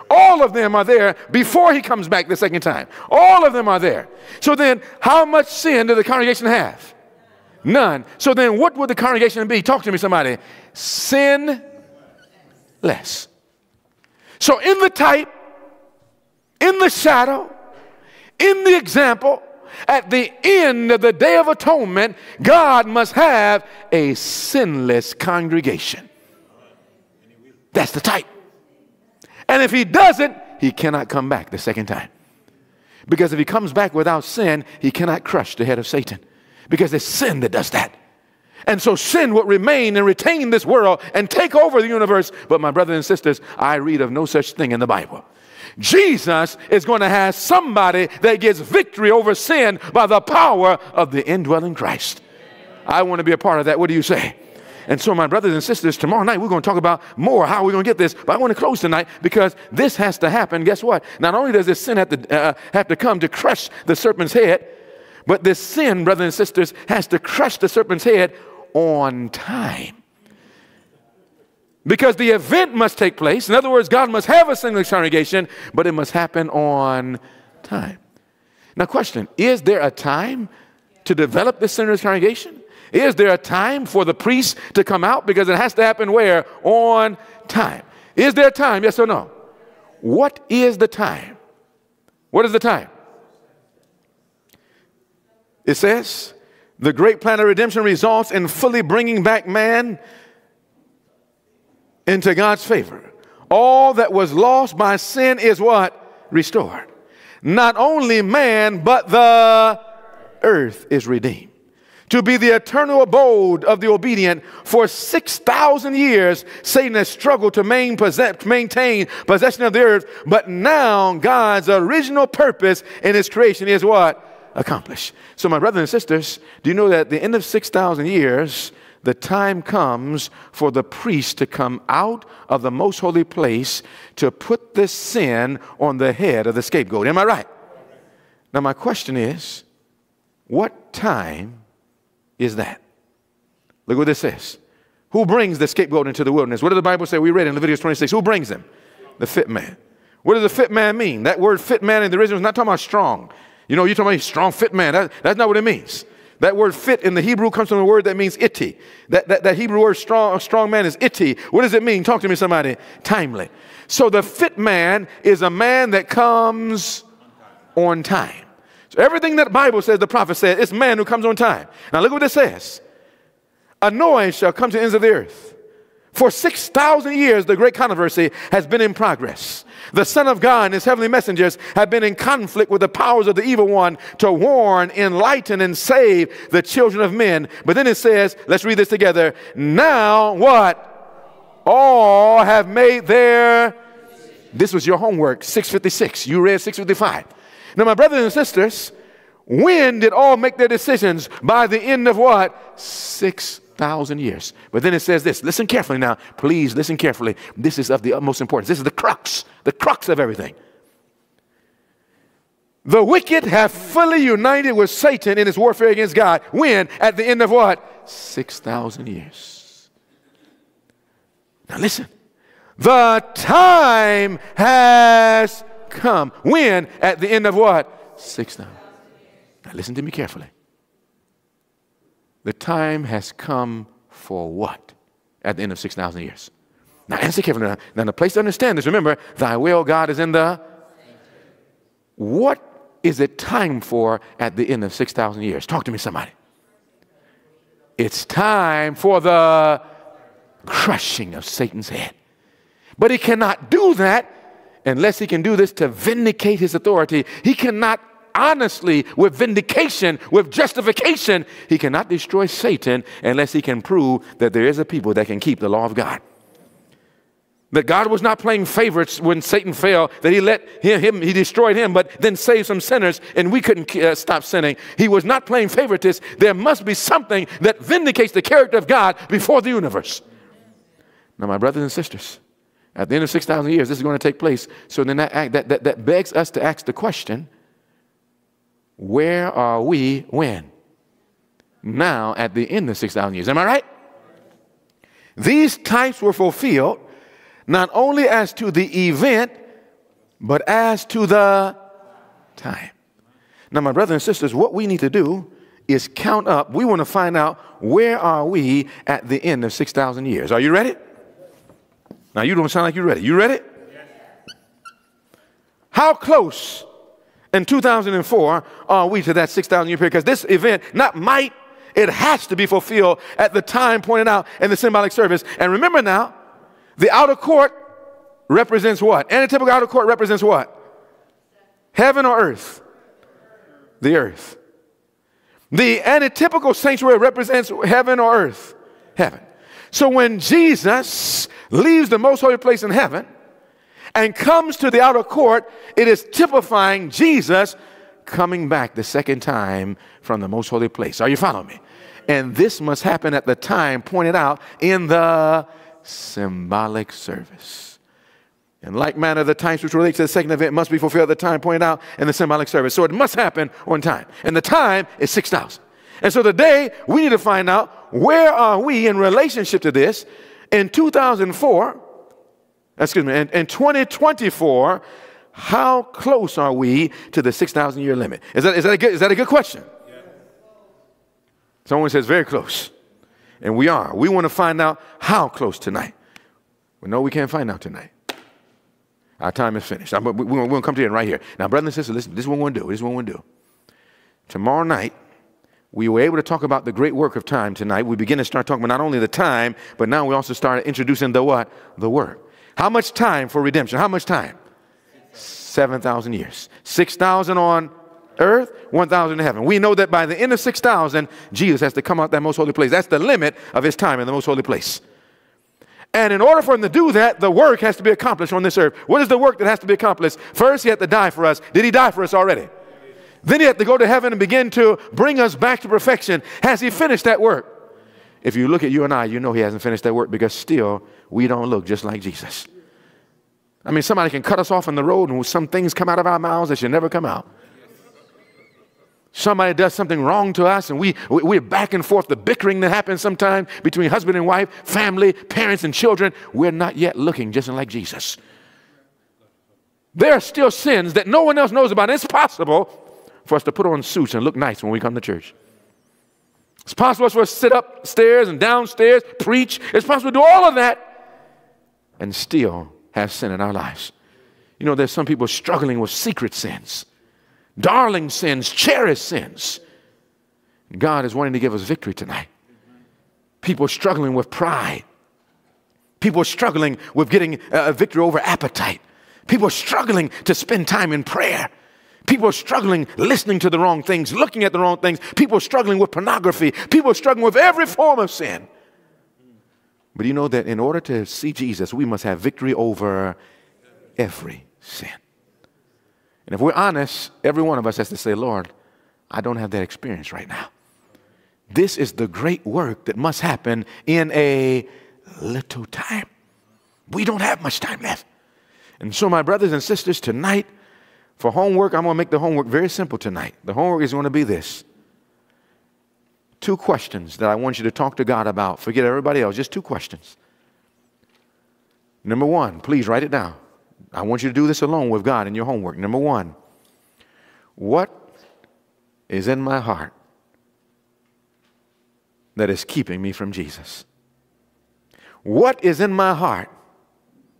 All of them are there before he comes back the second time. All of them are there. So then, how much sin does the congregation have? None. So then, what would the congregation be? Talk to me, somebody. Sin less. So, in the type, in the shadow, in the example, at the end of the Day of Atonement, God must have a sinless congregation. That's the type. And if he doesn't, he cannot come back the second time. Because if he comes back without sin, he cannot crush the head of Satan. Because it's sin that does that. And so sin will remain and retain this world and take over the universe. But my brothers and sisters, I read of no such thing in the Bible. Jesus is going to have somebody that gets victory over sin by the power of the indwelling Christ. I want to be a part of that. What do you say? And so, my brothers and sisters, tomorrow night we're going to talk about more how we're going to get this. But I want to close tonight because this has to happen. Guess what? Not only does this sin have to, uh, have to come to crush the serpent's head, but this sin, brothers and sisters, has to crush the serpent's head on time. Because the event must take place. In other words, God must have a single congregation, but it must happen on time. Now, question Is there a time to develop this sinner's congregation? Is there a time for the priest to come out? Because it has to happen where? On time. Is there a time? Yes or no? What is the time? What is the time? It says, the great plan of redemption results in fully bringing back man into God's favor. All that was lost by sin is what? Restored. Not only man, but the earth is redeemed. To be the eternal abode of the obedient for 6,000 years, Satan has struggled to maintain possession of the earth, but now God's original purpose in his creation is what? Accomplished. So, my brothers and sisters, do you know that at the end of 6,000 years, the time comes for the priest to come out of the most holy place to put the sin on the head of the scapegoat. Am I right? Now, my question is what time is that? Look what this says. Who brings the scapegoat into the wilderness? What did the Bible say? We read in Leviticus 26. Who brings him? The fit man. What does the fit man mean? That word fit man in the original is not talking about strong. You know, you're talking about strong fit man. That, that's not what it means. That word fit in the Hebrew comes from a word that means itty. That, that, that Hebrew word strong, strong man is itty. What does it mean? Talk to me, somebody. Timely. So the fit man is a man that comes on time. So everything that the Bible says, the prophet said, it's man who comes on time. Now look what it says. A noise shall come to the ends of the earth. For 6,000 years, the great controversy has been in progress. The Son of God and his heavenly messengers have been in conflict with the powers of the evil one to warn, enlighten, and save the children of men. But then it says, let's read this together. Now, what? All have made their. This was your homework, 656. You read 655. Now, my brothers and sisters, When did all make their decisions? By the end of what? 6,000 years. But then it says this. Listen carefully now. Please listen carefully. This is of the utmost importance. This is the crux, the crux of everything. The wicked have fully united with Satan in his warfare against God. When? At the end of what? 6,000 years. Now listen. The time has come. When? At the end of what? 6,000. Now listen to me carefully. The time has come for what? At the end of 6,000 years. Now answer carefully. Now, the place to understand this, remember, thy will, God, is in the. What is it time for at the end of 6,000 years? Talk to me, somebody. It's time for the crushing of Satan's head. But he cannot do that unless he can do this to vindicate his authority. He cannot honestly, with vindication, with justification, he cannot destroy Satan unless he can prove that there is a people that can keep the law of God. That God was not playing favorites when Satan fell, that he let him, him he destroyed him, but then saved some sinners and we couldn't uh, stop sinning. He was not playing favorites. There must be something that vindicates the character of God before the universe. Now, my brothers and sisters, at the end of 6,000 years, this is going to take place. So then that, that, that, that begs us to ask the question where are we when? Now, at the end of 6,000 years. Am I right? These types were fulfilled not only as to the event, but as to the time. Now, my brothers and sisters, what we need to do is count up. We want to find out where are we at the end of 6,000 years. Are you ready? Now, you don't sound like you're ready. You ready? How close in 2004 are we to that 6,000 year period? Because this event not might, it has to be fulfilled at the time pointed out in the symbolic service. And remember now, the outer court represents what? Antitypical outer court represents what? Heaven or earth? The earth. The antitypical sanctuary represents heaven or earth? Heaven. So when Jesus leaves the most holy place in heaven and comes to the outer court, it is typifying Jesus coming back the second time from the most holy place. Are you following me? And this must happen at the time pointed out in the symbolic service. In like manner, the times which relate to the second event must be fulfilled at the time pointed out in the symbolic service. So it must happen on time. And the time is 6,000. And so today, we need to find out where are we in relationship to this. In 2004, excuse me, in, in 2024, how close are we to the 6,000 year limit? Is that, is, that a good, is that a good question? Yeah. Someone says very close. And we are. We want to find out how close tonight. We know we can't find out tonight. Our time is finished. I'm, we're going to come to end right here. Now, brothers and sisters, listen, this is what we're going to do. This is what we're going to do. Tomorrow night, we were able to talk about the great work of time tonight. We begin to start talking about not only the time, but now we also start introducing the what? The work. How much time for redemption? How much time? 7,000 years. 6,000 on earth, 1,000 in heaven. We know that by the end of 6,000, Jesus has to come out that most holy place. That's the limit of his time in the most holy place. And in order for him to do that, the work has to be accomplished on this earth. What is the work that has to be accomplished? First, he had to die for us. Did he die for us already? Then he had to go to heaven and begin to bring us back to perfection. Has he finished that work? If you look at you and I, you know he hasn't finished that work because still we don't look just like Jesus. I mean, somebody can cut us off on the road and some things come out of our mouths that should never come out. Somebody does something wrong to us and we, we're back and forth, the bickering that happens sometimes between husband and wife, family, parents and children. We're not yet looking just like Jesus. There are still sins that no one else knows about. It's possible for us to put on suits and look nice when we come to church. It's possible for us to sit upstairs and downstairs, preach. It's possible to do all of that and still have sin in our lives. You know, there's some people struggling with secret sins, darling sins, cherished sins. God is wanting to give us victory tonight. People struggling with pride. People struggling with getting uh, a victory over appetite. People struggling to spend time in prayer. People struggling listening to the wrong things, looking at the wrong things. People struggling with pornography. People struggling with every form of sin. But you know that in order to see Jesus, we must have victory over every sin. And if we're honest, every one of us has to say, Lord, I don't have that experience right now. This is the great work that must happen in a little time. We don't have much time left. And so, my brothers and sisters, tonight, for homework, I'm going to make the homework very simple tonight. The homework is going to be this two questions that I want you to talk to God about. Forget everybody else, just two questions. Number one, please write it down. I want you to do this alone with God in your homework. Number one, what is in my heart that is keeping me from Jesus? What is in my heart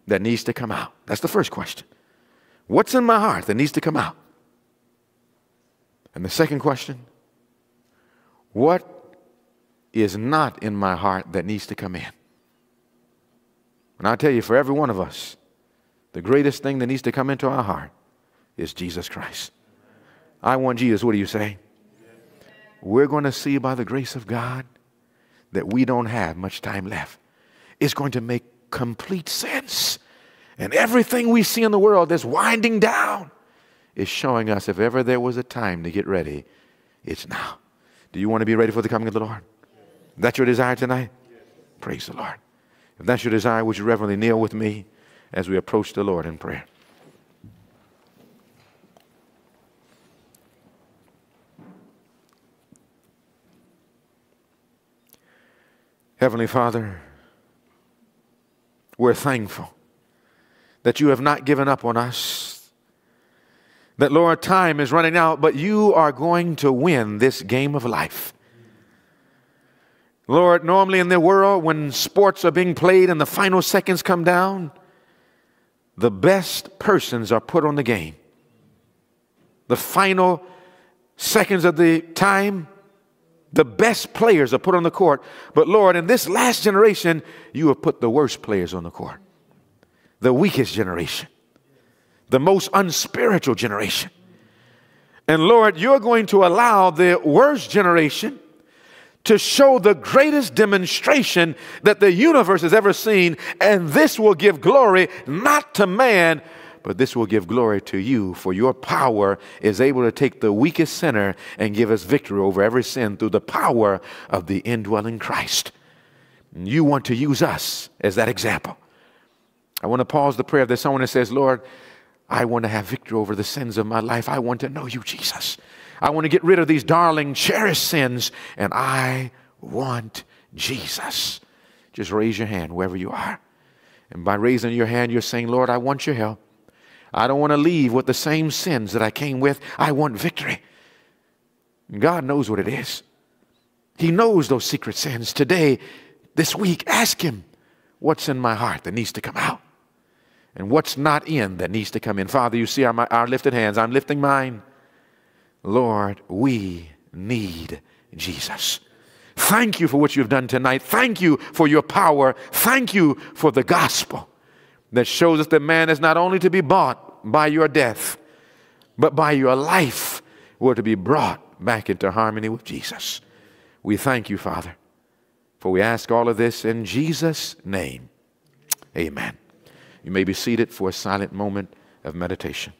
that needs to come out? That's the first question. What's in my heart that needs to come out? And the second question, what is not in my heart that needs to come in? And I tell you, for every one of us, the greatest thing that needs to come into our heart is Jesus Christ. I want Jesus. What do you say? We're going to see by the grace of God that we don't have much time left. It's going to make complete sense. And everything we see in the world that's winding down is showing us if ever there was a time to get ready, it's now. Do you want to be ready for the coming of the Lord? That's your desire tonight? Praise the Lord. If that's your desire, would you reverently kneel with me as we approach the Lord in prayer? Heavenly Father, we're thankful that you have not given up on us. That, Lord, time is running out, but you are going to win this game of life. Lord, normally in the world, when sports are being played and the final seconds come down, the best persons are put on the game. The final seconds of the time, the best players are put on the court. But Lord, in this last generation, you have put the worst players on the court. The weakest generation, the most unspiritual generation. And Lord, you're going to allow the worst generation to show the greatest demonstration that the universe has ever seen. And this will give glory not to man, but this will give glory to you, for your power is able to take the weakest sinner and give us victory over every sin through the power of the indwelling Christ. You want to use us as that example. I want to pause the prayer. There's someone that says, Lord, I want to have victory over the sins of my life. I want to know you, Jesus. I want to get rid of these darling, cherished sins, and I want Jesus. Just raise your hand wherever you are. And by raising your hand, you're saying, Lord, I want your help. I don't want to leave with the same sins that I came with. I want victory. God knows what it is. He knows those secret sins. Today, this week, ask Him what's in my heart that needs to come out and what's not in that needs to come in. Father, you see our, our lifted hands. I'm lifting mine. Lord, we need Jesus. Thank you for what you've done tonight. Thank you for your power. Thank you for the gospel that shows us that man is not only to be bought by your death, but by your life, we're to be brought back into harmony with Jesus. We thank you, Father, for we ask all of this in Jesus' name. Amen. You may be seated for a silent moment of meditation.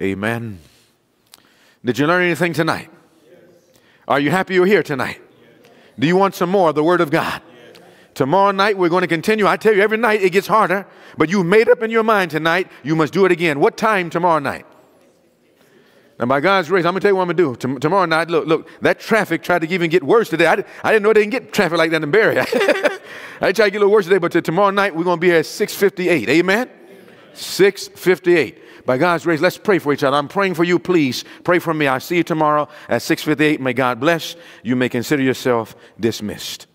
Amen. Did you learn anything tonight? Are you happy you're here tonight? Do you want some more of the Word of God? Tomorrow night, we're going to continue. I tell you, every night it gets harder, but you made up in your mind tonight, you must do it again. What time tomorrow night? And by God's grace, I'm going to tell you what I'm going to do. tomorrow night, look, look, that traffic tried to even get worse today. I, I didn't know they didn't get traffic like that in Barrie. [laughs] I tried to get a little worse today, but tomorrow night, we're going to be at 658. Amen? Amen. 658. By God's grace, let's pray for each other. I'm praying for you. Please pray for me. I'll see you tomorrow at 658. May God bless. You may consider yourself dismissed.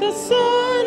the sun.